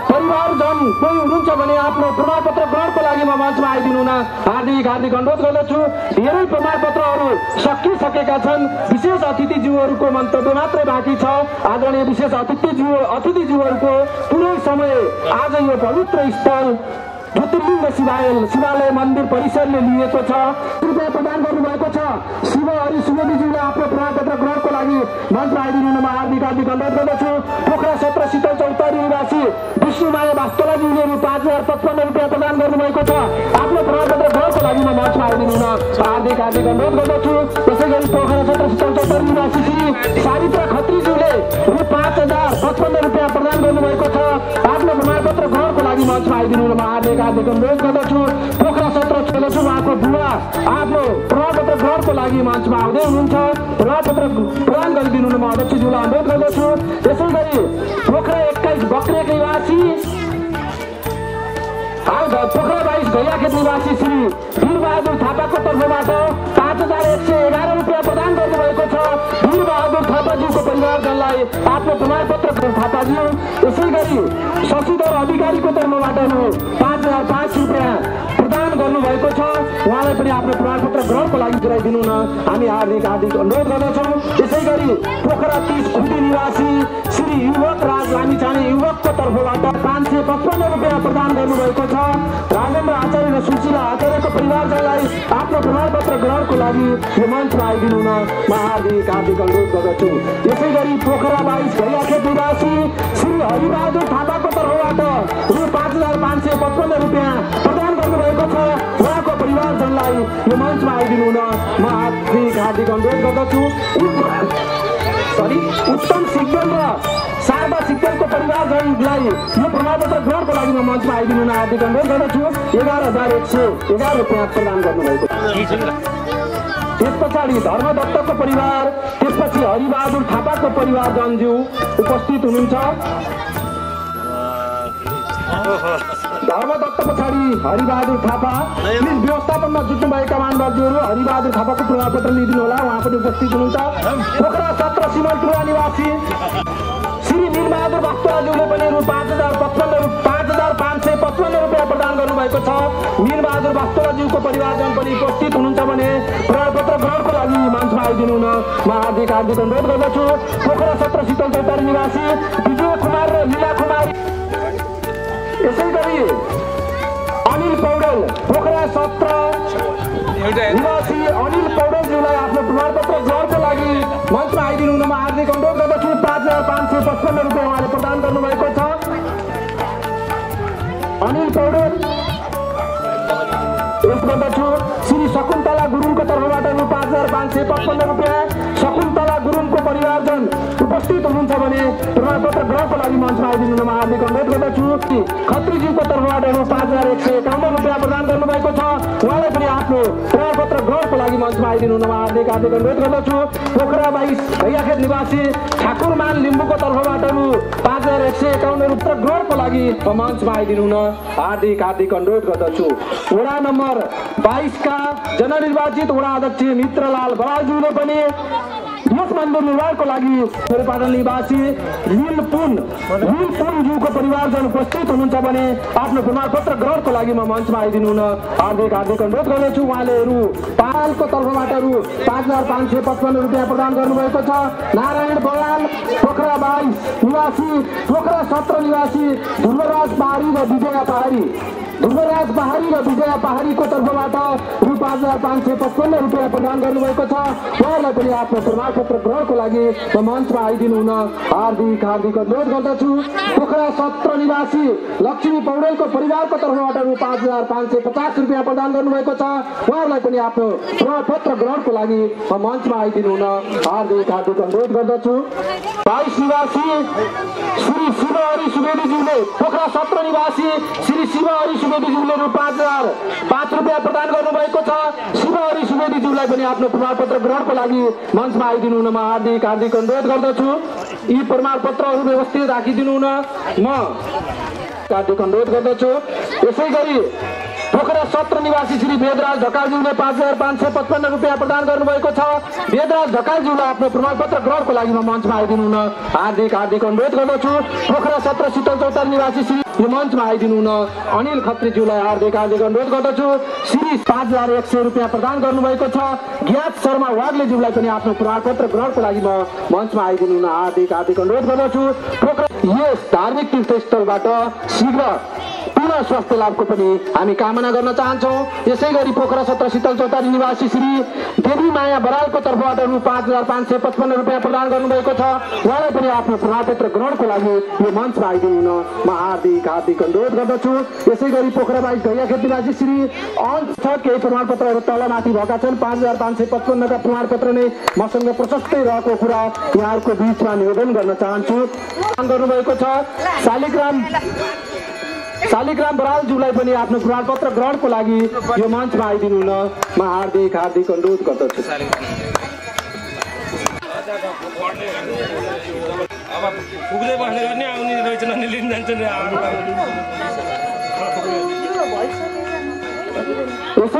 परिवारजन कोही हुनुहुन्छ भने आफ्नो प्रमाणपत्र ग्रहणको लागि म मञ्चमा आइदिनु हुन हार्दिक हार्दिक अनुरोध गर्दछु। धेरै प्रमाणपत्रहरू सकिसकेका छन्। विशेष अतिथिज्यूहरूको मन्तव्य मात्रै बाँकी छ। आदरणीय विशेष अतिथिज्यू अतिथिज्यूहरूको पुरै समय आज यो पवित्र स्थल ज्योतिर्लिङ्ग शिवालय शिवालय मन्दिर परिसरले लिएको छ। रुपियाँ प्रदान गर्नुभएको छ। शिव हरि सुवेदीज्यूले आफ्नो प्रमाणपत्र ग्रहणको लागि मञ्चमा आइदिनु म हार्दिक हार्दिक अनुरोध गर्दछु। पोखरा सत्र शीतल चौतारी निवासी विष्णुमाया भास्तलाज्यूले रु पाँच हजार पचपन्न रुपियाँ प्रदान गर्नुभएको छ। आफ्नो प्रमाणपत्र ग्रहणको लागि म मञ्चमा आइदिनु हुन हार्दिक हार्दिक अनुरोध गर्दछु। त्यसै गरी पोखरा सत्र चौतारी निवासी श्री सावित्र खत्रीज्यूले रु पाँच हजार पचपन्न रुपियाँ प्रदान गर्नुभएको छ। आफ्नो प्रमाणपत्र ग्रहणको लागि मञ्चमा आइदिनु म हार्दिक हार्दिक अनुरोध गर्दछु। पोखरा सत्र खेल्दछु उहाँको बुवा आफ्नो प्रमाणपत्र ग्रहणको लागि मञ्चमा आउँदै हुनुहुन्छ। प्रमाणपत्र प्रदान गरिदिनु म अध्यक्षज्यूलाई अनुरोध गर्दछु। त्यसै गरी पोखरा एक्काइस बक्रेक निवासी हाल पोखरा बाइस गैयाखेत निवासी श्री वीरबहादुर थापाको तर्फबाट पाँच हजार एक सय एघार रुपियाँ प्रदान गर्नुभएको छ। वीरबहादुर थापाज्यूको परिवारजनलाई आफ्नो प्रमाणपत्र थापाज्यू यसै गरी शशिधर अधिकारीको तर्फबाट पाँच हजार पाँच रुपियाँ प्रदान गर्नुभएको छ। उहाँलाई पनि आफ्नो प्रमाणपत्र ग्रहणको लागि गराइदिनु न। हामी हार्दिक हार्दिक अनुरोध गर्दछौँ। त्यसै गरी पोखरा तिस खुटी निवासी श्री युवक राज लामिछाने युवकको तर्फबाट पाँच सय पचपन्न रुपियाँ प्रदान गर्नुभएको छ। राजेन्द्र आचार्य र सुशीला आचार्यको परिवारजनलाई आफ्नो प्रमाणपत्र ग्रहणको लागि यो मञ्चमा आइदिनु न। म हार्दिक हार्दिक अनुरोध गर्दछु। यसै गरी पोखरा बाइस घैयाखेत निवासी श्री हरिबहादुर थापाको तर्फबाट रु पाँच हजार पाँच सय पचपन्न रुपियाँ प्रदान गर्नुभएको छ। उहाँको परिवारजनलाई यो मञ्चमा आइदिनु न म हार्दिक हार्दिक अनुरोध गर्दछु। सरी उत्तम सिक्दल र शारदा सिक्दलको परिवारजनलाई यो प्रमाणपत्र ग्रहणको लागि म मञ्चमा आइदिनु न हार्दिक अनुरोध गर्दछु। एघार हजार एक सय एघार रुपियाँ प्रदान गर्नुभएको त्यस पछाडि धर्म दत्तको परिवार त्यसपछि हरिबहादुर थापाको परिवारजनज्यू उपस्थित हुनुहुन्छ। धर्म दत्त पछाडि हरिबहादुर थापा प्लिज व्यवस्थापनमा जुट्नुभएका महानुभावजीहरू हरिबहादुर थापाको प्रमाणपत्र लिइदिनु होला उहाँ पनि उपस्थित हुनुहुन्छ पोखरा सत्र सिमलटुवा निवासी श्री निरबहादुर भक्तराज्यूले पनि रु पाँच हजार पचपन्न रु पाँच हजार पाँच सय पचपन्न रुपियाँ प्रदान गर्नुभएको छ निरबहादुर भक्तराज्यूको परिवारजन पनि उपस्थित हुनुहुन्छ भने प्रमाणपत्र ग्रहणको लागि मञ्चमा आइदिनु न म हार्दिक हार्दिक अनुरोध गर्दछु पोखरा सत्र शीतल चौतारी निवासी विजय कुमार र लीला कुमारी यसै गरी अनिल पौडेल पोखरा सत्र निवासी अनिल पौडेलज्यूलाई आफ्नो प्रमाणपत्र ग्रहणको लागि मञ्चमा आइदिनु हुन म हार्दिक अनुरोध गर्दछु। पाँच हजार पाँच सय पचपन्न रुपियाँ उहाँले प्रदान गर्नुभएको छ। अनिल पौडेल यस गर्दछु। श्री शकुन्तला गुरुङको तर्फबाट रु पाँच हजार पाँच सय पचपन्न रुपियाँ शकुन्तला गुरुङको परिवारजन उपस्थित हुनुहुन्छ भने प्रमाणपत्र ग्रहणको लागि मञ्चमा आइदिनु हार्दिक अनुरोध गर्दछु। खत्रीज्यूको तर्फबाट रु पाँच हजार एक सय एकाउन्न रुपियाँ प्रदान गर्नुभएको छ। उहाँलाई पनि आफ्नो प्रमाणपत्र ग्रहणको लागि मञ्चमा आइदिनु हार्दिक हार्दिक अनुरोध गर्दछु। पोखरा बाइस भैयाखेत निवासी ठाकुरमान लिम्बूको तर्फबाट रु हजार एक सय एकाउन्न रुपियाँ ग्रहणको लागि। मञ्चमा आइदिनु न हार्दिक हार्दिक अनुरोध गर्दछु वडा नम्बर बाइसका जननिर्वाचित वडा अध्यक्ष मित्रलाल बरालज्यूले पनि यस मन्दिर निर्माणको लागि शेरपाटन निवासी लिल पुन लिल पुन ज्यूको परिवारजन उपस्थित हुनुहुन्छ भने आफ्नो प्रमाणपत्र ग्रहणको लागि म मञ्चमा आइदिनु न हार्दिक हार्दिक अनुरोध गर्दछु उहाँले रु पालको तर्फबाट रु पाँच हजार पाँच सय पचपन्न रुपियाँ प्रदान गर्नुभएको छ। नारायण बयाल पोखरा बाइस निवासी पोखरा सत्र निवासी ध्रुवराज पहाडी र विजया पहाडी। ध्रुवराज पहाडी र विजया पहाडीको तर्फबाट रु पाँच हजार पाँच सय पचपन्न रुपियाँ प्रदान गर्नुभएको छ। उहाँलाई पनि आफ्नो प्रमाणपत्र ग्रहणको लागि म मञ्चमा आइदिनु हुन हार्दिक हार्दिक अनुरोध गर्दछु। पोखरा सत्र निवासी लक्ष्मी पौडेलको परिवारको तर्फबाट रु पाँच हजार पाँच सय पचास रुपियाँ प्रदान गर्नुभएको छ। उहाँहरूलाई पनि आफ्नो प्रमाणपत्र ग्रहणको लागि म मञ्चमा आइदिनु हुन हार्दिक हार्दिक अनुरोध गर्दछु। बाइस निवासी श्री शिवहरि सुवेदीज्यूले पोखरा सत्र निवासी श्री शिवहरि सुवेदीज्यूले रु पाँच हजार पाँच रुपियाँ प्रदान गर्नुभएको छ। शिवहरि सुवेदीज्यूलाई पनि आफ्नो प्रमाणपत्र ग्रहणको लागि मञ्चमा आइदिनु हुन म हार्दिक हार्दिक अनुरोध गर्दछु। यी प्रमाणपत्रहरू व्यवस्थित राखिदिनु हुन म हार्दिक अनुरोध गर्दछु। यसै गरी पोखरा सत्र निवासी श्री वेदराज ढकालज्यूले पाँच हजार पाँच सय पचपन्न रुपियाँ प्रदान गर्नुभएको छ। वेदराज ढकालज्यूलाई आफ्नो प्रमाणपत्र ग्रहणको लागि म मञ्चमा आइदिनु हुन हार्दिक हार्दिक अनुरोध गर्दछु। पोखरा सत्र शीतल चौतारी निवासी श्री यो मञ्चमा आइदिनु हुन अनिल खत्रीज्यूलाई हार्दिक हार्दिक अनुरोध गर्दछु। श्री पाँच हजार एक सय रुपियाँ प्रदान गर्नुभएको छ। ज्ञात शर्मा वाग्लेज्यूलाई पनि आफ्नो प्रमाणपत्र ग्रहणको लागि म मञ्चमा आइदिनु हुन हार्दिक हार्दिक अनुरोध गर्दछु। यस धार्मिक तीर्थस्थलबाट शीघ्र पुनः स्वास्थ्य लाभको पनि हामी कामना गर्न चाहन्छौँ। यसै गरी पोखरा सत्र शीतल चौतारी निवासी श्री देवी माया बरालको तर्फबाट रु पाँच हजार पाँच सय पचपन्न रुपियाँ प्रदान गर्नुभएको छ। उहाँलाई पनि आफ्नो प्रमाणपत्र ग्रहणको लागि यो मञ्चमा आइदिनु हुन म हार्दिक हार्दिक अनुरोध गर्दछु। यसै गरी पोखरा बाइस गैयाखेत निवासी श्री अंश छ केही प्रमाणपत्रहरू तलमाथि भएका छन्। पाँच हजार पाँच सय पचपन्नका प्रमाणपत्र नै मसँग प्रशस्तै रहेको कुरा यहाँहरूको बिचमा निवेदन गर्न चाहन्छु। गर्नुभएको छ। शालिग्राम शालिग्राम बरालज्यूलाई पनि आफ्नो प्रमाणपत्र ग्रहणको लागि यो मञ्चमा आइदिनु हुन म हार्दिक हार्दिक अनुरोध गर्दछु।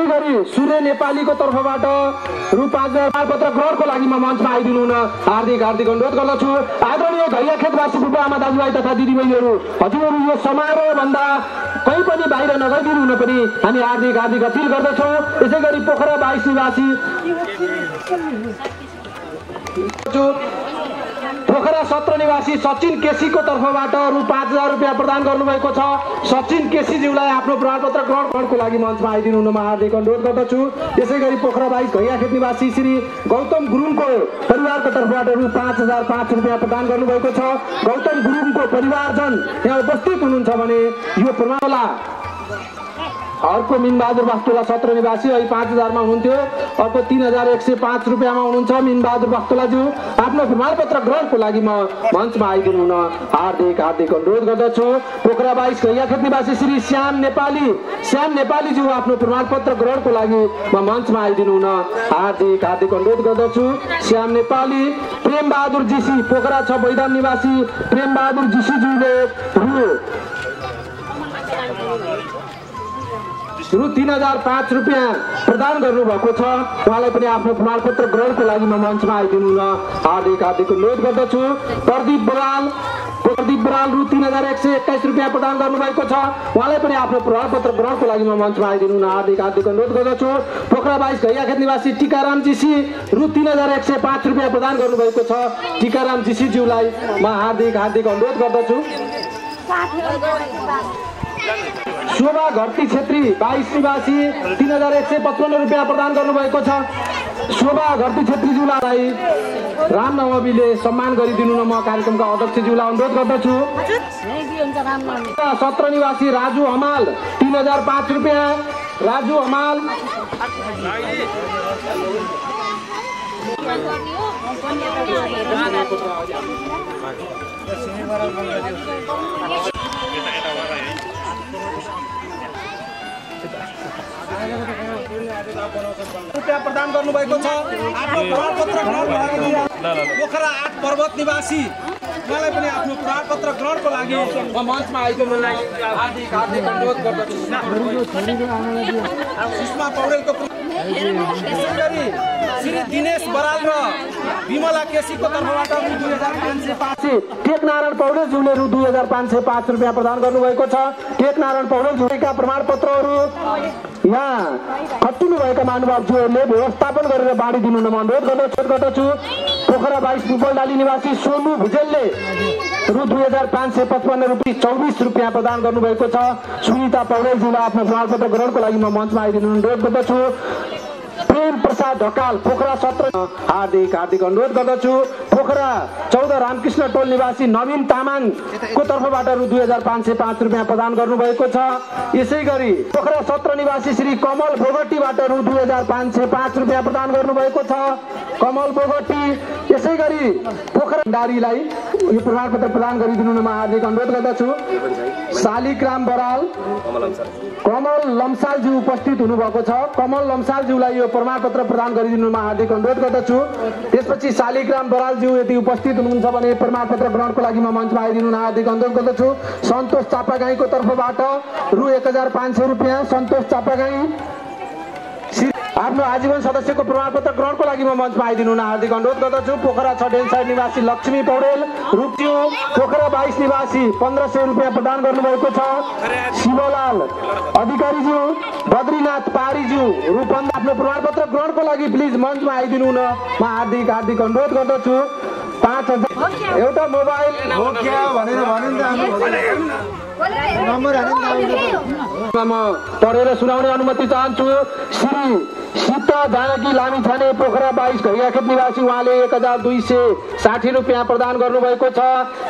गरी सूर्य नेपालीको तर्फबाट रु पाँच हजार ग्रहणको लागि म मञ्चमा आइदिनु हुन हार्दिक हार्दिक अनुरोध गर्दछु। आदरणीय घैया खेतवासी बुबा आमा दाजुभाइ तथा दिदीबहिनीहरू हजुरहरू यो समारोहभन्दा कहीँ पनि बाहिर नगइदिनु हुन पनि हामी हार्दिक हार्दिक अपिल गर्दछौँ। यसै गरी पोखरा बाइस निवासी पोखरा सत्र निवासी सचिन केसीको तर्फबाट रु पाँच हजार रुपियाँ प्रदान गर्नुभएको छ। सचिन केसीज्यूलाई आफ्नो प्रमाणपत्र ग्रहण गर्नको लागि मञ्चमा आइदिनु हुन म हार्दिक अनुरोध गर्दछु। यसै गरी पोखरा बाइस घैयाखेत निवासी श्री गौतम गुरुङको परिवारको तर्फबाट रु पाँच हजार पाँच रुपियाँ प्रदान गर्नुभएको छ। गौतम गुरुङको परिवारजन यहाँ उपस्थित हुनुहुन्छ भने यो प्रमाणला अर्को मिनबहादुर वास्तोला सत्र निवासी अहिले पाँच हजारमा हुनुहुन्थ्यो। अर्को तिन हजार एक सय पाँच रुपियाँमा हुनुहुन्छ मिनबहादुर वास्तोलाज्यू आफ्नो प्रमाणपत्र ग्रहणको लागि म मञ्चमा आइदिनु हुन हार्दिक हार्दिक अनुरोध गर्दछु। पोखरा बाइस घैयाखेत निवासी श्री श्याम नेपाली। श्याम नेपालीज्यू आफ्नो प्रमाणपत्र ग्रहणको लागि म मञ्चमा आइदिनु हुन हार्दिक हार्दिक अनुरोध गर्दछु। श्याम नेपाली प्रेम बहादुर जीसी पोखरा छ बैदाम निवासी प्रेम बहादुर जीसीज्यूले रु तिन हजार पाँच रुपियाँ प्रदान गर्नुभएको छ। उहाँलाई पनि आफ्नो प्रमाणपत्र ग्रहणको लागि म मञ्चमा आइदिनु हुन हार्दिक हार्दिक अनुरोध गर्दछु। प्रदीप बराल प्रदीप बराल रु तिन हजार एक सय एक्काइस रुपियाँ प्रदान गर्नुभएको छ। उहाँलाई पनि आफ्नो प्रमाणपत्र ग्रहणको लागि म मञ्चमा आइदिनु हुन हार्दिक हार्दिक अनुरोध गर्दछु। पोखरा बाइस घैयाखेत निवासी टिकाराम जीसी रु तिन हजार एक सय पाँच रुपियाँ प्रदान गर्नुभएको छ। टिकाराम जीसीज्यूलाई म हार्दिक हार्दिक अनुरोध गर्दछु। शोभा घरती छेत्री बाइस निवासी तिन हजार एक सय पचपन्न रुपियाँ प्रदान गर्नुभएको छ। शोभा घरती छेत्रीज्यूलाई रामनवमीले सम्मान गरिदिनु न म कार्यक्रमका अध्यक्षज्यूलाई अनुरोध गर्दछु। सत्र निवासी राजु हमाल तिन हजार पाँच रुपियाँ। राजु हमाल। रुपियाँ प्रदान गर्नुभएको छ। आफ्नो प्रमाणपत्र ग्रहणको लागि पोखरा आठ पर्वत निवासी। उहाँलाई पनि आफ्नो प्रमाणपत्र ग्रहणको लागि मञ्चमा आइदिनुलाई हार्दिक हार्दिक अनुरोध गर्दछु। सुषमा पौडेलको यसै श्री दिनेश बराल र विमला केसीको तर्फबाट रु दुई हजार पाँच सय पाँच। टेक नारायण पौडेलज्यूले रु दुई हजार पाँच सय पाँच रुपियाँ प्रदान गर्नुभएको छ। टेक नारायण पौडेलज्यूका प्रमाणपत्रहरू यहाँ खटिनुभएका महानुभावज्यूहरूले व्यवस्थापन गरेर बाँडिदिनु म अनुरोध गर्दछु गर्दछु। पोखरा बाइस पिपलडाली निवासी सोनु भुजेलले रु दुई हजार पाँच सय पचपन्न रुपियाँ चौबिस रुपियाँ प्रदान गर्नुभएको छ। सुनिता पौडेलज्यूलाई आफ्नो प्रमाणपत्र ग्रहणको लागि म मञ्चमा आइदिनु अनुरोध गर्दछु। प्रेम प्रसाद ढकाल पोखरा सत्र हार्दिक हार्दिक अनुरोध गर्दछु। पोखरा चौध रामकृष्ण टोल निवासी नवीन तामाङको तर्फबाट रु दुई हजार पाँच सय पाँच रुपियाँ प्रदान गर्नुभएको छ। यसै गरी पोखरा सत्र निवासी श्री कमल बोगटीबाट रु दुई हजार पाँच सय पाँच रुपियाँ प्रदान गर्नुभएको छ। कमल बोगटी यसै गरी पोखरा भण्डारीलाई यो प्रमाणपत्र प्रदान गरिदिनु म हार्दिक अनुरोध गर्दछु। शालिग्राम बराल। कमल लम्सालज्यू उपस्थित हुनुभएको छ। कमल लम्सालज्यूलाई यो प्रमाणपत्र प्रदान गरिदिनुमा हार्दिक अनुरोध गर्दछु। त्यसपछि शालिग्राम बरालज्यू यदि उपस्थित हुनुहुन्छ भने प्रमाणपत्र ग्रहणको लागि म मञ्चमा आइदिनु हार्दिक अनुरोध गर्दछु। सन्तोष चापागाईको तर्फबाट रु एक हजार पाँच सय रुपियाँ। सन्तोष चापागाई आफ्नो आजीवन सदस्यको प्रमाणपत्र ग्रहणको लागि म मञ्चमा आइदिनु हुन हार्दिक अनुरोध गर्दछु। पोखरा छ डेनसाइड निवासी लक्ष्मी पौडेल रुप्च्यू पोखरा बाइस निवासी पन्ध्र सय रुपियाँ प्रदान गर्नुभएको छ। शिवलाल अधिकारीज्यू बद्रीनाथ पहाडीज्यू रु पन्ध्र आफ्नो प्रमाणपत्र ग्रहणको लागि प्लिज मञ्चमा आइदिनु हुन म हार्दिक हार्दिक अनुरोध गर्दछु। पाँच हजार। एउटा मोबाइल। भनेर भन्यो नि त नम्बर म पढेर सुनाउने अनुमति चाहन्छु। श्री सीता जानकी लामी छाने पोखरा बाइस घैयाखेत निवासी उहाँले एक हजार दुई सय साठी रुपियाँ प्रदान गर्नुभएको छ।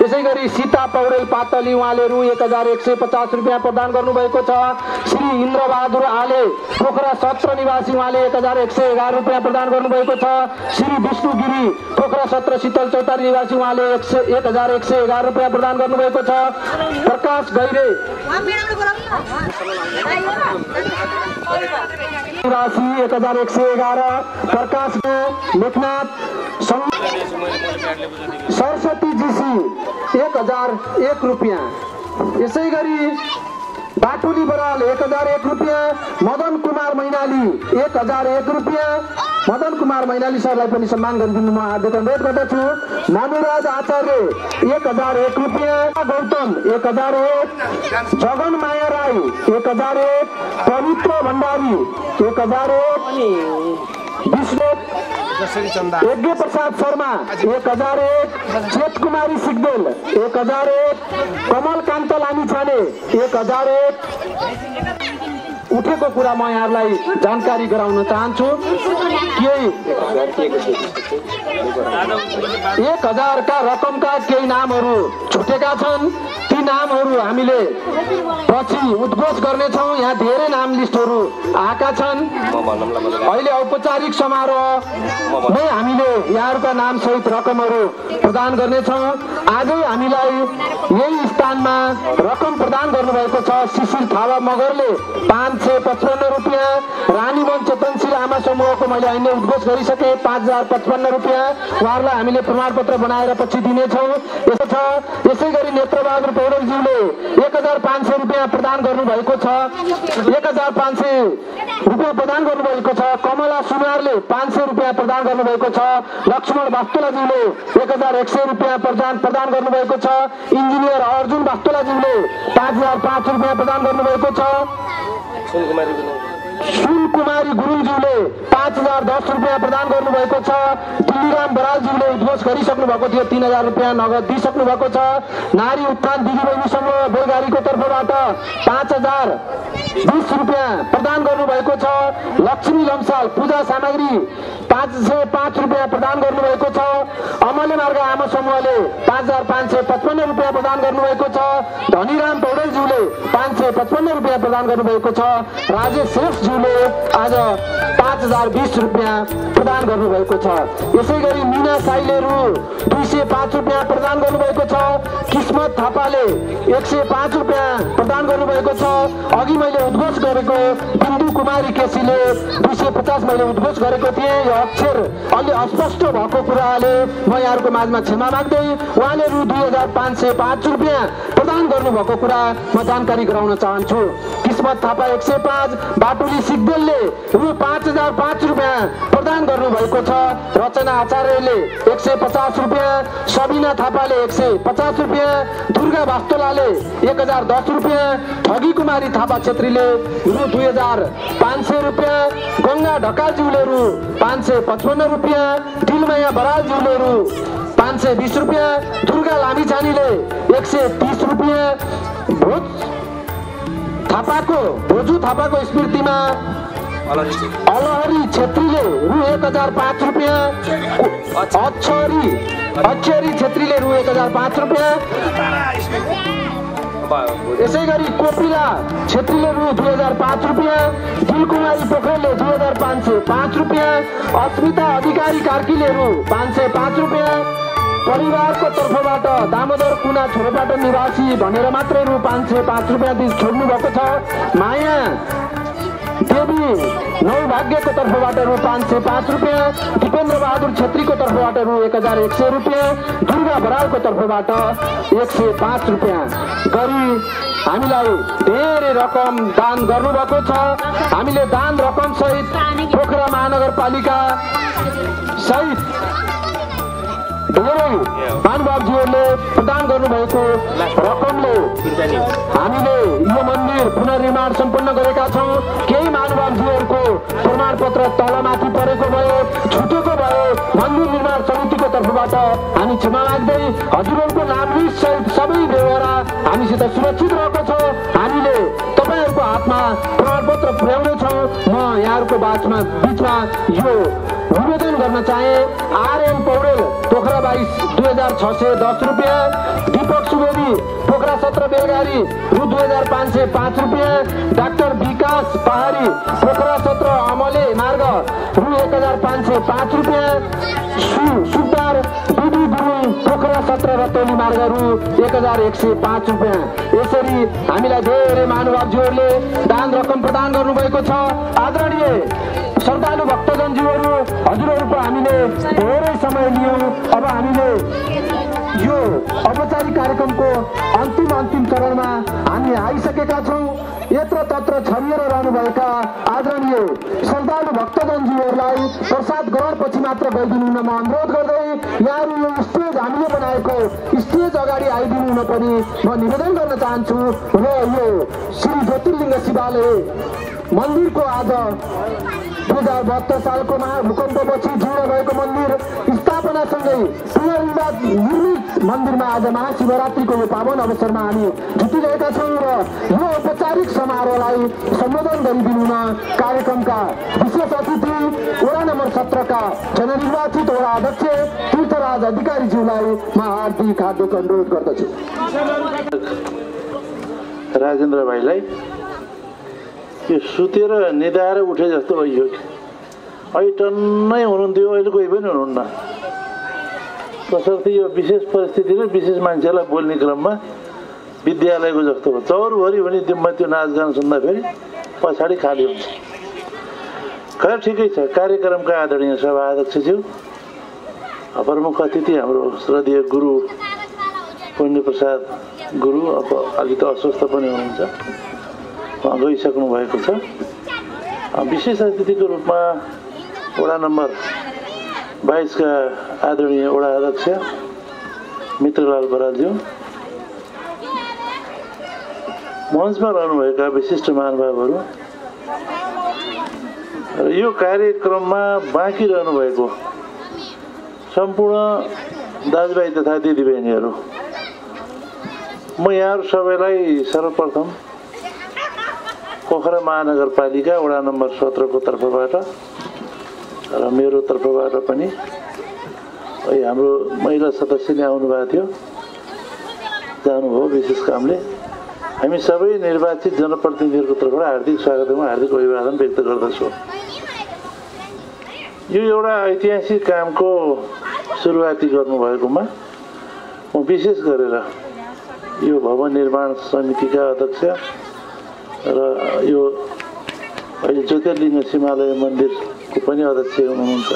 यसै गरी सीता पौडेल पातली उहाँले रु एक हजार एक सय पचास रुपियाँ प्रदान गर्नुभएको छ। श्री इन्द्रबहादुर आले पोखरा सत्र निवासी उहाँले एक हजार एक सय एघार रुपियाँ प्रदान गर्नुभएको छ। श्री विष्णु गिरी पोखरा सत्र शीतल चौतारी निवासी उहाँले एक सय एक हजार एक सय एघार रुपियाँ प्रदान गर्नुभएको छ। प्रकाश गैरे। राशि एक हजार एक सय एघार। प्रकाश लेखनाथ सरस्वती जीसी एक हजार एक रुपियाँ। यसै गरी बाटुली बराल एक हजार एक रुपियाँ मदन कुमार मैनाली एक हजार एक रुपियाँ। मदन कुमार मैनाली सरलाई पनि सम्मान गरिदिनु म हार्दिक अनुरोध गर्दछु। मनुराज आचार्य एक हजार एक रुपियाँ। गौतम एक हजार एक। जगन माया राई एक हजार एक। पवित्र भण्डारी एक हजार एक। यज्ञ प्रसाद शर्मा एक हजार एक। चेत कुमारी सिग्देल एक हजार एक। कमल कान्त लामी छाने एक हजार एक। उठेको कुरा म यहाँहरूलाई जानकारी गराउन चाहन्छु। केही एक हजारका रकमका केही नामहरू छुटेका छन्। ती नामहरू हामीले पछि उद्घोष गर्नेछौँ। यहाँ धेरै नाम लिस्टहरू आएका छन्। अहिले औपचारिक समारोहमै हामीले यहाँहरूका नामसहित रकमहरू प्रदान गर्नेछौँ। आजै हामीलाई यही स्थानमा रकम प्रदान गर्नुभएको छ। शिशिर थापा मगरले पाँच सय पचपन्न रुपियाँ रानीवन चेतनशील आमा समूहको मैले अहिले उद्घोष गरिसकेँ पाँच हजार पचपन्न रुपियाँ। उहाँहरूलाई हामीले प्रमाणपत्र बनाएर पछि दिनेछौँ। यसो छ यसै गरी नेत्रबहादुर पौडेलज्यूले एक हजार पाँच सय रुपियाँ प्रदान गर्नुभएको छ। एक हजार पाँच सय रुपियाँ प्रदान गर्नुभएको छ। कमला सुनारले पाँच सय रुपियाँ प्रदान गर्नुभएको छ। लक्ष्मण वास्तोलाज्यूले एक हजार एक सय रुपियाँ प्रदान प्रदान गर्नुभएको छ। इन्जिनियर अर्जुन वास्तोलाज्यूले पाँच हजार पाँच रुपियाँ प्रदान गर्नुभएको छ। सुन कुमारी गुरुङज्यूले पाँच हजार दस रुपियाँ प्रदान गर्नुभएको छ। दिल्लीराम बरालज्यूले उद्घोष गरिसक्नु भएको थियो तिन हजार रुपियाँ नगद दिइसक्नु भएको छ। नारी उत्थान दिदीबहिनी समूह बेलगारीको तर्फबाट पाँच हजार बिस रुपियाँ प्रदान गर्नुभएको छ। लक्ष्मी लम्साल पूजा सामग्री पाँच सय पाँच रुपियाँ प्रदान गर्नुभएको छ। अमले मार्ग आमा समूहले पाँच हजार पाँच सय पचपन्न रुपियाँ प्रदान गर्नुभएको छ। धनीराम पौडेलज्यूले पाँच सय पचपन्न रुपियाँ प्रदान गर्नुभएको छ। राजेश श्रेष्ठज्यूले आज पाँच हजार बिस रुपियाँ प्रदान गर्नुभएको छ। यसै गरी मिना साईले रु दुई सय पाँच रुपियाँ प्रदान गर्नुभएको छ। किस्मत थापाले एक सय पाँच रुपियाँ प्रदान गर्नुभएको छ। अघि मैले उद्घोष गरेको बिन्दु कुमारी केसीले दुई सय पचास मैले उद्घोष गरेको थिएँ। यो अक्षर। अलि अस्पष्ट भएको कुराले म यहाँहरूको माझमा क्षमा माग्दै उहाँले रु दुई हजार पाँच सय पाँच रुपियाँ प्रदान गर्नुभएको कुरा म जानकारी गराउन चाहन्छु। किस्मत थापा एक सय पाँच बाटुली सिग्देलले रु पाँच हजार पाँच रुपियाँ प्रदान गर्नुभएको छ। रचना आचार्यले एक सय पचास रुपियाँ सबिना थापाले एक सय पचास रुपियाँ दुर्गा वास्तोलाले एक हजार दस रुपियाँ ठगी कुमारी थापा छेत्रीले रु दुई हजार पाँच सय रुपियाँ गङ्गा ढकालज्यूले रु पाँच सय पचपन्न रुपियाँ दिलमाया बरालज्यूले रु पाँच सय बिस रुपियाँ दुर्गा लामिछानीले एक सय तिस रुपियाँ। भोज थापाको भोजु थापाको स्मृतिमा अलहरी छेत्रीले रु एक हजार पाँच रुपियाँ अक्षरी अक्षरी छेत्रीले रु एक हजार पाँच रुपियाँ। यसै गरी कोपिला छेत्रीले रु दुई हजार पाँच रुपियाँ दिलकुमारी पोखरेलले दुई हजार पाँच सय पाँच रुपियाँ अस्मिता अधिकारी कार्कीले रु पाँच सय पाँच रुपियाँ परिवारको तर्फबाट दामोदर कुना छोरोपाटो निवासी भनेर मात्रै रु पाँच सय पाँच रुपियाँ दिस छोड्नु भएको छ। माया देवी नौभाग्यको तर्फबाट रु पाँच सय पाँच रुपियाँ दिपेन्द्र बहादुर छेत्रीको तर्फबाट रु एक हजार एक सय रुपियाँ दुर्गा बरालको तर्फबाट एक सय पाँच रुपियाँ। गरी हामीलाई धेरै रकम दान गर्नुभएको छ। हामीले दान रकम सहित पोखरा महानगरपालिका सहित धेरै महानुभावजीहरूले प्रदान गर्नुभएको रकमले हामीले यो मन्दिर पुनर्निर्माण सम्पन्न गरेका छौँ केही महानुभावजीहरूको प्रमाणपत्र तलमाथि परेको भयो छुटेको भयो मन्दिर निर्माण समितिको तर्फबाट हामी क्षमा माग्दै हजुरहरूको नाम सहित सबै व्यवहार हामीसित सुरक्षित रहेको छ हामीले तपाईँहरूको हातमा प्रमाणपत्र पुर्याउनेछौँ म यहाँहरूको बाचमा बिचमा यो निवेदन गर्न चाहे आरएम पौडेल पोखरा बाइस दुई हजार छ सय दस रुपियाँ दीपक सुवेदी पोखरा सत्र बेलगारी रु दुई हजार पाँच सय पाँच रुपियाँ डाक्टर विकास पहाडी पोखरा सत्र अमले मार्ग रु एक हजार पाँच सय पाँच रुपियाँ सु सुब्बार बिबी गुरुङ पोखरा सत्र रतौली मार्ग रु एक हजार एक सय पाँच रुपियाँ यसरी हामीलाई धेरै महानुभावजीहरूले दान रकम प्रदान गर्नुभएको छ आदरणीय श्रद्धालु भक्तजनजीहरू हजुरहरूको हामीले धेरै समय लियौँ। अब हामीले यो औपचारिक कार्यक्रमको अन्तिम अन्तिम चरणमा हामी आइसकेका छौँ। यत्र तत्र छरिएर रहनुभएका आदरणीय श्रद्धालु भक्तजनजीहरूलाई प्रसाद ग्रहणपछि मात्र गइदिनु हुन म अनुरोध गर्दै यहाँहरू यो स्टेज हामीले बनाएको स्टेज अगाडि आइदिनु हुन पनि म निवेदन गर्न चाहन्छु। र यो श्री ज्योतिर्लिङ्ग शिवालय मन्दिरको आज दुई हजार बहत्तर सालको महाभूकम्पपछि जीर्ण भएको मन्दिर स्थापनासँगै निर्मित मन्दिरमा आज महाशिवरात्रिको यो पावन अवसरमा हामी जुटिरहेका छौँ र यो औपचारिक समारोहलाई सम्बोधन गरिदिनुहुन कार्यक्रमका विशेष अतिथि वडा नम्बर सत्रका जननिर्वाचित वडा अध्यक्ष तीर्थराज अधिकारीज्यूलाई म हार्दिक हार्दिक अनुरोध गर्दछु राजेन्द्र भाइलाई यो सुतेर निधाएर उठे जस्तो भइयो कि। अहिले टन्नै हुनुहुन्थ्यो अहिले कोही पनि हुनुहुन्न। तसर्थ यो विशेष परिस्थिति र विशेष मान्छेलाई बोल्ने क्रममा विद्यालयको जस्तो हो। चौरभरि भने दिनमा त्यो नाचगान सुन्दाखेरि पछाडि खाली हुन्छ। खैर ठिकै छ। कार्यक्रमका आदरणीय सभा अध्यक्षज्यू प्रमुख अतिथि हाम्रो श्रद्धेय गुरु पुण्य प्रसाद गुरु अब अलिक अस्वस्थ पनि हुनुहुन्छ। गइसक्नु भएको छ। विशेष अतिथिको रूपमा वडा नम्बर बाइसका आदरणीय वडा अध्यक्ष मित्रलाल बरालज्यू मञ्चमा रहनुभएका विशिष्ट महानुभावहरू। र यो कार्यक्रममा बाँकी रहनुभएको सम्पूर्ण दाजुभाइ तथा दिदीबहिनीहरू म यहाँहरू सबैलाई सर्वप्रथम पोखरा महानगरपालिका वडा नम्बर सत्रको तर्फबाट र मेरो तर्फबाट पनि हाम्रो महिला सदस्यले आउनुभएको थियो। जानुभयो विशेष कामले। हामी सबै निर्वाचित जनप्रतिनिधिहरूको तर्फबाट हार्दिक स्वागत एवं हार्दिक अभिवादन व्यक्त गर्दछु। यो एउटा ऐतिहासिक कामको सुरुवाती गर्नुभएकोमा म विशेष गरेर यो भवन निर्माण समितिका अध्यक्ष र यो अहिले ज्योतिर्लिङ्ग हिमालय मन्दिरको पनि अध्यक्ष हुनुहुन्छ।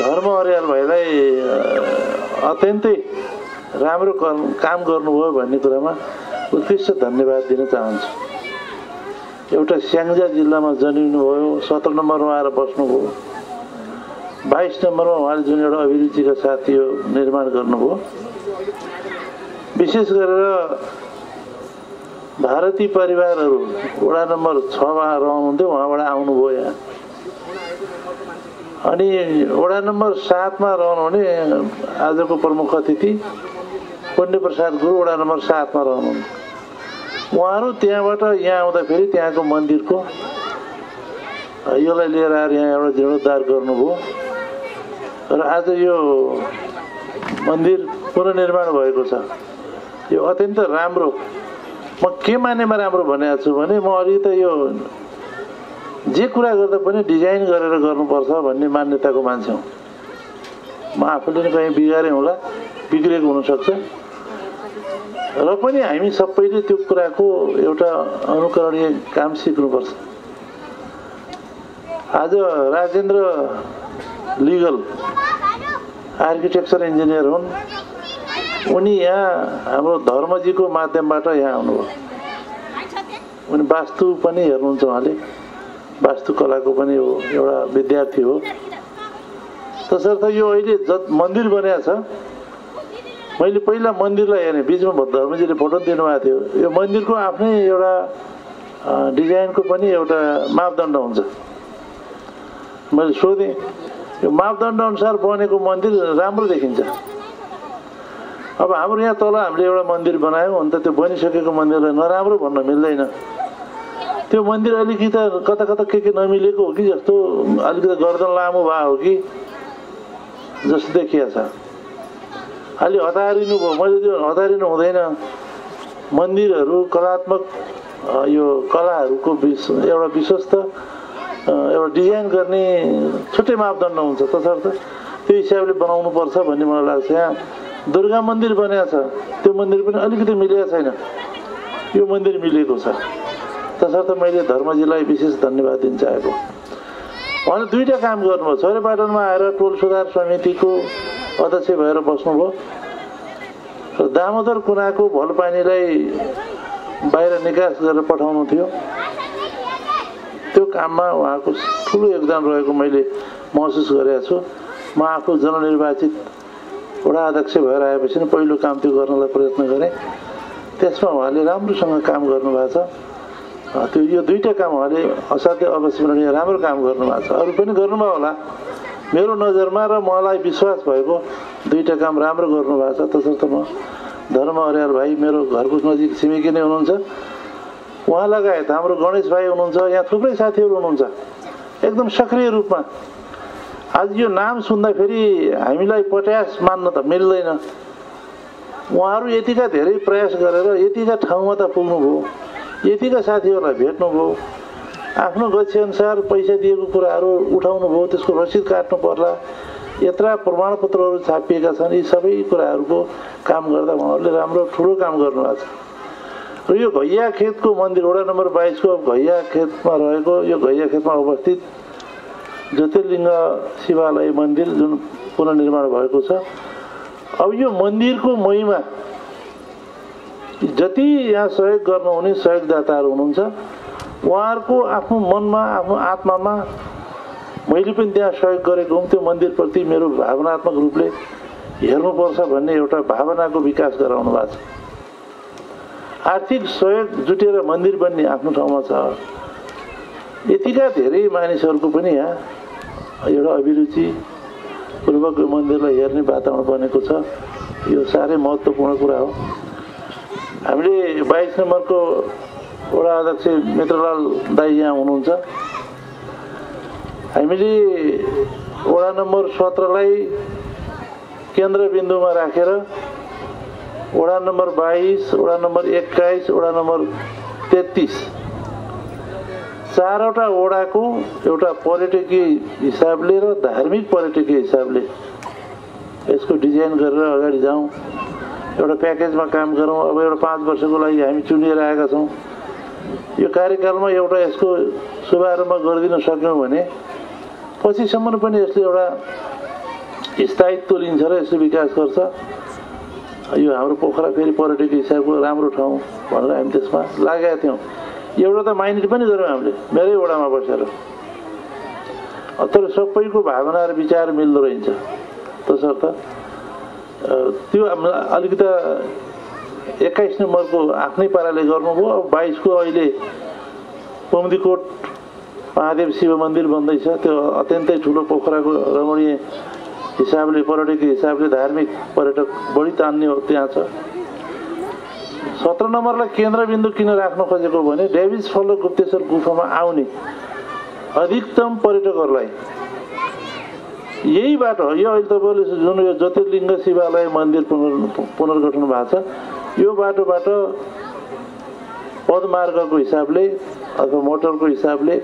धर्म अर्याल भाइलाई अत्यन्तै राम्रो काम गर्नुभयो भन्ने कुरामा उत्कृष्ट धन्यवाद दिन चाहन्छु। एउटा स्याङ्जा जिल्लामा जन्मिनुभयो सत्र नम्बरमा आएर बस्नुभयो। बाइस नम्बरमा उहाँले जुन एउटा अभिरुचिका साथ यो निर्माण गर्नुभयो। विशेष गरेर भारतीय परिवारहरू वडा नम्बर छमा रहनुहुन्थ्यो उहाँबाट आउनुभयो यहाँ अनि वडा नम्बर सातमा रहनुहुने आजको प्रमुख अतिथि पुण्य प्रसाद गुरु वडा नम्बर सातमा रहनुहुन्थ्यो उहाँहरू त्यहाँबाट यहाँ आउँदाखेरि त्यहाँको मन्दिरको यसलाई लिएर आएर यहाँ एउटा जीर्णोद्धार गर्नुभयो। र आज यो मन्दिर पुनर्निर्माण भएको छ। यो अत्यन्त राम्रो म के मानेमा राम्रो भनेको छु भने म अलिकति यो जे कुरा गर्दा पनि डिजाइन गरेर गर्नुपर्छ भन्ने मान्यताको मान्छे हुँ। म आफूले नै कहीँ बिगारेँ होला बिग्रेको हुनसक्छ। र पनि हामी सबैले त्यो कुराको एउटा अनुकरणीय काम सिक्नुपर्छ। आज राजेन्द्र लिगल आर्किटेक्चर इन्जिनियर हुन्। उनी यहाँ हाम्रो धर्मजीको माध्यमबाट यहाँ आउनुभयो उनी वास्तु पनि हेर्नुहुन्छ उहाँले। वास्तुकलाको पनि हो एउटा विद्यार्थी हो। तसर्थ यो अहिले ज मन्दिर बनाएको छ। मैले पहिला मन्दिरलाई हेरेँ बिचमा धर्मजीले फोटो दिनुभएको थियो। यो मन्दिरको आफ्नै एउटा डिजाइनको पनि एउटा मापदण्ड हुन्छ। मैले सोधेँ यो मापदण्ड अनुसार बनेको मन्दिर राम्रो देखिन्छ। अब हाम्रो यहाँ तल हामीले एउटा मन्दिर बनायौँ अन्त त्यो बनिसकेको मन्दिरलाई नराम्रो भन्न मिल्दैन। त्यो मन्दिर अलिकति कता कता के के नमिलेको हो कि जस्तो अलिकति गर्दन लामो भए हो कि जस्तो देखिया छ। अलि हतारिनु भयो मैले त्यो हतारिनु हुँदैन। मन्दिरहरू कलात्मक यो कलाहरूको विश एउटा विश्वस्त एउटा डिजाइन गर्ने छुट्टै मापदण्ड हुन्छ तसर्थ त्यो हिसाबले बनाउनुपर्छ भन्ने मलाई लाग्छ यहाँ। दुर्गा मन्दिर बनिएको छ त्यो मन्दिर पनि अलिकति मिलेको छैन यो मन्दिर मिलेको छ। तसर्थ मैले धर्मजीलाई विशेष धन्यवाद दिन चाहेको। उहाँले दुईवटा काम गर्नुभयो। छोरेपाटनमा आएर टोल सुधार समितिको अध्यक्ष भएर बस्नुभयो। र दामोदर कुनाको भल पानीलाई बाहिर निकास गरेर पठाउनु थियो। त्यो काममा उहाँको ठुलो योगदान रहेको मैले महसुस गरेको छु। म आफू जननिर्वाचित वडा अध्यक्ष भएर आएपछि नै पहिलो काम त्यो गर्नलाई प्रयत्न गरेँ। त्यसमा उहाँले राम्रोसँग काम गर्नुभएको छ। त्यो यो दुईवटा काम उहाँले असाध्य अविस्मरणीय राम्रो काम गर्नुभएको छ। अरू पनि गर्नुभयो होला। मेरो नजरमा र मलाई विश्वास भएको दुईवटा काम राम्रो गर्नुभएको छ। तसर्थ म धर्म अर्याल भाइ मेरो घरको नजिक छिमेकी नै हुनुहुन्छ। उहाँ लगायत हाम्रो गणेश भाइ हुनुहुन्छ। यहाँ थुप्रै साथीहरू हुनुहुन्छ। एकदम सक्रिय रूपमा आज यो नाम सुन्दाखेरि हामीलाई पट्यास मान्न त मिल्दैन। उहाँहरू यतिका धेरै प्रयास गरेर यतिका ठाउँमा त पुग्नुभयो। यतिका साथीहरूलाई भेट्नुभयो। आफ्नो गच्छेअनुसार पैसा दिएको कुराहरू उठाउनु भयो त्यसको रसिद काट्नु पर्ला। यत्र प्रमाणपत्रहरू छापिएका छन् यी सबै कुराहरूको काम गर्दा उहाँहरूले राम्रो ठुलो काम गर्नुभएको छ। र यो घैया खेतको मन्दिर वडा नम्बर बाइसको घैया खेतमा रहेको यो घैया खेतमा अवस्थित ज्योतिर्लिङ्ग शिवालय मन्दिर जुन पुनर्निर्माण भएको छ। अब यो मन्दिरको महिमा जति यहाँ सहयोग गर्नुहुने सहयोगदाताहरू हुनुहुन्छ उहाँहरूको आफ्नो मनमा आफ्नो आत्मामा मैले पनि त्यहाँ सहयोग गरेको हुँ। त्यो मन्दिरप्रति मेरो भावनात्मक रूपले हेर्नुपर्छ भन्ने एउटा भावनाको विकास गराउनु भएको छ। आर्थिक सहयोग जुटेर मन्दिर बन्ने आफ्नो ठाउँमा छ। यतिका धेरै मानिसहरूको पनि यहाँ एउटा अभिरुचि पूर्वक मन्दिरलाई हेर्ने वातावरण बनेको छ। यो साह्रै महत्त्वपूर्ण कुरा हो। हामीले बाइस नम्बरको वडा अध्यक्ष मित्रलाल दाई यहाँ हुनुहुन्छ। हामीले वडा नम्बर सत्रलाई केन्द्रबिन्दुमा राखेर वडा नम्बर बाइस वडा नम्बर एक्काइस वडा नम्बर तेत्तिस चारवटा वडाको एउटा पर्यटकीय हिसाबले र धार्मिक पर्यटकीय हिसाबले यसको डिजाइन गरेर अगाडि जाउँ। एउटा प्याकेजमा काम गरौँ। अब एउटा पाँच वर्षको लागि हामी चुनिएर आएका छौँ। यो कार्यकालमा एउटा यसको शुभारम्भ गरिदिन सक्यौँ भने पछिसम्म पनि यसले एउटा स्थायित्व लिन्छ र यसले विकास गर्छ। यो हाम्रो पोखरा फेरि पर्यटकीय हिसाबको राम्रो ठाउँ भनेर हामी त्यसमा लागेका थियौँ। एउटा त माइनेट पनि गऱ्यौँ हामीले। मेरै वडामा बसेर। तर सबैको भावना र विचार मिल्दो रहन्छ तसर्थ त्यो अलिकति एक्काइस नम्बरको आफ्नै पाराले गर्नुभयो। अब बाइसको अहिले पम्दीकोट महादेव शिव मन्दिर बन्दैछ। त्यो अत्यन्तै ठुलो पोखराको रमणीय हिसाबले पर्यटकीय हिसाबले धार्मिक पर्यटक बढी तान्ने हो त्यहाँ छ। सत्र नम्बरलाई केन्द्रबिन्दु किन राख्न खोजेको भने डेभिस फलो गुप्तेश्वर गुफामा आउने अधिकतम पर्यटकहरूलाई। यही बाटो यो अहिले तपाईँले जुन यो ज्योतिर्लिङ्ग शिवालय मन्दिर पुनर् पुनर्गठन भएको छ। यो बाटोबाट पदमार्गको हिसाबले अथवा मोटरको हिसाबले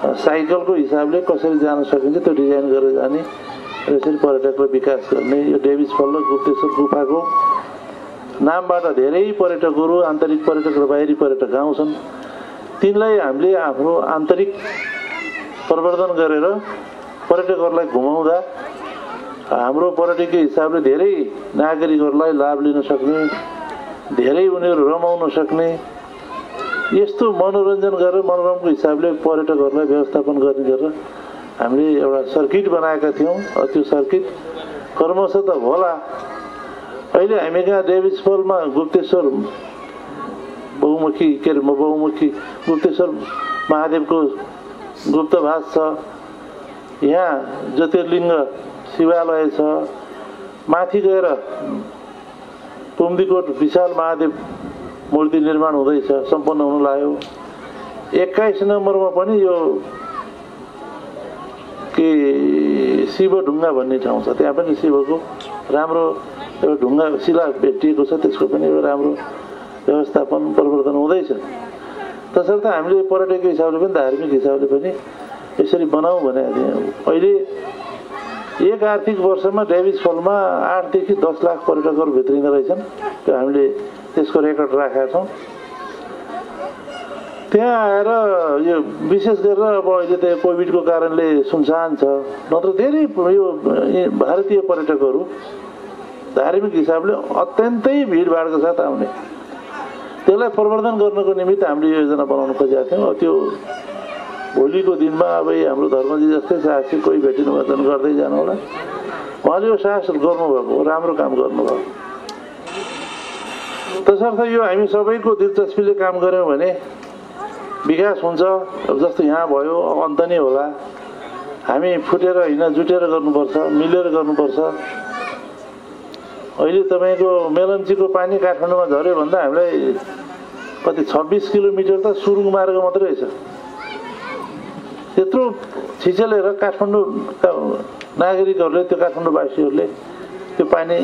साइकलको हिसाबले कसरी जान सकिन्छ त्यो डिजाइन गरेर जाने र यसरी पर्यटकलाई विकास गर्ने यो डेभिस फल र गुप्तेश्वर गुफाको नामबाट धेरै पर्यटकहरू आन्तरिक पर्यटक र बाहिरी पर्यटक आउँछन्। तिनलाई हामीले आफ्नो आन्तरिक प्रवर्धन गरेर पर्यटकहरूलाई घुमाउँदा हाम्रो पर्यटकीय हिसाबले धेरै नागरिकहरूलाई लाभ लिन सक्ने धेरै उनीहरू रमाउन सक्ने यस्तो मनोरञ्जन गरेर मनोरमको हिसाबले पर्यटकहरूलाई व्यवस्थापन गर्ने गरेर हामीले एउटा सर्किट बनाएका थियौँ। त्यो सर्किट क्रमशः त होला। अहिले हामी कहाँ डेभिस फलमा गुप्तेश्वर बहुमुखी के अरे बहुमुखी गुप्तेश्वर महादेवको गुप्तभास छ। यहाँ ज्योतिर्लिङ्ग शिवालय छ। माथि गएर तुम्दीकोट विशाल महादेव मूर्ति निर्माण हुँदैछ सम्पन्न हुन लाग्यो। एक्काइस नम्बरमा पनि यो के शिवढुङ्गा भन्ने ठाउँ छ। त्यहाँ पनि शिवको राम्रो एउटा ढुङ्गा शिला भेटिएको छ। त्यसको पनि एउटा राम्रो व्यवस्थापन प्रवर्धन हुँदैछ। तसर्थ हामीले पर्यटकीय हिसाबले पनि धार्मिक हिसाबले पनि यसरी बनाऊ थियौँ अहिले एक आर्थिक वर्षमा डेभिस फलमा आठदेखि दस लाख पर्यटकहरू भित्रिँदो रहेछन्। त्यो हामीले त्यसको रेकर्ड राखेका छौँ। त्यहाँ आएर यो विशेष गरेर अब अहिले त कोभिडको कारणले सुनसान छ। नत्र धेरै यो भारतीय पर्यटकहरू धार्मिक हिसाबले अत्यन्तै भिडभाडको साथ आउने। त्यसलाई प्रवर्धन गर्नको निमित्त हामीले योजना बनाउन खोजेका थियौँ। त्यो भोलिको दिनमा अब हाम्रो धर्मजी जस्तै साहसी कोही भेटिनु वचन गर्दै जानु होला उहाँले यो साहस गर्नुभएको राम्रो काम गर्नुभयो तसर्थ यो हामी सबैको दिलचस्पीले काम गऱ्यौँ भने विकास हुन्छ अब जस्तो यहाँ भयो अन्त नै होला। हामी फुटेर होइन जुटेर गर्नुपर्छ मिलेर गर्नुपर्छ। अहिले तपाईँको मेलम्चीको पानी काठमाडौँमा झऱ्यो भन्दा हामीलाई कति छब्बिस किलोमिटर त सुरुङ मार्ग मात्रै छ त्यत्रो छिचेलेर काठमाडौँका नागरिकहरूले त्यो काठमाडौँवासीहरूले त्यो पानी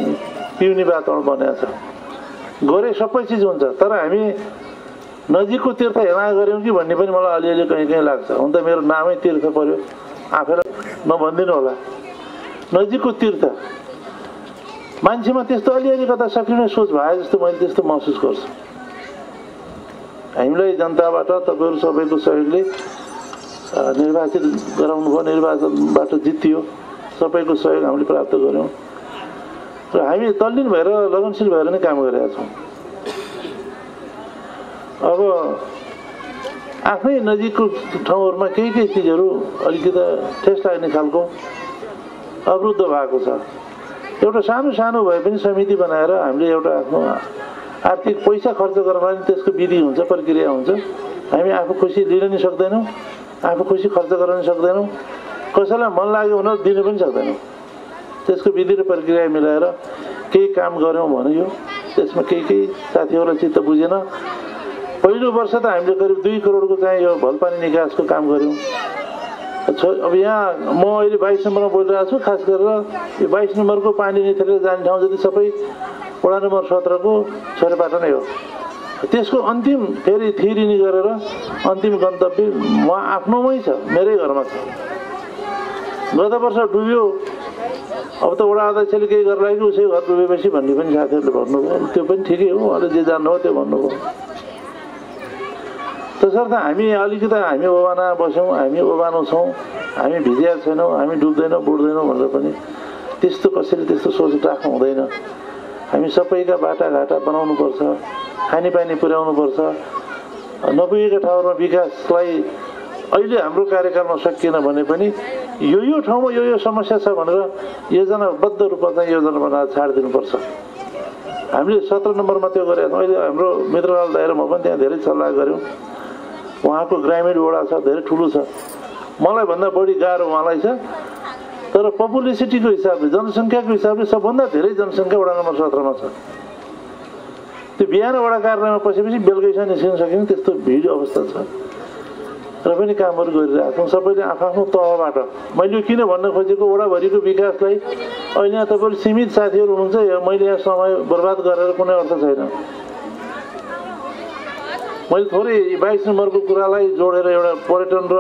पिउने वातावरण बनाएको छ। गरे सबै चिज हुन्छ तर हामी नजिकको तीर्थ हेला गऱ्यौँ कि भन्ने पनि मलाई अलिअलि कहीँ कहीँ लाग्छ। हुन त मेरो नामै तीर्थ पऱ्यो आफैलाई नभनिदिनु होला। नजिकको तीर्थ। मान्छेमा त्यस्तो अलिअलि कता सकिने सोच भए जस्तो मैले त्यस्तो महसुस गर्छु। हामीलाई जनताबाट तपाईँहरू सबैको सहयोगले निर्वाचित गराउनु भयो निर्वाचनबाट जितियो। सबैको सहयोग हामीले प्राप्त गऱ्यौँ। र हामी तल्लीन भएर लगनशील भएर नै काम गरिरहेका छौँ अब आफ्नै नजिकको ठाउँहरूमा केही केही चिजहरू अलिकति ठेस लाग्ने खालको अवरुद्ध भएको छ। एउटा सानो सानो भए पनि समिति बनाएर हामीले एउटा आफ्नो आर्थिक पैसा खर्च गर्नलाई पनि त्यसको विधि हुन्छ प्रक्रिया हुन्छ। हामी आफू खुसी लिन नि सक्दैनौँ आफू खुसी खर्च गर्न नि सक्दैनौँ। कसैलाई मन लाग्यो भने दिनु पनि सक्दैनौँ। त्यसको विधि र प्रक्रिया मिलाएर केही काम गऱ्यौँ भन्यो। त्यसमा केही केही साथीहरूलाई चित्त बुझेन। पहिलो वर्ष त हामीले करिब दुई करोडको चाहिँ यो भलपानी निकासको काम गऱ्यौँ। अब यहाँ म अहिले बाइस नम्बरमा बोलिरहेको छु खास गरेर यो बाइस नम्बरको पानी निथेर जाने ठाउँ जति सबै वडा नम्बर सत्रको छोरेबाट नै हो। त्यसको अन्तिम फेरि थिरिनी गरेर अन्तिम गन्तव्य म आफ्नोमै छ मेरै घरमा छ। गत वर्ष डुब्यो। अब त वडा अध्यक्षले केही गरेर कि उसै घर डुबेपछि भन्ने पनि साथीहरूले भन्नुभयो। त्यो पनि ठिकै हो उहाँले जे जान्नुभयो त्यो भन्नुभयो। तसर्थ हामी अलिकति हामी ओबाना बस्यौँ हामी ओबानो छौँ हामी भिजिया छैनौँ हामी डुब्दैनौँ बुढ्दैनौँ भनेर पनि त्यस्तो कसैले त्यस्तो सोच राख्नु हुँदैन। हामी सबैका बाटाघाटा बनाउनुपर्छ खानेपानी पुर्याउनुपर्छ। नपुगेका ठाउँहरूमा विकासलाई अहिले हाम्रो कार्यकालमा सकिएन भने पनि यो यो ठाउँमा यो यो समस्या छ भनेर योजनाबद्ध रूपमा चाहिँ योजना बनाएर छाडिदिनुपर्छ। हामीले सत्र नम्बरमा त्यो गरेका छौँ अहिले हाम्रो मित्रलाल दाएर म पनि त्यहाँ धेरै सल्लाह गऱ्यौँ। उहाँको ग्रामीण वडा छ धेरै ठुलो छ। मलाई भन्दा बढी गाह्रो उहाँलाई छ। तर पपुलेसिटीको हिसाबले जनसङ्ख्याको हिसाबले सबभन्दा धेरै जनसङ्ख्या वडा नम्बर सत्रमा छ। त्यो बिहान वडा कार्यालयमा पसेपछि बेलुकैसम्म निस्किन सकिने त्यस्तो भिड अवस्था छ। र पनि कामहरू गरिरहेको छौँ। सबैले आफ्नो तहबाट। मैले किन भन्न खोजेको वडाभरिको विकासलाई अहिले यहाँ तपाईँहरू सीमित साथीहरू हुनुहुन्छ। मैले यहाँ समय बर्बाद गरेर कुनै अर्थ छैन। मैले थोरै बाइस नम्बरको कुरालाई जोडेर एउटा पर्यटन र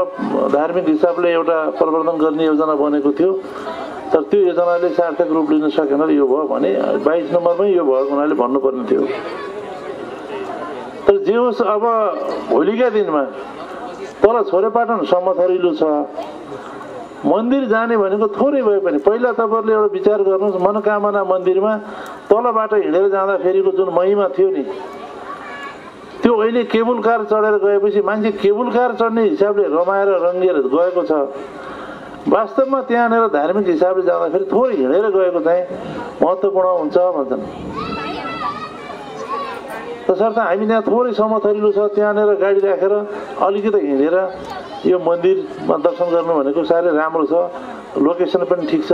धार्मिक हिसाबले एउटा प्रवर्धन गर्ने योजना बनेको थियो। तर त्यो योजनाले सार्थक रूप लिन सकेन यो भयो भने बाइस नम्बरमै यो भएको हुनाले भन्नुपर्ने थियो। तर जे होस् अब भोलिका दिनमा तल छोरेपाटन समथरिलो छ। मन्दिर जाने भनेको थोरै भए पनि। पहिला तपाईँहरूले एउटा विचार गर्नुहोस् मनोकामना मन्दिरमा तलबाट हिँडेर जाँदाखेरिको जुन महिमा थियो नि त्यो अहिले केबुल कार चढेर गएपछि मान्छे केबुल कार चढ्ने हिसाबले रमाएर रङ्गिएर गएको छ। वास्तवमा त्यहाँनिर धार्मिक हिसाबले जाँदाखेरि थोरै हिँडेर गएको चाहिँ महत्त्वपूर्ण हुन्छ भन्छन्। तसर्थ हामी त्यहाँ थोरै समथरिलो छ त्यहाँनिर गाडी राखेर अलिकति हिँडेर यो मन्दिरमा दर्शन गर्नु भनेको साह्रै राम्रो छ। लोकेसन पनि ठिक छ।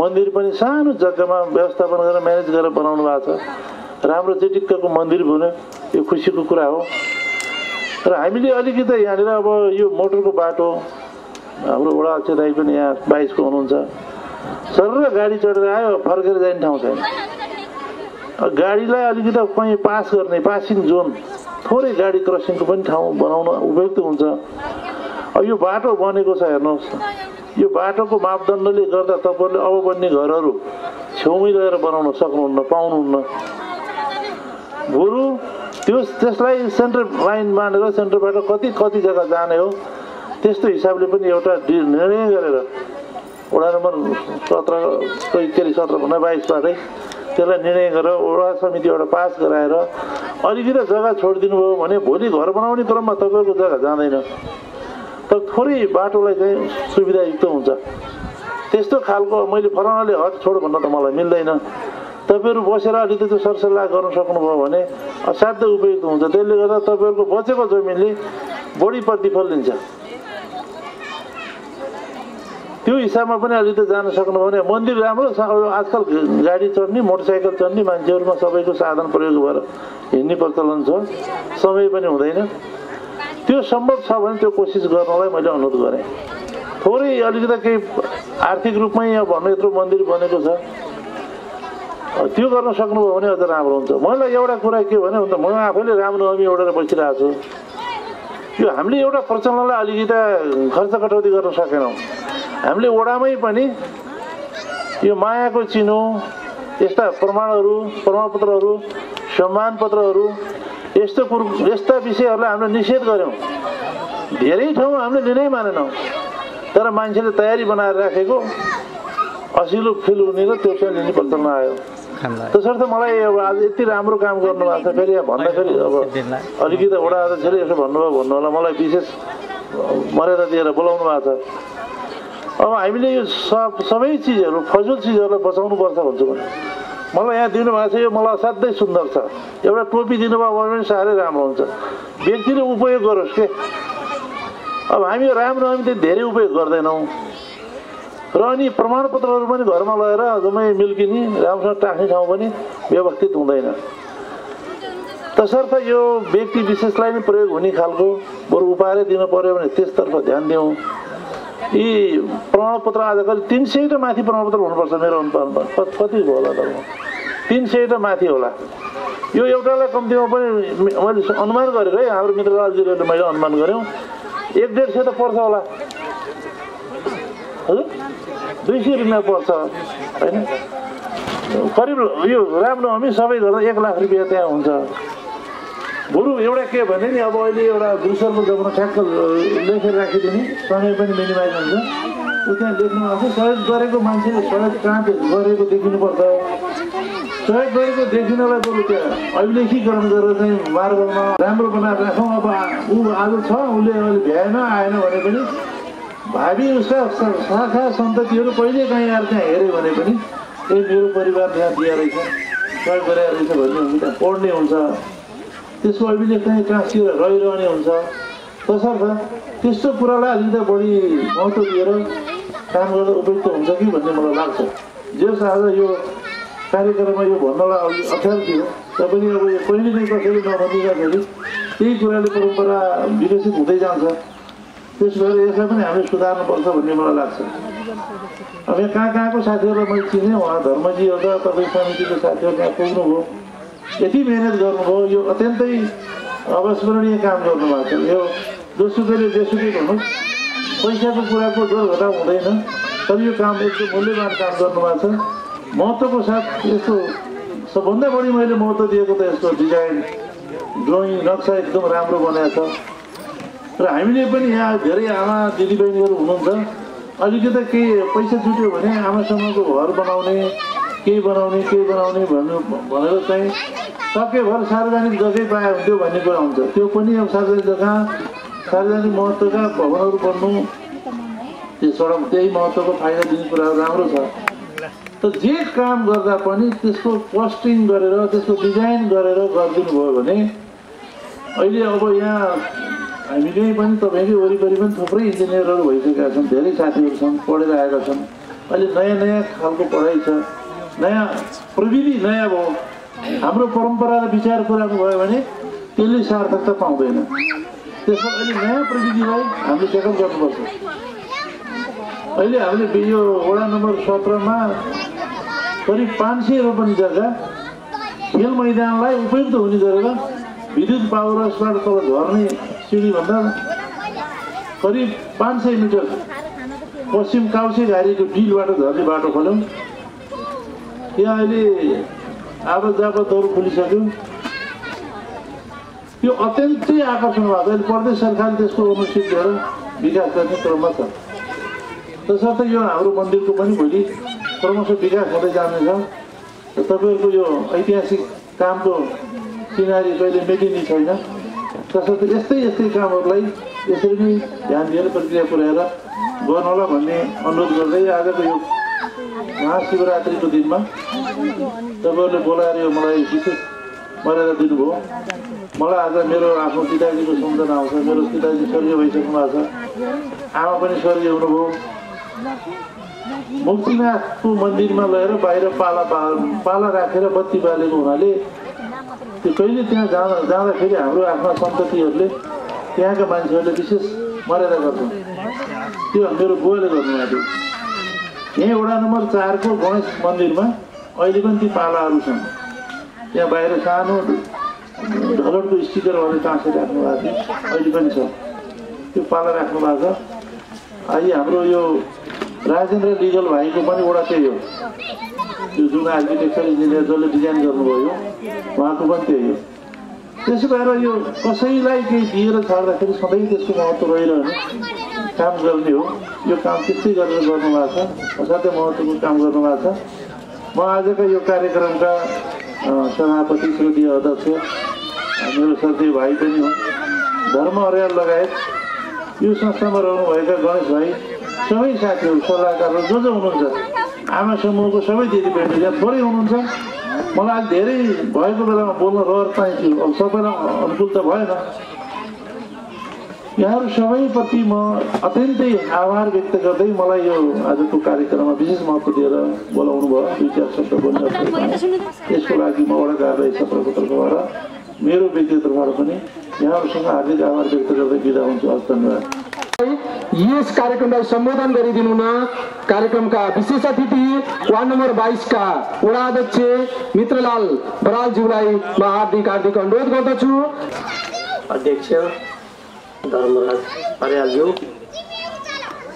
मन्दिर पनि सानो जग्गामा व्यवस्थापन गरेर म्यानेज गरेर बनाउनु भएको छ। राम्रो चिटिक्कको मन्दिर भन्यो यो खुसीको कुरा हो। र हामीले अलिकति यहाँनिर अब यो मोटरको बाटो हाम्रो वडा अध्यक्ष दाई पनि यहाँ बाइसको हुनुहुन्छ। सर गाडी चढेर आयो फर्केर जाने ठाउँ छैन। गाडीलाई अलिकति कहीँ पास गर्ने पासिङ जोन थोरै गाडी क्रसिङको पनि ठाउँ बनाउन उपयुक्त हुन्छ। यो बाटो बनेको छ हेर्नुहोस्। यो बाटोको मापदण्डले गर्दा तपाईँहरूले अब बन्ने घरहरू छेउमै गएर बनाउन सक्नुहुन्न पाउनुहुन्न। बरु त्यो त्यसलाई सेन्टर लाइन मानेर सेन्टरबाट कति कति जग्गा जाने हो त्यस्तो हिसाबले पनि एउटा निर्णय गरेर वडा नम्बर सत्रको के अरे सत्रभन्दा बाइसबाटै त्यसलाई निर्णय गरेर वडा समिति एउटा पास गराएर अलिकति जग्गा छोडिदिनु भयो भने भोलि घर बनाउने क्रममा तपाईँहरूको जग्गा जाँदैन। तर थोरै बाटोलाई चाहिँ सुविधायुक्त हुन्छ। त्यस्तो खालको मैले फलानाले हट छोड भन्न त मलाई मिल्दैन। तपाईँहरू बसेर अलिकति त्यो सरसल्लाह गर्न सक्नुभयो भने असाध्य उपयुक्त हुन्छ। त्यसले गर्दा तपाईँहरूको बचेको जमिनले बढी प्रतिफल दिन्छ त्यो हिसाबमा पनि अलिकति जान सक्नुभयो भने मन्दिर राम्रो छ। आजकल गाडी चढ्ने मोटरसाइकल चढ्ने मान्छेहरूमा सबैको साधन प्रयोग भएर हिँड्ने प्रचलन छ। समय पनि हुँदैन। त्यो सम्भव छ भने त्यो कोसिस गर्नलाई मैले अनुरोध गरेँ। थोरै अलिकति केही आर्थिक रूपमै यहाँ भन्नु यत्रो मन्दिर बनेको छ। त्यो गर्न सक्नुभयो भने अझ राम्रो हुन्छ। मलाई एउटा कुरा के भने त म आफैले रामनवमी ओढेर बसिरहेको छु। यो हामीले एउटा प्रचलनलाई अलिकति खर्च कटौती गर्न सकेनौँ। हामीले ओडामै पनि यो मायाको चिनो यस्ता प्रमाणहरू प्रमाणपत्रहरू सम्मान पत्रहरू यस्तो कुरो यस्ता विषयहरूलाई हामीले निषेध गऱ्यौँ। धेरै ठाउँ हामीले लिनै मानेनौँ। तर मान्छेले तयारी बनाएर राखेको असिलो फिल हुने र त्यो चाहिँ लिने प्रचलन आयो। त्यसर्थ मलाई अब आज यति राम्रो काम गर्नुभएको छ फेरि यहाँ भन्दाखेरि अब अलिकति वडा अध्यक्षले यसो भन्नुभयो भन्नु होला मलाई विशेष मर्यादा दिएर बोलाउनु भएको छ। अब हामीले यो सब सबै चिजहरू फजुल चिजहरूलाई बचाउनुपर्छ भन्छु भने। मलाई यहाँ दिनुभएको छ यो मलाई असाध्यै सुन्दर छ। एउटा टोपी दिनुभयो भने पनि साह्रै राम्रो हुन्छ। व्यक्तिले उपयोग गरोस् के? अब हामी राम्रो हामी त धेरै उपयोग गर्दैनौँ। र अनि प्रमाणपत्रहरू पनि घरमा लगेर जम्मै मिल्किने राम्रोसँग टाक्ने ठाउँ पनि व्यवस्थित हुँदैन। तसर्थ यो व्यक्ति विशेषलाई नै प्रयोग हुने खालको बरु उपहारै दिनु पऱ्यो भने त्यसतर्फ ध्यान दिउँ यी प्रमाणपत्र आज कति तिन सयटा माथि प्रमाणपत्र हुनुपर्छ मेरो अनुपातमा क- कति होला त तिन सयटा माथि होला। यो एउटालाई कम्तीमा पनि मैले अनुमान गरेको है हाम्रो मित्रलालजीले मैले अनुमान गऱ्यौँ एक डेढ सय त पर्छ होला। हजुर? दुई सय रुपियाँ पर्छ होइन? करिब यो हामी सबै गर्दा एक लाख रुपियाँ त्यहाँ हुन्छ। बरु एउटा के भने नि अब अहिले एउटा ब्रुसरको जमाना ठ्याक्क लेखेर राखिदिने समय पनि मिनिमाइज हुन्छ। ऊ त्यहाँ लेख्नु सहयोग गरेको मान्छेले सहयोग कहाँ गरेको देखिनुपर्छ सहयोग गरेको देखिनलाई बरु त्यहाँ अभिलेखीकरण गरेर चाहिँ मार्बलमा राम्रो बनाएर राखौँ। अब ऊ आज छ उसले अहिले भ्याएन आएन भने पनि भावी उसका शाखा सन्ततिहरू कहिले काहीँ आएर त्यहाँ हेऱ्यो भने पनि ए मेरो परिवार त्यहाँ दिए रहेछ सहयोग गरेर रहेछ भन्ने हुन्छ त्यहाँ पढ्ने हुन्छ। त्यसको अभिलेख चाहिँ टाँसिएर रहिरहने हुन्छ। तसर्थ त्यस्तो कुरालाई अलिकति बढी महत्त्व दिएर काम गर्दा उपयुक्त हुन्छ कि भन्ने मलाई लाग्छ। जस आज यो कार्यक्रममा यो भन्नलाई अलि अप्ठ्यारो थियो तैपनि अब यो कहिले नै कसैले नभनिँदाखेरि त्यही कुराले परम्परा विकसित हुँदै जान्छ। त्यस भएर यसलाई पनि हामीले सुधार्नुपर्छ भन्ने मलाई लाग्छ। अब यहाँ कहाँ कहाँको साथीहरूलाई मैले चिनेँ उहाँ धर्मजीहरू र तपाईँ समितिको साथीहरू त्यहाँ पुग्नुभयो। यति मिहिनेत गर्नुभयो यो अत्यन्तै अविस्मरणीय काम गर्नुभएको छ। यो जोसुकैले जेसुकै भन्नुहोस् पैसाको कुराको घटाउ हुँदैन तर यो काम एकदम मूल्यवान काम गर्नुभएको छ। महत्त्वको साथ यस्तो सबभन्दा बढी मैले महत्त्व दिएको त यसको डिजाइन ड्रइङ नक्सा एकदम राम्रो बनाएको छ। र हामीले पनि यहाँ धेरै आमा दिदीबहिनीहरू हुनुहुन्छ। अलिकति केही पैसा जुट्यो भने आमासँगको घर बनाउने केही बनाउने केही बनाउने भन्नु भनेर चाहिँ सकेभर सार्वजनिक जग्गै पाए हुन्थ्यो भन्ने कुरा हुन्छ। त्यो पनि अब सार्वजनिक जग्गा सार्वजनिक महत्त्वका भवनहरू बन्नु त्यो सडक त्यही महत्त्वको फाइदा दिने कुराहरू राम्रो छ। त जे काम गर्दा पनि त्यसको कस्टिङ गरेर त्यसको डिजाइन गरेर गरिदिनु भयो भने अहिले अब यहाँ हामीले पनि तपाईँकै वरिपरि पनि थुप्रै इन्जिनियरहरू भइसकेका छन् धेरै साथीहरू छन् पढेर आएका छन्। अहिले नयाँ नयाँ खालको पढाइ छ नयाँ प्रविधि नयाँ भयो। हाम्रो परम्परा र विचार कुराको भयो भने त्यसले सार्थकता पाउँदैन। त्यसमा अहिले नयाँ प्रविधिलाई हामीले टेकअप गर्नुपर्छ। अहिले हामीले यो वडा नम्बर सत्रमा करिब पाँच सय रोपनी जग्गा खेल मैदानलाई उपयुक्त हुने गरेर विद्युत पावर हाउसबाट तल झर्ने सिँढीभन्दा करिब पाँच सय मिटर पश्चिम काउसे घारीको डिलबाट झर्ने बाटो खोल्यौँ। यहाँ अहिले आवत जावतहरू खुलिसक्यो। त्यो अत्यन्तै आकर्षण भएको अहिले प्रदेश सरकारले त्यसको ओनरसिप लिएर विकास गर्ने क्रममा छ। तसर्थ यो हाम्रो मन्दिरको पनि भोलि क्रमशः विकास हुँदै जानेछ। र तपाईँहरूको यो ऐतिहासिक कामको किनारी कहिले मेटिने छैन। तसर्थ यस्तै यस्तै कामहरूलाई यसरी नै ध्यान दिएर प्रक्रिया पुर्याएर गर्नु होला भन्ने अनुरोध गर्दै आजको यो महाशिवरात्रिको दिनमा तपाईँहरूले बोलाएर यो मलाई विशेष मर्यादा दिनुभयो। मलाई आज मेरो आफ्नो पिताजीको सम्झना आउँछ मेरो पिताजी स्वर्गीय भइसक्नु भएको छ। आमा पनि स्वर्गीय हुनुभयो। मुक्तिनाथको मन्दिरमा लगेर बाहिर पाला पाला राखेर बत्ती बालेको हुनाले त्यो कहिले त्यहाँ जाँदा जाँदाखेरि हाम्रो आफ्ना सन्ततिहरूले त्यहाँका मान्छेहरूले विशेष मर्यादा गर्छन्। त्यो मेरो बुवाले गर्नुभएको यहाँ वडा नम्बर चारको गणेश मन्दिरमा अहिले पनि ती पालाहरू छन्। त्यहाँ बाहिर सानो ढलडको स्टिकर भनेर टाँसेर राख्नु भएको थियो। अहिले पनि छ। त्यो पाला राख्नु भएको छ। अहिले हाम्रो यो राजेन्द्र लिगल भाइको पनि वडा त्यही हो। त्यो जुन आर्किटेक्चर इन्जिनियर जसले डिजाइन गर्नुभयो। उहाँको पनि त्यही हो त्यसो भएर यो कसैलाई केही दिएर छाड्दाखेरि सधैँ त्यसको महत्त्व रहिरहने काम गर्ने हो। यो काम त्यस्तै गरेर गर्नुभएको छ। असाध्यै महत्त्वको काम गर्नुभएको छ। म आजको यो कार्यक्रमका सभापति श्रोतीय अध्यक्ष मेरो साथी भाइ पनि हो धर्म अर्याल लगायत यो संस्थामा रहनुभएका गणेश भाइ सबै साथीहरू सल्लाहकारहरू जो जो हुनुहुन्छ आमा समूहको सबै दिदीबहिनी यहाँ थोरै हुनुहुन्छ। मलाई अलिक धेरै भएको बेलामा बोल्न रहर चाहिँ थियो अब सबैलाई अनुकूल त भएन। यहाँहरू सबैप्रति म अत्यन्तै आभार व्यक्त गर्दै मलाई यो आजको कार्यक्रममा विशेष महत्त्व दिएर बोलाउनु भयो। दुई चार शब्द बोल्न। यसको लागि म वडा कार्यालय सत्रको तर्फबाट मेरो व्यक्तिगत तर्फबाट पनि यहाँहरूसँग हार्दिक आभार व्यक्त गर्दै बिदा हुन्छु। हस् धन्यवाद। यस कार्यक्रमलाई सम्बोधन गरिदिनुहुन कार्यक्रमका विशेष अतिथि वार्ड नम्बर बाइसका वडा अध्यक्ष मित्रलाल बरालज्यूलाई म हार्दिक हार्दिक अनुरोध गर्दछु। अध्यक्ष धर्मराज अर्यालज्यू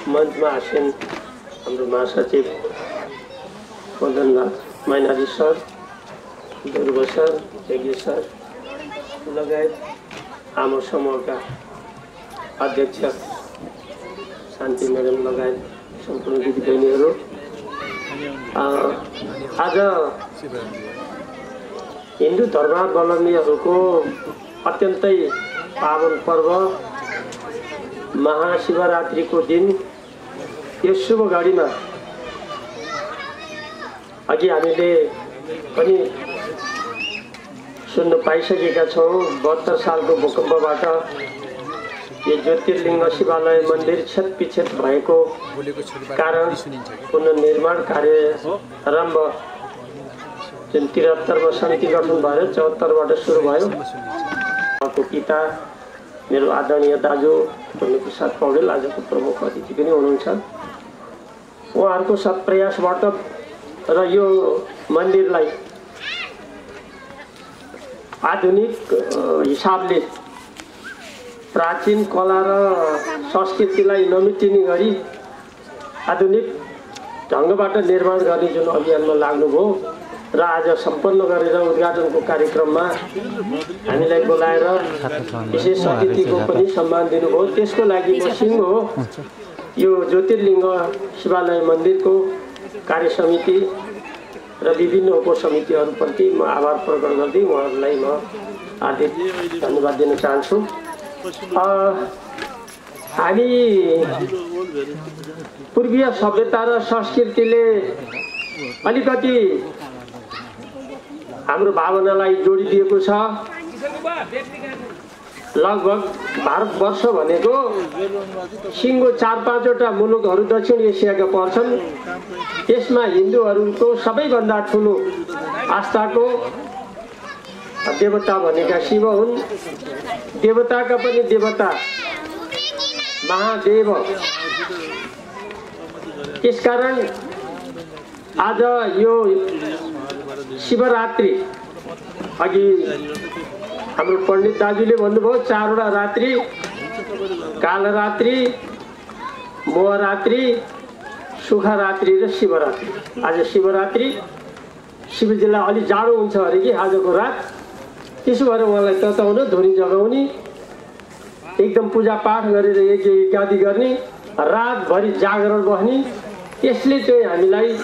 मञ्चमा आसीन हाम्रो महासचिव Madanraj Mainali sir Dhruba sir Yagya sir लगायत आमा समूहका अध्यक्ष। शान्ति म्याडम लगायत सम्पूर्ण दिदीबहिनीहरू। अ, आज हिन्दू धर्मावलम्बीहरूको अत्यन्तै पावन पर्व महाशिवरात्रिको दिन। यस शुभ घडीमा अघि हामीले पनि सुन्न पाइसकेका छौँ बहत्तर सालको भूकम्पबाट। यो ज्योतिर्लिङ्ग शिवालय मन्दिर क्षतपिक्षत भएको कारण पुनर्निर्माण कार्य आरम्भ जुन त्रिहत्तरमा समिति गठन भएर चौहत्तरबाट सुरु भयो। उहाँको पिता मेरो आदरणीय दाजु प्रसाद पौडेल आजको प्रमुख अतिथि पनि हुनुहुन्छ। उहाँहरूको सत्प्रयासबाट र यो मन्दिरलाई आधुनिक हिसाबले प्राचीन कला र संस्कृतिलाई नमिटिने गरी आधुनिक ढङ्गबाट निर्माण गर्ने जुन अभियानमा लाग्नुभयो र आज सम्पन्न गरेर उद्घाटनको कार्यक्रममा हामीलाई बोलाएर विशेष अतिथिको पनि सम्मान दिनुभयो। त्यसको लागि म सिंह हो। यो ज्योतिर्लिङ्ग शिवालय मन्दिरको कार्य समिति र विभिन्न उपसमितिहरूप्रति म आभार प्रकट गर्दै उहाँहरूलाई म हार्दिक धन्यवाद दिन चाहन्छु। हामी पूर्वीय सभ्यता र संस्कृतिले अलिकति हाम्रो भावनालाई जोडिदिएको छ। लगभग भारतवर्ष भनेको सिङ्गो चार पाँचवटा मुलुकहरू दक्षिण एसियाका पर्छन्। त्यसमा हिन्दूहरूको सबैभन्दा ठुलो आस्थाको देवता भनेका शिव हुन्। देवताका पनि देवता। महादेव। त्यसकारण आज यो शिवरात्रि अघि हाम्रो पण्डित दाजुले भन्नुभयो चारवटा रात्रि कालरात्रि मोहरात्रि सुखरात्रि र शिवरात्रि। आज शिवरात्रि। शिवजीलाई अलिक जाडो हुन्छ अरे कि आजको रात। त्यसो भएर उहाँलाई तताउन धुनी जगाउने एकदम पूजापाठ गरेर यज्ञ इत्यादि गर्ने रातभरि जागरण बस्ने यसले चाहिँ हामीलाई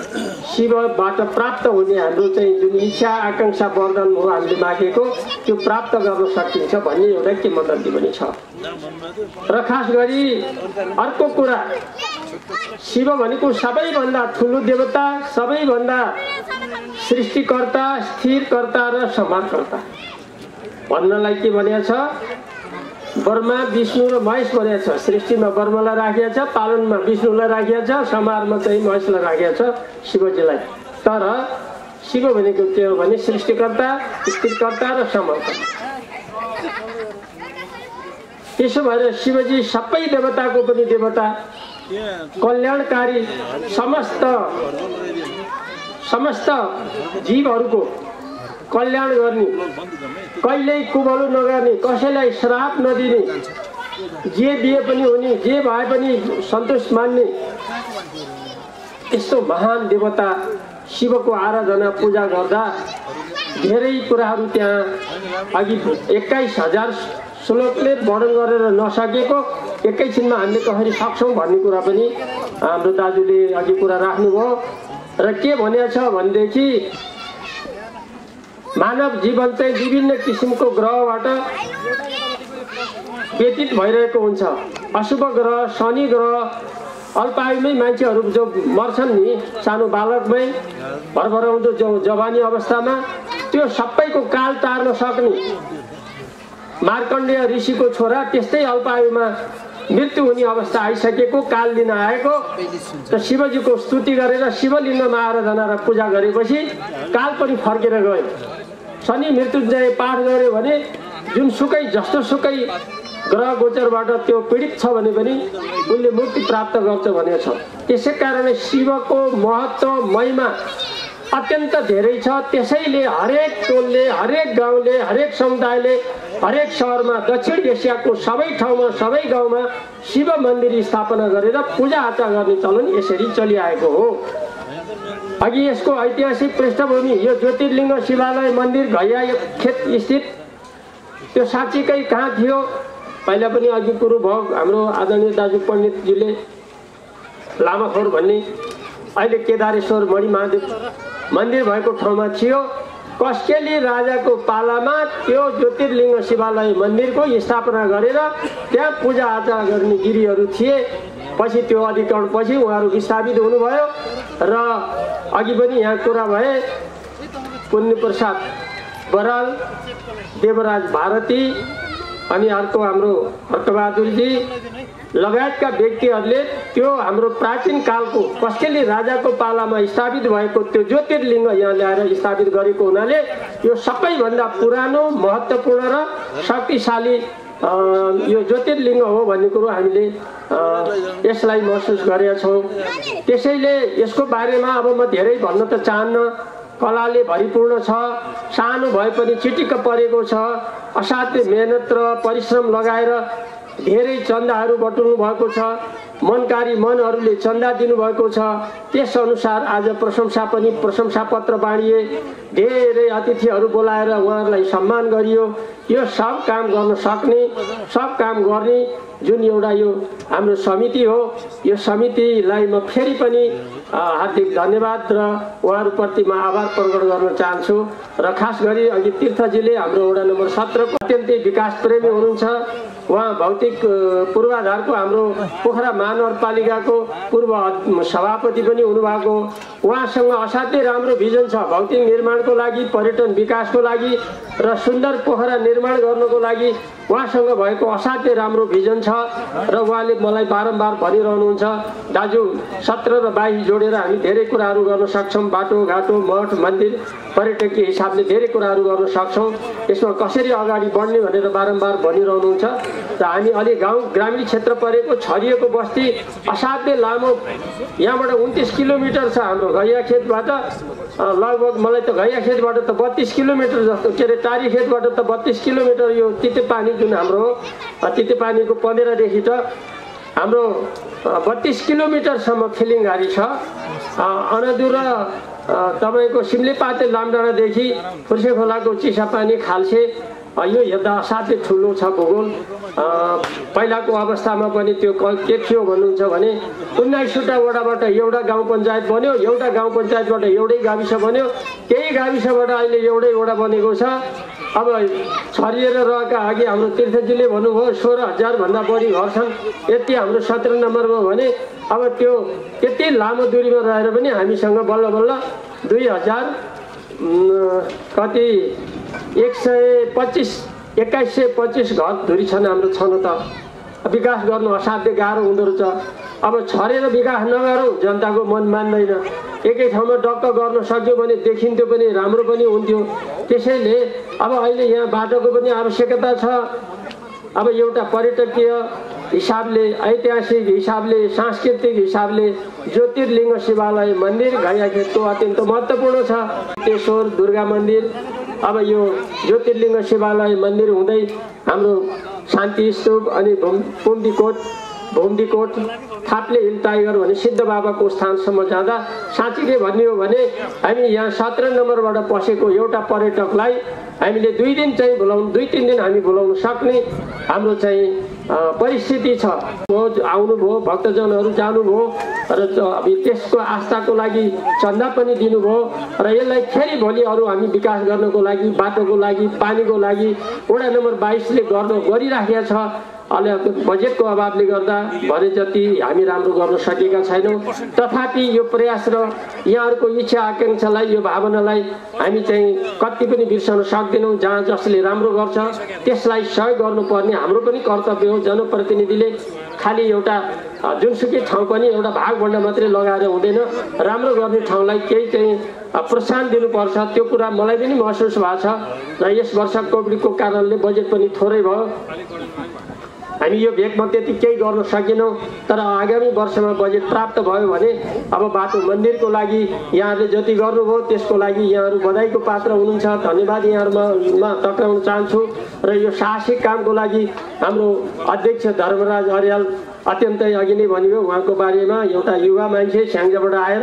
शिवबाट प्राप्त हुने हाम्रो चाहिँ जुन इच्छा आकाङ्क्षा वर्धन हो हामीले मागेको त्यो प्राप्त गर्न सकिन्छ भन्ने एउटा किंवदन्ती पनि छ। र खास गरी अर्को कुरा शिव भनेको सबैभन्दा ठुलो देवता सबैभन्दा सृष्टिकर्ता स्थिरकर्ता र संहारकर्ता भन्नलाई के भनेको छ? ब्रह्मा विष्णु र महेश भनेको छ। सृष्टिमा ब्रह्मलाई राखिएको छ पालनमा विष्णुलाई राखिएको छ समारमा चाहिँ महेशलाई राखिएको छ शिवजीलाई। तर शिव भनेको के हो भने सृष्टिकर्ता स्थिरकर्ता र समर्कर्ता त्यसो भएर शिवजी सबै देवताको पनि देवता। कल्याणकारी समस्त समस्त जीवहरूको कल्याण गर्ने कहिल्यै कुबलो नगर्ने कसैलाई श्राप नदिने जे दिए पनि हुने जे भए पनि सन्तोष मान्ने यस्तो महान देवता शिवको आराधना पूजा गर्दा धेरै कुराहरू त्यहाँ अघि एक्काइस हजार श्लोकले वर्णन गरेर नसकेको एकैछिनमा हामीले कसरी सक्छौँ भन्ने कुरा पनि हाम्रो दाजुले अघि कुरा राख्नुभयो। र के भनेको छ भनेदेखि मानव जीवन चाहिँ विभिन्न किसिमको ग्रहबाट व्यतीत भइरहेको हुन्छ। अशुभ ग्रह शनि ग्रह अल्पायुमै मान्छेहरू जो मर्छन् नि सानो बालकमै भरभराउँदो जो जवानी अवस्थामा त्यो सबैको काल टार्न सक्ने। मार्कण्डेय ऋषिको छोरा त्यस्तै अल्पायुमा मृत्यु हुने अवस्था आइसकेको काल लिन आएको। र शिवजीको स्तुति गरेर शिवलिङ्गमा आराधना र पूजा गरेपछि काल पनि फर्केर गयो। शनि मृत्युञ्जय पाठ गऱ्यो भने जुनसुकै जस्तो सुकै ग्रह गोचरबाट त्यो पीडित छ भने पनि उनले मुक्ति प्राप्त गर्छ भनेको छ। त्यसै कारणले शिवको महत्त्व महिमा अत्यन्त धेरै छ। त्यसैले हरेक टोलले हरेक गाउँले हरेक समुदायले हरेक सहरमा दक्षिण एसियाको सबै ठाउँमा सबै गाउँमा शिव मन्दिर स्थापना गरेर पूजाआजा गर्ने चलन यसरी चलिआएको हो। अघि यसको ऐतिहासिक पृष्ठभूमि यो ज्योतिर्लिङ्ग शिवालय मन्दिर घैया खेत स्थित। त्यो साँच्चीकै कहाँ थियो? पहिला पनि अघि कुरो भयो। हाम्रो आदरणीय दाजु पण्डितजीले लामाखोर भन्ने अहिले केदारेश्वर मणि महादेव मन्दिर भएको ठाउँमा थियो। कस्केली राजाको पालामा त्यो ज्योतिर्लिङ्ग शिवालय मन्दिरको स्थापना गरेर त्यहाँ पूजाआजा गर्ने गिरीहरू थिए। पछि त्यो अधिकरण पछि उहाँहरू विस्थापित हुनुभयो र अघि पनि यहाँ कुरा भए पुण्य प्रसाद बराल देवराज भारती अनि अर्को हाम्रो हर्कबहादुरजी लगायतका व्यक्तिहरूले त्यो हाम्रो प्राचीन कालको कस्केली राजाको पालामा स्थापित भएको त्यो ज्योतिर्लिङ्ग यहाँ ल्याएर स्थापित गरेको हुनाले यो सबैभन्दा पुरानो महत्त्वपूर्ण र शक्तिशाली यो ज्योतिर्लिङ्ग हो भन्ने कुरो हामीले यसलाई महसुस गरेका छौँ। त्यसैले यसको बारेमा अब म धेरै भन्न त चाहन्न। कलाले भरिपूर्ण छ सानो भए पनि चिटिक्क परेको छ। असाध्य मेहनत र परिश्रम लगाएर धेरै चन्दाहरू बटुल्नु भएको छ। मनकारी मनहरूले चन्दा दिनुभएको छ। त्यसअनुसार आज प्रशंसा पनि प्रशंसा पत्र बाँडिए। धेरै अतिथिहरू बोलाएर उहाँहरूलाई सम्मान गरियो। यो सब काम गर्न सक्ने सब काम गर्ने जुन एउटा यो हाम्रो समिति हो यो समितिलाई म फेरि पनि हार्दिक धन्यवाद र उहाँहरूप्रति म आभार प्रकट गर्न चाहन्छु। र खास गरी अघि तीर्थजीले हाम्रो वडा नम्बर सत्रको अत्यन्तै विकास प्रेमी हुनुहुन्छ। उहाँ भौतिक पूर्वाधारको हाम्रो पोखरा महानगरपालिकाको पूर्व सभापति पनि हुनुभएको। उहाँसँग असाध्यै राम्रो भिजन छ। भौतिक निर्माणको लागि पर्यटन विकासको लागि र सुन्दर पोखरा निर्माण गर्नको लागि उहाँसँग भएको असाध्यै राम्रो भिजन छ र उहाँले मलाई बारम्बार भनिरहनुहुन्छ। दाजु सत्र र बाइस जोडेर हामी धेरै कुराहरू गर्न सक्छौँ। बाटोघाटो मठ मन्दिर पर्यटकीय हिसाबले धेरै कुराहरू गर्न सक्छौँ। यसमा कसरी अगाडि बढ्ने भनेर बारम्बार भनिरहनुहुन्छ। र हामी अलि गाउँ ग्रामीण क्षेत्र परेको छरिएको बस्ती असाध्यै लामो। यहाँबाट उन्तिस किलोमिटर छ हाम्रो घैया खेतबाट। लगभग मलाई त घैया खेतबाट त बत्तिस किलोमिटर जस्तो के अरे टारी खेतबाट त बत्तिस किलोमिटर यो तिते पानी जुन हाम्रो तिते पानीको पँधेरदेखि त हाम्रो बत्तिस किलोमिटरसम्म फिलिङघारी छ। अनदुर तपाईँको सिम्लीपाते लामडाँडादेखि फुर्से खोलाको चिसापानी खाल्से यो हेर्दा असाध्यै ठुलो छ भूगोल पहिलाको अवस्थामा पनि त्यो क- के थियो भन्नुहुन्छ भने उन्नाइसवटा वडाबाट एउटा गाउँ पञ्चायत बन्यो एउटा गाउँ पञ्चायतबाट एउटै गाविस बन्यो। केही गाविसबाट अहिले एउटै वडा बनेको छ। अब छरिएर रहेका अघि हाम्रो तीर्थजीले भन्नुभयो सोह्र हजारभन्दा बढी घर छन्। यति हाम्रो सत्र नम्बरमा भने अब त्यो त्यति लामो दूरीमा रहेर पनि हामीसँग बल्ल बल्ल दुई हजार कति एक सय पच्चिस एक्काइस सय पच्चिस घर धुरी छन् हाम्रो छन त। विकास गर्नु असाध्यै गाह्रो हुँदो रहेछ। अब छरेर विकास नगरौँ जनताको मन मान्दैन। एकै ठाउँमा डक्क गर्न सक्यो भने देखिन्थ्यो पनि राम्रो पनि हुन्थ्यो। त्यसैले अब अहिले यहाँ बाटोको पनि आवश्यकता छ। अब एउटा पर्यटकीय हिसाबले ऐतिहासिक हिसाबले सांस्कृतिक हिसाबले ज्योतिर्लिङ्ग शिवालय मन्दिर घैयाखेतको अत्यन्त महत्त्वपूर्ण छ। तेश्वर दुर्गा मन्दिर अब यो ज्योतिर्लिङ्ग शिवालय मन्दिर हुँदै हाम्रो शान्ति स्तूप अनि भुम पुम्डीकोट भुम्डीकोट थाप्ले हिल टाइगर भने सिद्ध बाबाको स्थानसम्म जाँदा साँच्चीले भन्ने हो भने हामी यहाँ सत्र नम्बरबाट पसेको एउटा पर्यटकलाई हामीले दुई दिन चाहिँ बोलाउनु दुई तिन दिन हामी बोलाउन सक्ने हाम्रो चाहिँ परिस्थिति छ। आउनुभयो भक्तजनहरू जानुभयो र त्यसको आस्थाको लागि चन्दा पनि दिनुभयो र यसलाई फेरि भोलि अरू हामी विकास गर्नको लागि बाटोको लागि पानीको लागि वडा नम्बर बाइसले गर्न गरिराखेका छ। अहिले बजेटको अभावले गर्दा भने जति हामी राम्रो गर्न सकेका छैनौँ। तथापि यो प्रयास र यहाँहरूको इच्छा आकाङ्क्षालाई यो भावनालाई हामी चाहिँ कति पनि बिर्सन सक्दैनौँ जहाँ जसले राम्रो गर्छ त्यसलाई सहयोग गर्नुपर्ने हाम्रो पनि कर्तव्य हो। जनप्रतिनिधिले खालि एउटा जुनसुकै ठाउँ पनि एउटा भागभन्डा मात्रै लगाएर हुँदैन। राम्रो गर्ने ठाउँलाई केही चाहिँ प्रोत्साहन दिनुपर्छ। त्यो कुरा मलाई पनि महसुस भएको छ। र यस वर्ष कोभिडको कारणले बजेट पनि थोरै भयो। हामी यो भेगमा त्यति केही गर्न सकेनौँ तर आगामी वर्षमा बजेट प्राप्त भयो भने अब बाटो मन्दिरको लागि यहाँहरूले जति गर्नुभयो त्यसको लागि यहाँहरू बधाईको पात्र हुनुहुन्छ। धन्यवाद यहाँहरूमा टक्राउन चाहन्छु। र यो साहसिक कामको लागि हाम्रो अध्यक्ष धर्मराज अर्याल अत्यन्तै अघि नै भन्नुभयो उहाँको बारेमा एउटा युवा मान्छे स्याङ्जाबाट आएर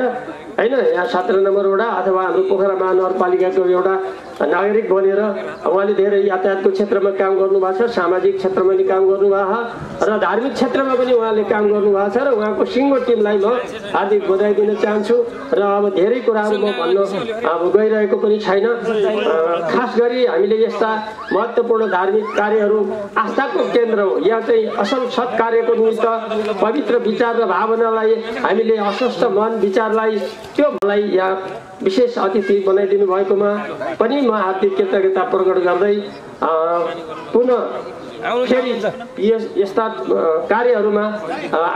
होइन यहाँ सत्र नम्बरबाट अथवा हाम्रो पोखरा महानगरपालिकाको एउटा नागरिक बनेर उहाँले धेरै यातायातको क्षेत्रमा काम गर्नुभएको छ सामाजिक क्षेत्रमा पनि काम गर्नुभएको छ र धार्मिक क्षेत्रमा पनि उहाँले काम गर्नुभएको छ र उहाँको सिङ्गो टिमलाई म हार्दिक बधाई दिन चाहन्छु र अब धेरै कुराहरू म भन्न अब गइरहेको पनि छैन। खास गरी हामीले यस्ता महत्त्वपूर्ण धार्मिक कार्यहरू आस्थाको केन्द्र हो। यहाँ चाहिँ असल सत् कार्यको निमित्त पवित्र विचार र भावनालाई हामीले अस्वस्थ मन विचारलाई त्यो मलाई यहाँ विशेष अतिथि बनाइदिनु भएकोमा पनि म हार्दिक कृतज्ञता प्रकट गर्दै पुनः फेरि यस यस्ता कार्यहरूमा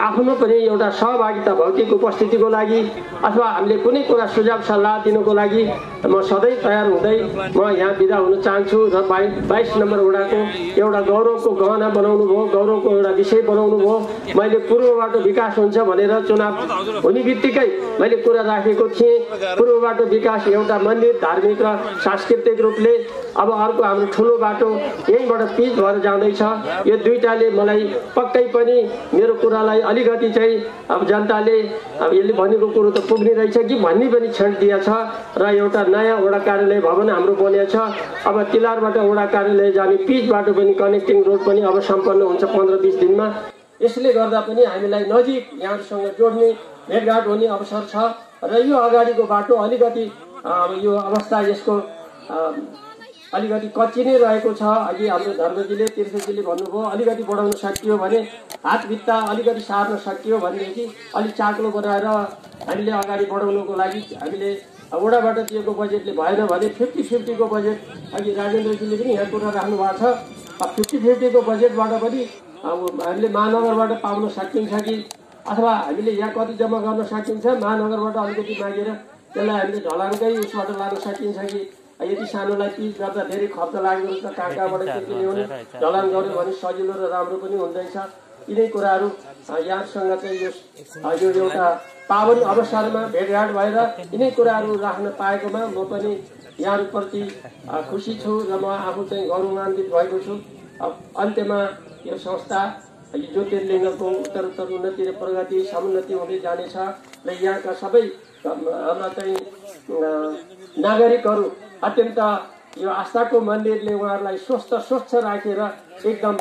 आफ्नो पनि एउटा सहभागिता भौतिक उपस्थितिको लागि अथवा हामीले कुनै कुरा सुझाव सल्लाह दिनुको लागि म सधैँ तयार हुँदै म यहाँ बिदा हुन चाहन्छु र बाइ बाइस नम्बर वडाको एउटा गौरवको गहना बनाउनु भयो गौरवको एउटा विषय बनाउनु भयो। मैले पूर्वबाट विकास हुन्छ भनेर चुनाव हुने बित्तिकै मैले कुरा राखेको थिएँ। पूर्वबाट विकास एउटा मन्दिर धार्मिक र सांस्कृतिक रूपले अब अर्को हाम्रो ठुलो बाटो यहीँबाट पिच भएर जाँदैछ। यो दुइटाले मलाई पक्कै पनि मेरो कुरालाई अलिकति चाहिँ अब जनताले अब यसले भनेको कुरो त पुग्ने रहेछ कि भन्ने पनि क्षण दिएछ र एउटा नयाँ वडा कार्यालय भवन हाम्रो बनिएको छ। अब तिलारबाट वडा कार्यालय जाने पिच बाटो पनि कनेक्टिङ रोड पनि अब सम्पन्न हुन्छ पन्ध्र बिस दिनमा। यसले गर्दा पनि हामीलाई नजिक यहाँहरूसँग जोड्ने भेटघाट हुने अवसर छ र यो अगाडिको बाटो अलिकति यो अवस्था यसको अलिकति कच्ची नै रहेको छ। अघि हाम्रो धर्मजीले तीर्थजीले भन्नुभयो अलिकति बढाउन सकियो भने हातभित्ता अलिकति सार्न सकियो भनेदेखि अलिक चाक्लो बनाएर हामीले अगाडि बढाउनुको लागि हामीले वडाबाट दिएको बजेटले भएन भने फिफ्टी फिफ्टीको बजेट अघि राजेन्द्रजीले पनि यहाँ कुरा राख्नु भएको छ फिफ्टी फिफ्टीको बजेटबाट पनि अब हामीले महानगरबाट पाउन सकिन्छ कि? अथवा हामीले यहाँ कति जम्मा गर्न सकिन्छ? महानगरबाट अलिकति मागेर त्यसलाई हामीले ढलानकै उसबाट लान सकिन्छ कि? यति सानोलाई पिच गर्दा धेरै खर्च लाग्दो रहेछ कहाँ कहाँबाट के के ल्याउने ढलान गऱ्यो भने सजिलो र राम्रो पनि हुँदैछ। यिनै कुराहरू यहाँसँग चाहिँ यो एउटा पावन अवसरमा भेटघाट भएर यिनै कुराहरू राख्न पाएकोमा म पनि यहाँहरूप्रति खुसी छु र म आफू चाहिँ गौरवान्वित भएको छु। अन्त्यमा यो संस्था ज्योतिर्लिङ्गको उत्तरोत्तर उन्नति र प्रगति समुन्नति हुँदै जानेछ र यहाँका सबै हाम्रा चाहिँ नागरिकहरू अत्यन्त यो आस्थाको मन्दिरले उहाँहरूलाई स्वस्थ स्वच्छ राखेर एकदम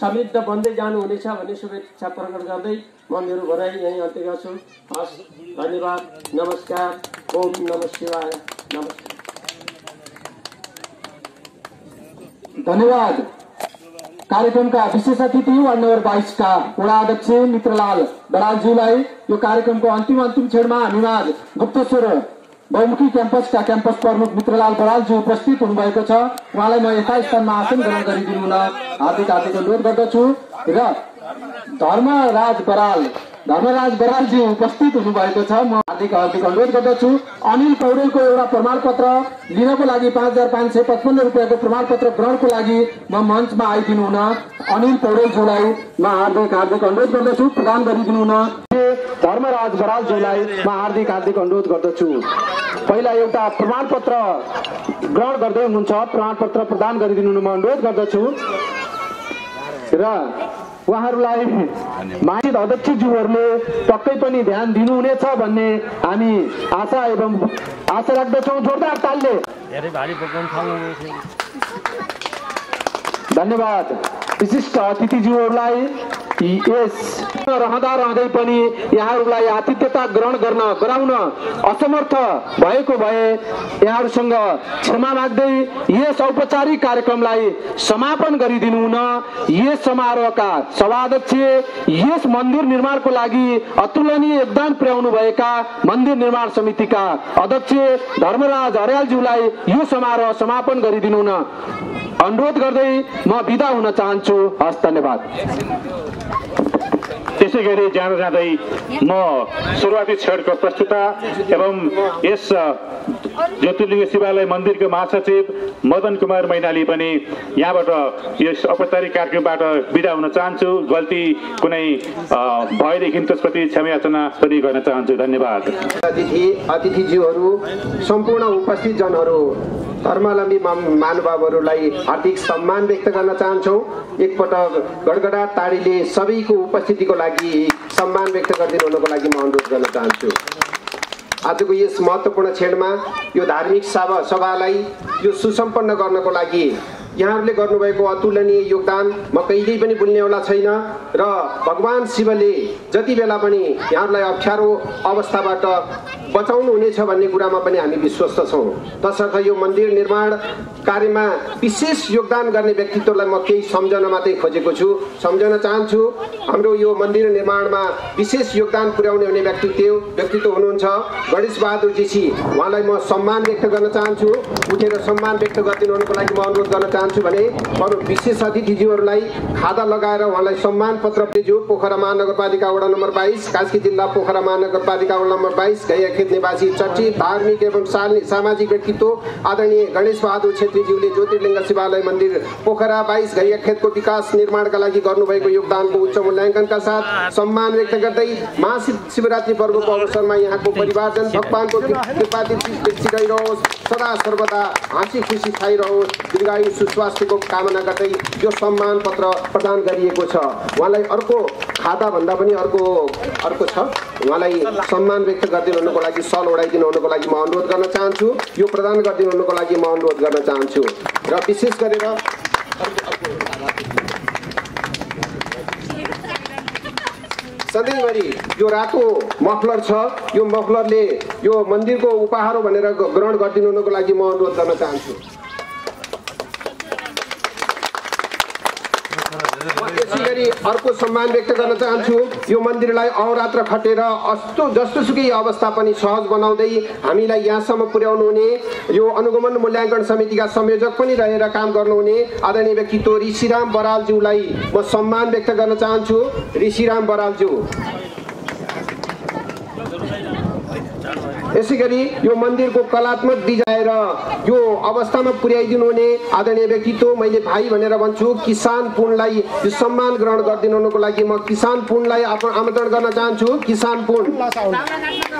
समृद्ध बन्दै जानुहुनेछ भन्ने शुभेच्छा प्रकट गर्दै म मेरो भनाइ यहीँ अन्त्य गर्छु। हस् धन्यवाद नमस्कार ओम नम शिवाय नमस्कार। धन्यवाद। कार्यक्रमका विशेष अतिथि वार्ड नम्बर बाइसका वडा अध्यक्ष मित्रलाल बरालज्यूलाई यो कार्यक्रमको अन्तिम अन्तिम क्षणमा हामीमाझ गुप्तेश्वर बहुमुखी क्याम्पसका क्याम्पस प्रमुख मित्रलाल बरालज्यू उपस्थित हुनुभएको छ। उहाँलाई म यथा स्थानमा आसन ग्रहण गरिदिनु हुन हार्दिक हार्दिक अनुरोध गर्दछु। र धर्मराज बराल धर्मराज बरालजी उपस्थित हुनुभएको छ। म हार्दिक हार्दिक अनुरोध गर्दछु। अनिल पौडेलको एउटा प्रमाणपत्र लिनको लागि पाँच हजार पाँच सय पचपन्न रुपियाँको प्रमाणपत्र ग्रहणको लागि म मञ्चमा आइदिनु हुन अनिल पौडेलज्यूलाई म हार्दिक हार्दिक अनुरोध गर्दछु। प्रदान गरिदिनु हुन। धर्मराज बरालज्यूलाई म हार्दिक हार्दिक अनुरोध गर्दछु। पहिला एउटा प्रमाणपत्र ग्रहण गर्दै हुनुहुन्छ। प्रमाणपत्र प्रदान गरिदिनु हुन म अनुरोध गर्दछु। र उहाँहरूलाई मासिक अध्यक्षज्यूहरूले पक्कै पनि ध्यान दिनुहुनेछ भन्ने हामी आशा एवं आशा राख्दछौँ। जोरदार तालले। धन्यवाद। विशिष्ट अतिथिज्यूहरूलाई यस रहँदा रहँदै पनि यहाँहरूलाई आतिथ्यता ग्रहण गर्न गराउन असमर्थ भएको भए यहाँहरूसँग क्षमा माग्दै यस औपचारिक कार्यक्रमलाई समापन गरिदिनु हुन यस समारोहका सभाध्यक्ष यस मन्दिर निर्माणको लागि अतुलनीय योगदान पुर्याउनु भएका मन्दिर निर्माण समितिका अध्यक्ष धर्मराज हरियालज्यूलाई यो समारोह समापन गरिदिनु हुन अनुरोध गर्दै म बिदा हुन चाहन्छु। हस् धन्यवाद। त्यसै गरी जाँदा जाँदै म सुरुवाती क्षणको प्रस्तुता एवं यस ज्योतिर्लिङ्ग शिवालय मन्दिरको महासचिव मदन कुमार मैनाली पनि यहाँबाट यस औपचारिक कार्यक्रमबाट बिदा हुन चाहन्छु। गल्ती कुनै भएदेखि त्यसप्रति क्षमायाचना पनि गर्न चाहन्छु। धन्यवाद। अतिथि अतिथिज्यूहरू सम्पूर्ण उपस्थित जनहरू धर्मावलम्बी महानुभावहरूलाई हार्दिक सम्मान व्यक्त गर्न चाहन्छौँ। एकपटक गडगडाट ताडीले सबैको उपस्थितिको लागि सम्मान व्यक्त गरिदिनु हुनको लागि म अनुरोध गर्न चाहन्छु। आजको यस महत्त्वपूर्ण क्षणमा यो धार्मिक सभा सभालाई यो सुसम्पन्न गर्नको लागि यहाँहरूले गर्नुभएको अतुलनीय योगदान म कहिल्यै पनि भुल्नेवाला छैन र भगवान् शिवले जति बेला पनि यहाँहरूलाई अप्ठ्यारो अवस्थाबाट बचाउनु हुनेछ भन्ने कुरामा पनि हामी विश्वस्त छौँ। तसर्थ यो मन्दिर निर्माण कार्यमा विशेष योगदान गर्ने व्यक्तित्वलाई म केही सम्झन मात्रै खोजेको छु। सम्झन चाहन्छु हाम्रो यो मन्दिर निर्माणमा विशेष योगदान पुर्याउने हुने व्यक्तित्व व्यक्तित्व हुनुहुन्छ। गणेश बहादुर जीसी उहाँलाई म सम्मान व्यक्त गर्न चाहन्छु। उठेर सम्मान व्यक्त गरिदिनु हुनुको लागि म अनुरोध गर्न चाहन्छु। भने अरू विशेष अतिथिज्यूहरूलाई खादा लगाएर उहाँलाई सम्मान पत्र दिजु पोखरा महानगरपालिका वडा नम्बर बाइस कास्की जिल्ला पोखरा महानगरपालिका वडा नम्बर बाइस गैयाखेत निवासी चर्चित धार्मिक एवं सामाजिक व्यक्तित्व आदरणीय गणेश बहादुर छेत्रीज्यूले ज्योतिर्लिङ्ग शिवालय मन्दिर पोखरा बाइस गैयाखेतको विकास निर्माणका लागि गर्नुभएको योगदानको उच्च मूल्याङ्कनका साथ सम्मान व्यक्त गर्दै महाशिव शिवरात्रि पर्वको अवसरमा यहाँको परिवारजन भगवानको कृपा सदा सर्वदा हाँसी खुसी खाइरहोस्। दीर्घायु सुस्वास्थ्यको कामना गर्दै यो सम्मान पत्र प्रदान गरिएको छ। उहाँलाई अर्को खाता भन्दा पनि अर्को अर्को छ। उहाँलाई सम्मान व्यक्त गरिदिनु हुनुको लागि सल ओढाइदिनु हुनुको लागि म अनुरोध गर्न चाहन्छु। यो प्रदान गरिदिनु हुनुको लागि म अनुरोध गर्न चाहन्छु। र विशेष गरेर सधैँभरि यो रातो मफलर छ। यो मफलरले यो मन्दिरको उपहार भनेर ग्रहण गरिदिनु हुनुको लागि म अनुरोध गर्न चाहन्छु। गरी अर्को सम्मान व्यक्त गर्न चाहन्छु। यो मन्दिरलाई अहोरात्र खटेर अस्तो जस्तोसुकै अवस्था पनि सहज बनाउँदै हामीलाई यहाँसम्म पुर्याउनु हुने यो अनुगमन मूल्याङ्कन समितिका संयोजक पनि रहेर काम गर्नुहुने आदरणीय व्यक्तित्व ऋषिराम बरालज्यूलाई म सम्मान व्यक्त गर्न चाहन्छु। ऋषिराम बरालज्यू। यसै गरी यो मन्दिरको कलात्मक डिजाइन यो अवस्थामा पुर्याइदिनु हुने आदरणीय व्यक्तित्व मैले भाइ भनेर भन्छु किसान पुनलाई यो सम्मान ग्रहण गरिदिनु हुनुको लागि म किसान पुनलाई आप- आमन्त्रण गर्न चाहन्छु। किसान पुन।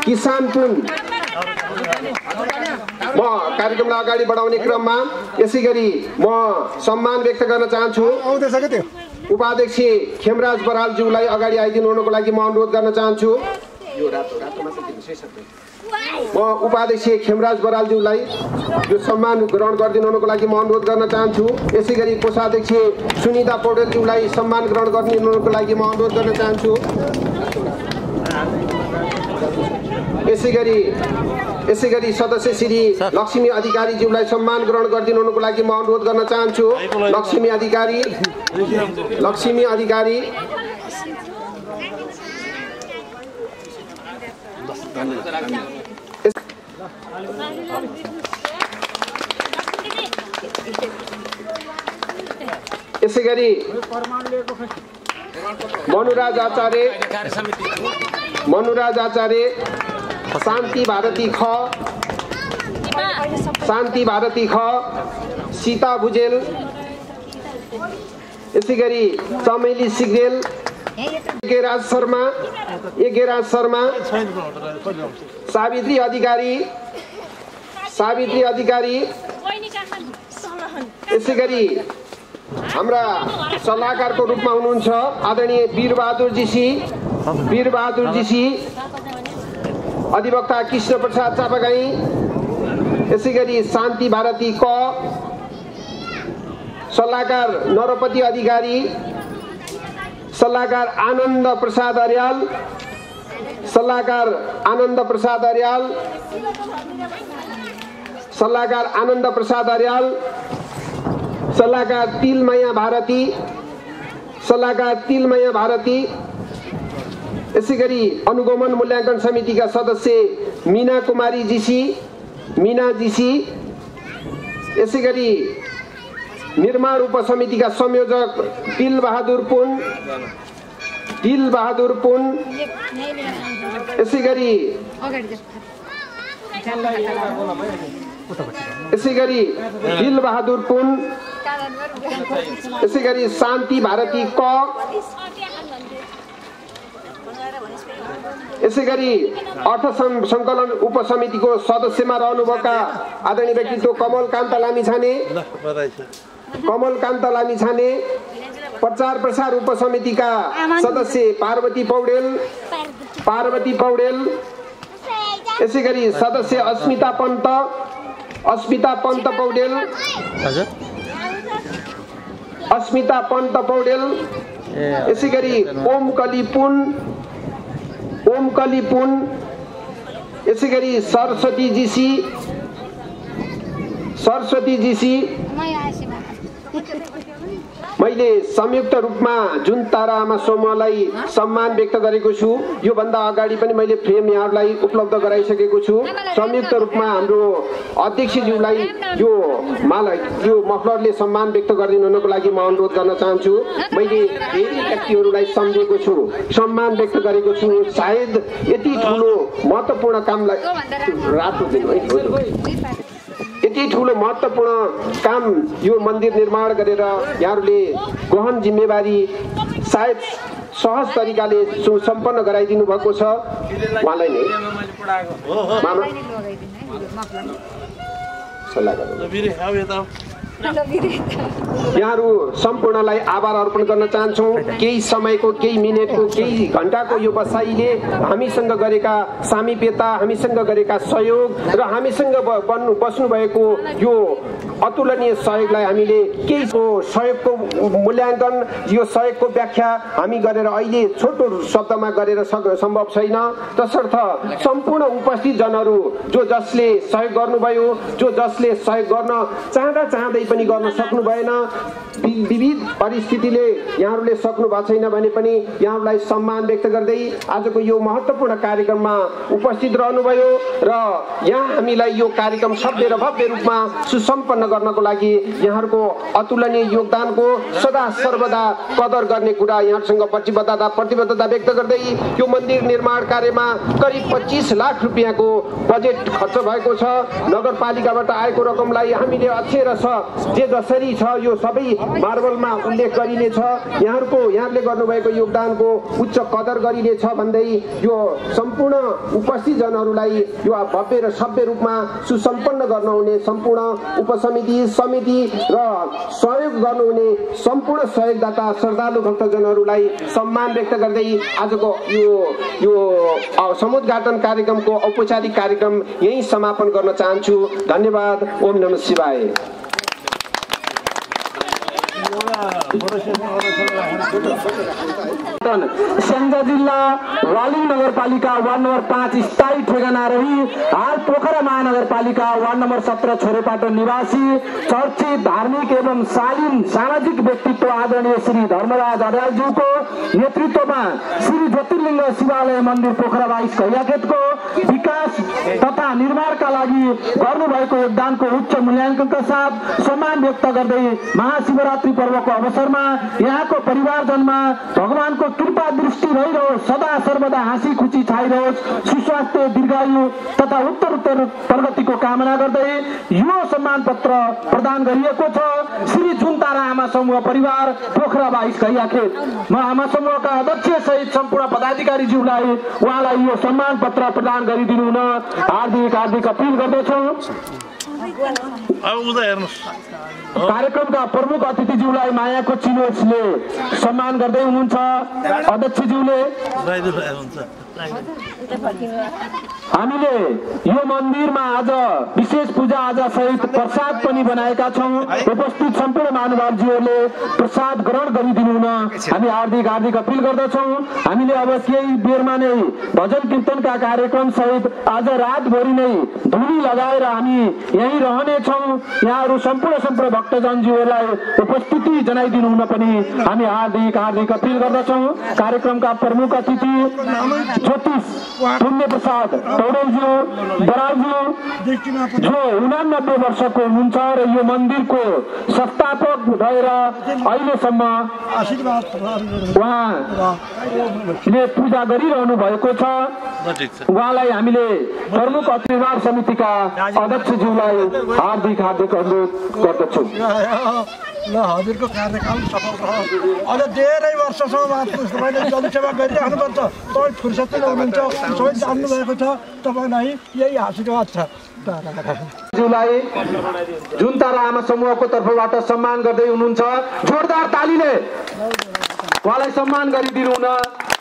किसान पुन। म कार्यक्रमलाई अगाडि बढाउने क्रममा यसै गरी म सम्मान व्यक्त गर्न चाहन्छु। उपाध्यक्ष खेमराज बरालज्यूलाई अगाडि आइदिनु हुनुको लागि म अनुरोध गर्न चाहन्छु। यो रातो रातो मात्र दिनुहोस् है सबै म उपाध्यक्ष खेमराज बरालज्यूलाई यो सम्मान ग्रहण गरिदिनुको लागि म अनुरोध गर्न चाहन्छु। यसै गरी कोषाध्यक्ष सुनिता पौडेलज्यूलाई सम्मान ग्रहण गरिदिनुको लागि म अनुरोध गर्न चाहन्छु। यसै गरी यसै गरी सदस्य श्री लक्ष्मी अधिकारीज्यूलाई सम्मान ग्रहण गरिदिनुको लागि म अनुरोध गर्न चाहन्छु। लक्ष्मी अधिकारी लक्ष्मी अधिकारी। यसै गरी मनुराज आचार्य मनुराज आचार्य शान्ति भारती ख शान्ति भारती ख सीता भुजेल यसै गरी चमेली सिग्देल गेराज शर्मा एगेराज शर्मा सावित्री अधिकारी सावित्री अधिकारी यसै गरी हाम्रा सल्लाहकारको रूपमा हुनुहुन्छ आदरणीय वीरबहादुर जीसी। वीरबहादुर जीसी। अधिवक्ता कृष्ण प्रसाद चापागाई। यसै गरी शान्ति भारती क। सल्लाहकार नरपति अधिकारी। सल्लाहकार आनन्द प्रसाद अर्याल सल्लाहकार आनन्द प्रसाद अर्याल सल्लाहकार आनन्द प्रसाद अर्याल सल्लाहकार तिलमया भारती सल्लाहकार तिलमया भारती यसै गरी अनुगमन मूल्याङ्कन समितिका सदस्य मिना कुमारी जीसी मिना जीसी यसै गरी निर्माण उपसमितिका संयोजक दिल बहादुर पुन। दिल बहादुर पुन। यसै गरी यसै गरी दिल बहादुर पुन। यसै गरी शान्ति भारती क। यसै गरी अर्थ सङ्कलन उपसमितिको सदस्यमा रहनुभएका आदरणीय व्यक्तित्व कमल कान्त लामिछाने। कमल कान्त लामिछाने प्रचार प्रसार उपसमितिका सदस्य पार्वती पौडेल। पार्वती पौडेल। यसै गरी सदस्य अस्मिता पन्त अस्मिता पन्त पौडेल। अस्मिता पन्त पौडेल। यसै गरी ओम कली पुन ओम कली पुन। यसै गरी सरस्वती जीसी सरस्वती जीसी मैले संयुक्त रूपमा जुन तारा आमा समूहलाई सम्मान व्यक्त गरेको छु योभन्दा अगाडि पनि मैले फ्रेम यहाँहरूलाई उपलब्ध गराइसकेको छु। संयुक्त रूपमा हाम्रो अध्यक्षज्यूलाई यो माला यो मफलरले सम्मान व्यक्त गरिदिनुको लागि म अनुरोध गर्न चाहन्छु। मैले धेरै व्यक्तिहरूलाई सम्झेको छु सम्मान व्यक्त गरेको छु। सायद यति ठुलो महत्त्वपूर्ण कामलाई रातो दिनु है हो। यति ठुलो महत्त्वपूर्ण काम यो मन्दिर निर्माण गरेर यहाँहरूले गहन जिम्मेवारी सायद सहज तरिकाले सम्पन्न गराइदिनु भएको छ। उहाँलाई नै। सल्लाह गर्नु। यहाँहरू सम्पूर्णलाई आभार अर्पण गर्न चाहन्छौँ। केही समयको केही मिनटको केही घन्टाको यो बसाइले हामीसँग गरेका सामिप्यता हामीसँग गरेका सहयोग र हामीसँग बन्नु बस्नुभएको यो अतुलनीय सहयोगलाई हामीले केही सहयोगको मूल्याङ्कन यो सहयोगको व्याख्या हामी गरेर अहिले छोटो शब्दमा गरेर सम्भव छैन। तसर्थ सम्पूर्ण उपस्थित जनहरू जो जसले सहयोग गर्नुभयो जो जसले सहयोग गर्न चाहँदा चाहँदै पनि गर्न सक्नु भएन। विविध परिस्थितिले यहाँहरूले सक्नु भएको छैन भने पनि यहाँहरूलाई सम्मान व्यक्त गर्दै आजको यो महत्त्वपूर्ण कार्यक्रममा उपस्थित रहनुभयो र यहाँ हामीलाई यो कार्यक्रम सभ्य र भव्य रूपमा सुसम्पन्न गर्नको लागि यहाँहरूको अतुलनीय योगदानको सदा सर्वदा कदर गर्ने कुरा यहाँहरूसँग प्रतिबद्धता प्रतिबद्धता व्यक्त गर्दै यो मन्दिर निर्माण कार्यमा करिब पच्चिस लाख रुपियाँको बजेट खर्च भएको छ। नगरपालिकाबाट आएको रकमलाई हामीले अक्षर छ जे जसरी छ यो सबै मार्बलमा उल्लेख गरिनेछ यहाँहरूको यहाँहरूले गर्नुभएको योगदानको उच्च कदर गरिनेछ भन्दै यो सम्पूर्ण उपस्थित जनहरूलाई यो भव्य र सभ्य रूपमा सुसम्पन्न गर्नुहुने सम्पूर्ण उपसमिति समिति र सहयोग गर्नुहुने सम्पूर्ण सहयोगदाता श्रद्धालु भक्तजनहरूलाई सम्मान व्यक्त गर्दै आजको यो यो समुद्घाटन कार्यक्रमको औपचारिक कार्यक्रम यहीँ समापन गर्न चाहन्छु। धन्यवाद। ओम नम शिवाय। 好的先生好的请你来回去回去来咱们在 स्याङ्जा जिल्ला वालिङ नगरपालिका वार्ड नम्बर पाँच स्थायी ठेगाना रही। हाल पोखरा महानगरपालिका वार्ड नम्बर सत्र छोरेपाटन निवासी चर्चित धार्मिक एवं शालीन सामाजिक व्यक्तित्व आदरणीय श्री धर्मराज अर्यालज्यूको नेतृत्वमा श्री ज्योतिर्लिङ्ग शिवालय मन्दिर पोखरा बाइस कैयाखेतको विकास तथा निर्माणका लागि गर्नुभएको योगदानको उच्च मूल्याङ्कनका साथ सम्मान व्यक्त गर्दै महाशिवरात्रि पर्वको अवसरमा यहाँको परिवारजनमा भगवानको कृपा दृष्टि रहिरहोस् सदा सर्वदा हाँसी खुसी छाइरहोस् सुस्वास्थ्य दीर्घायु तथा उत्तर उत्तर प्रगतिको कामना गर्दै यो सम्मान पत्र प्रदान गरिएको छ। श्री जुनतारा आमा समूह परिवार पोखरा बाइस कैयाखेत म आमा समूहका अध्यक्ष सहित सम्पूर्ण पदाधिकारीज्यूलाई उहाँलाई यो सम्मान पत्र प्रदान गरिदिनु हुन हार्दिक हार्दिक अपिल गर्दछौँ। कार्यक्रमका प्रमुख अतिथिज्यूलाई मायाको चिनोजले सम्मान गर्दै हुनुहुन्छ अध्यक्षज्यूले। हामीले यो मन्दिरमा आज विशेष पूजा आजा सहित प्रसाद पनि बनाएका छौँ। उपस्थित सम्पूर्ण महानुभावजीहरूले प्रसाद ग्रहण गरिदिनु हुन हामी हार्दिक हार्दिक अपिल गर्दछौँ। हामीले अब केही बेरमा नै भजन कीर्तनका कार्यक्रम सहित आज रातभरि नै धुनी लगाएर हामी यहीँ रहनेछौँ। यहाँहरू सम्पूर्ण सम्पूर्ण भक्तजनजीहरूलाई उपस्थिति जनाइदिनु हुन पनि हामी हार्दिक हार्दिक अपिल गर्दछौँ। कार्यक्रमका प्रमुख अतिथि ज्योतिष पुण्य प्रसाद पौडेलज्यू बरालज्यू जो उनानब्बे वर्षको हुनुहुन्छ र यो मन्दिरको संस्थापक भएर अहिलेसम्म उहाँले पूजा गरिरहनु भएको छ। उहाँलाई हामीले प्रमुख अतिवार समितिका अध्यक्षज्यूलाई हार्दिक हार्दिक अनुरोध गर्दछु। ल हजुरको कार्यकाल सफल रहोस् अझ धेरै वर्षसम्म तपाईँले जनसेवा गरिराख्नुपर्छ तपाईँ फुर्सदै हुनुहुन्छ सबै जान्नुभएको छ तपाईँलाई यही आशीर्वाद छ ज्यूलाई जुन तारा आमा समूहको तर्फबाट सम्मान गर्दै हुनुहुन्छ जोरदार तालीले उहाँलाई सम्मान गरिदिनु हुन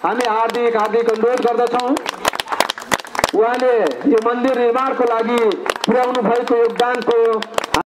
हामी हार्दिक हार्दिक अनुरोध गर्दछौँ उहाँले यो मन्दिर निर्माणको लागि पुर्याउनु भएको योगदानको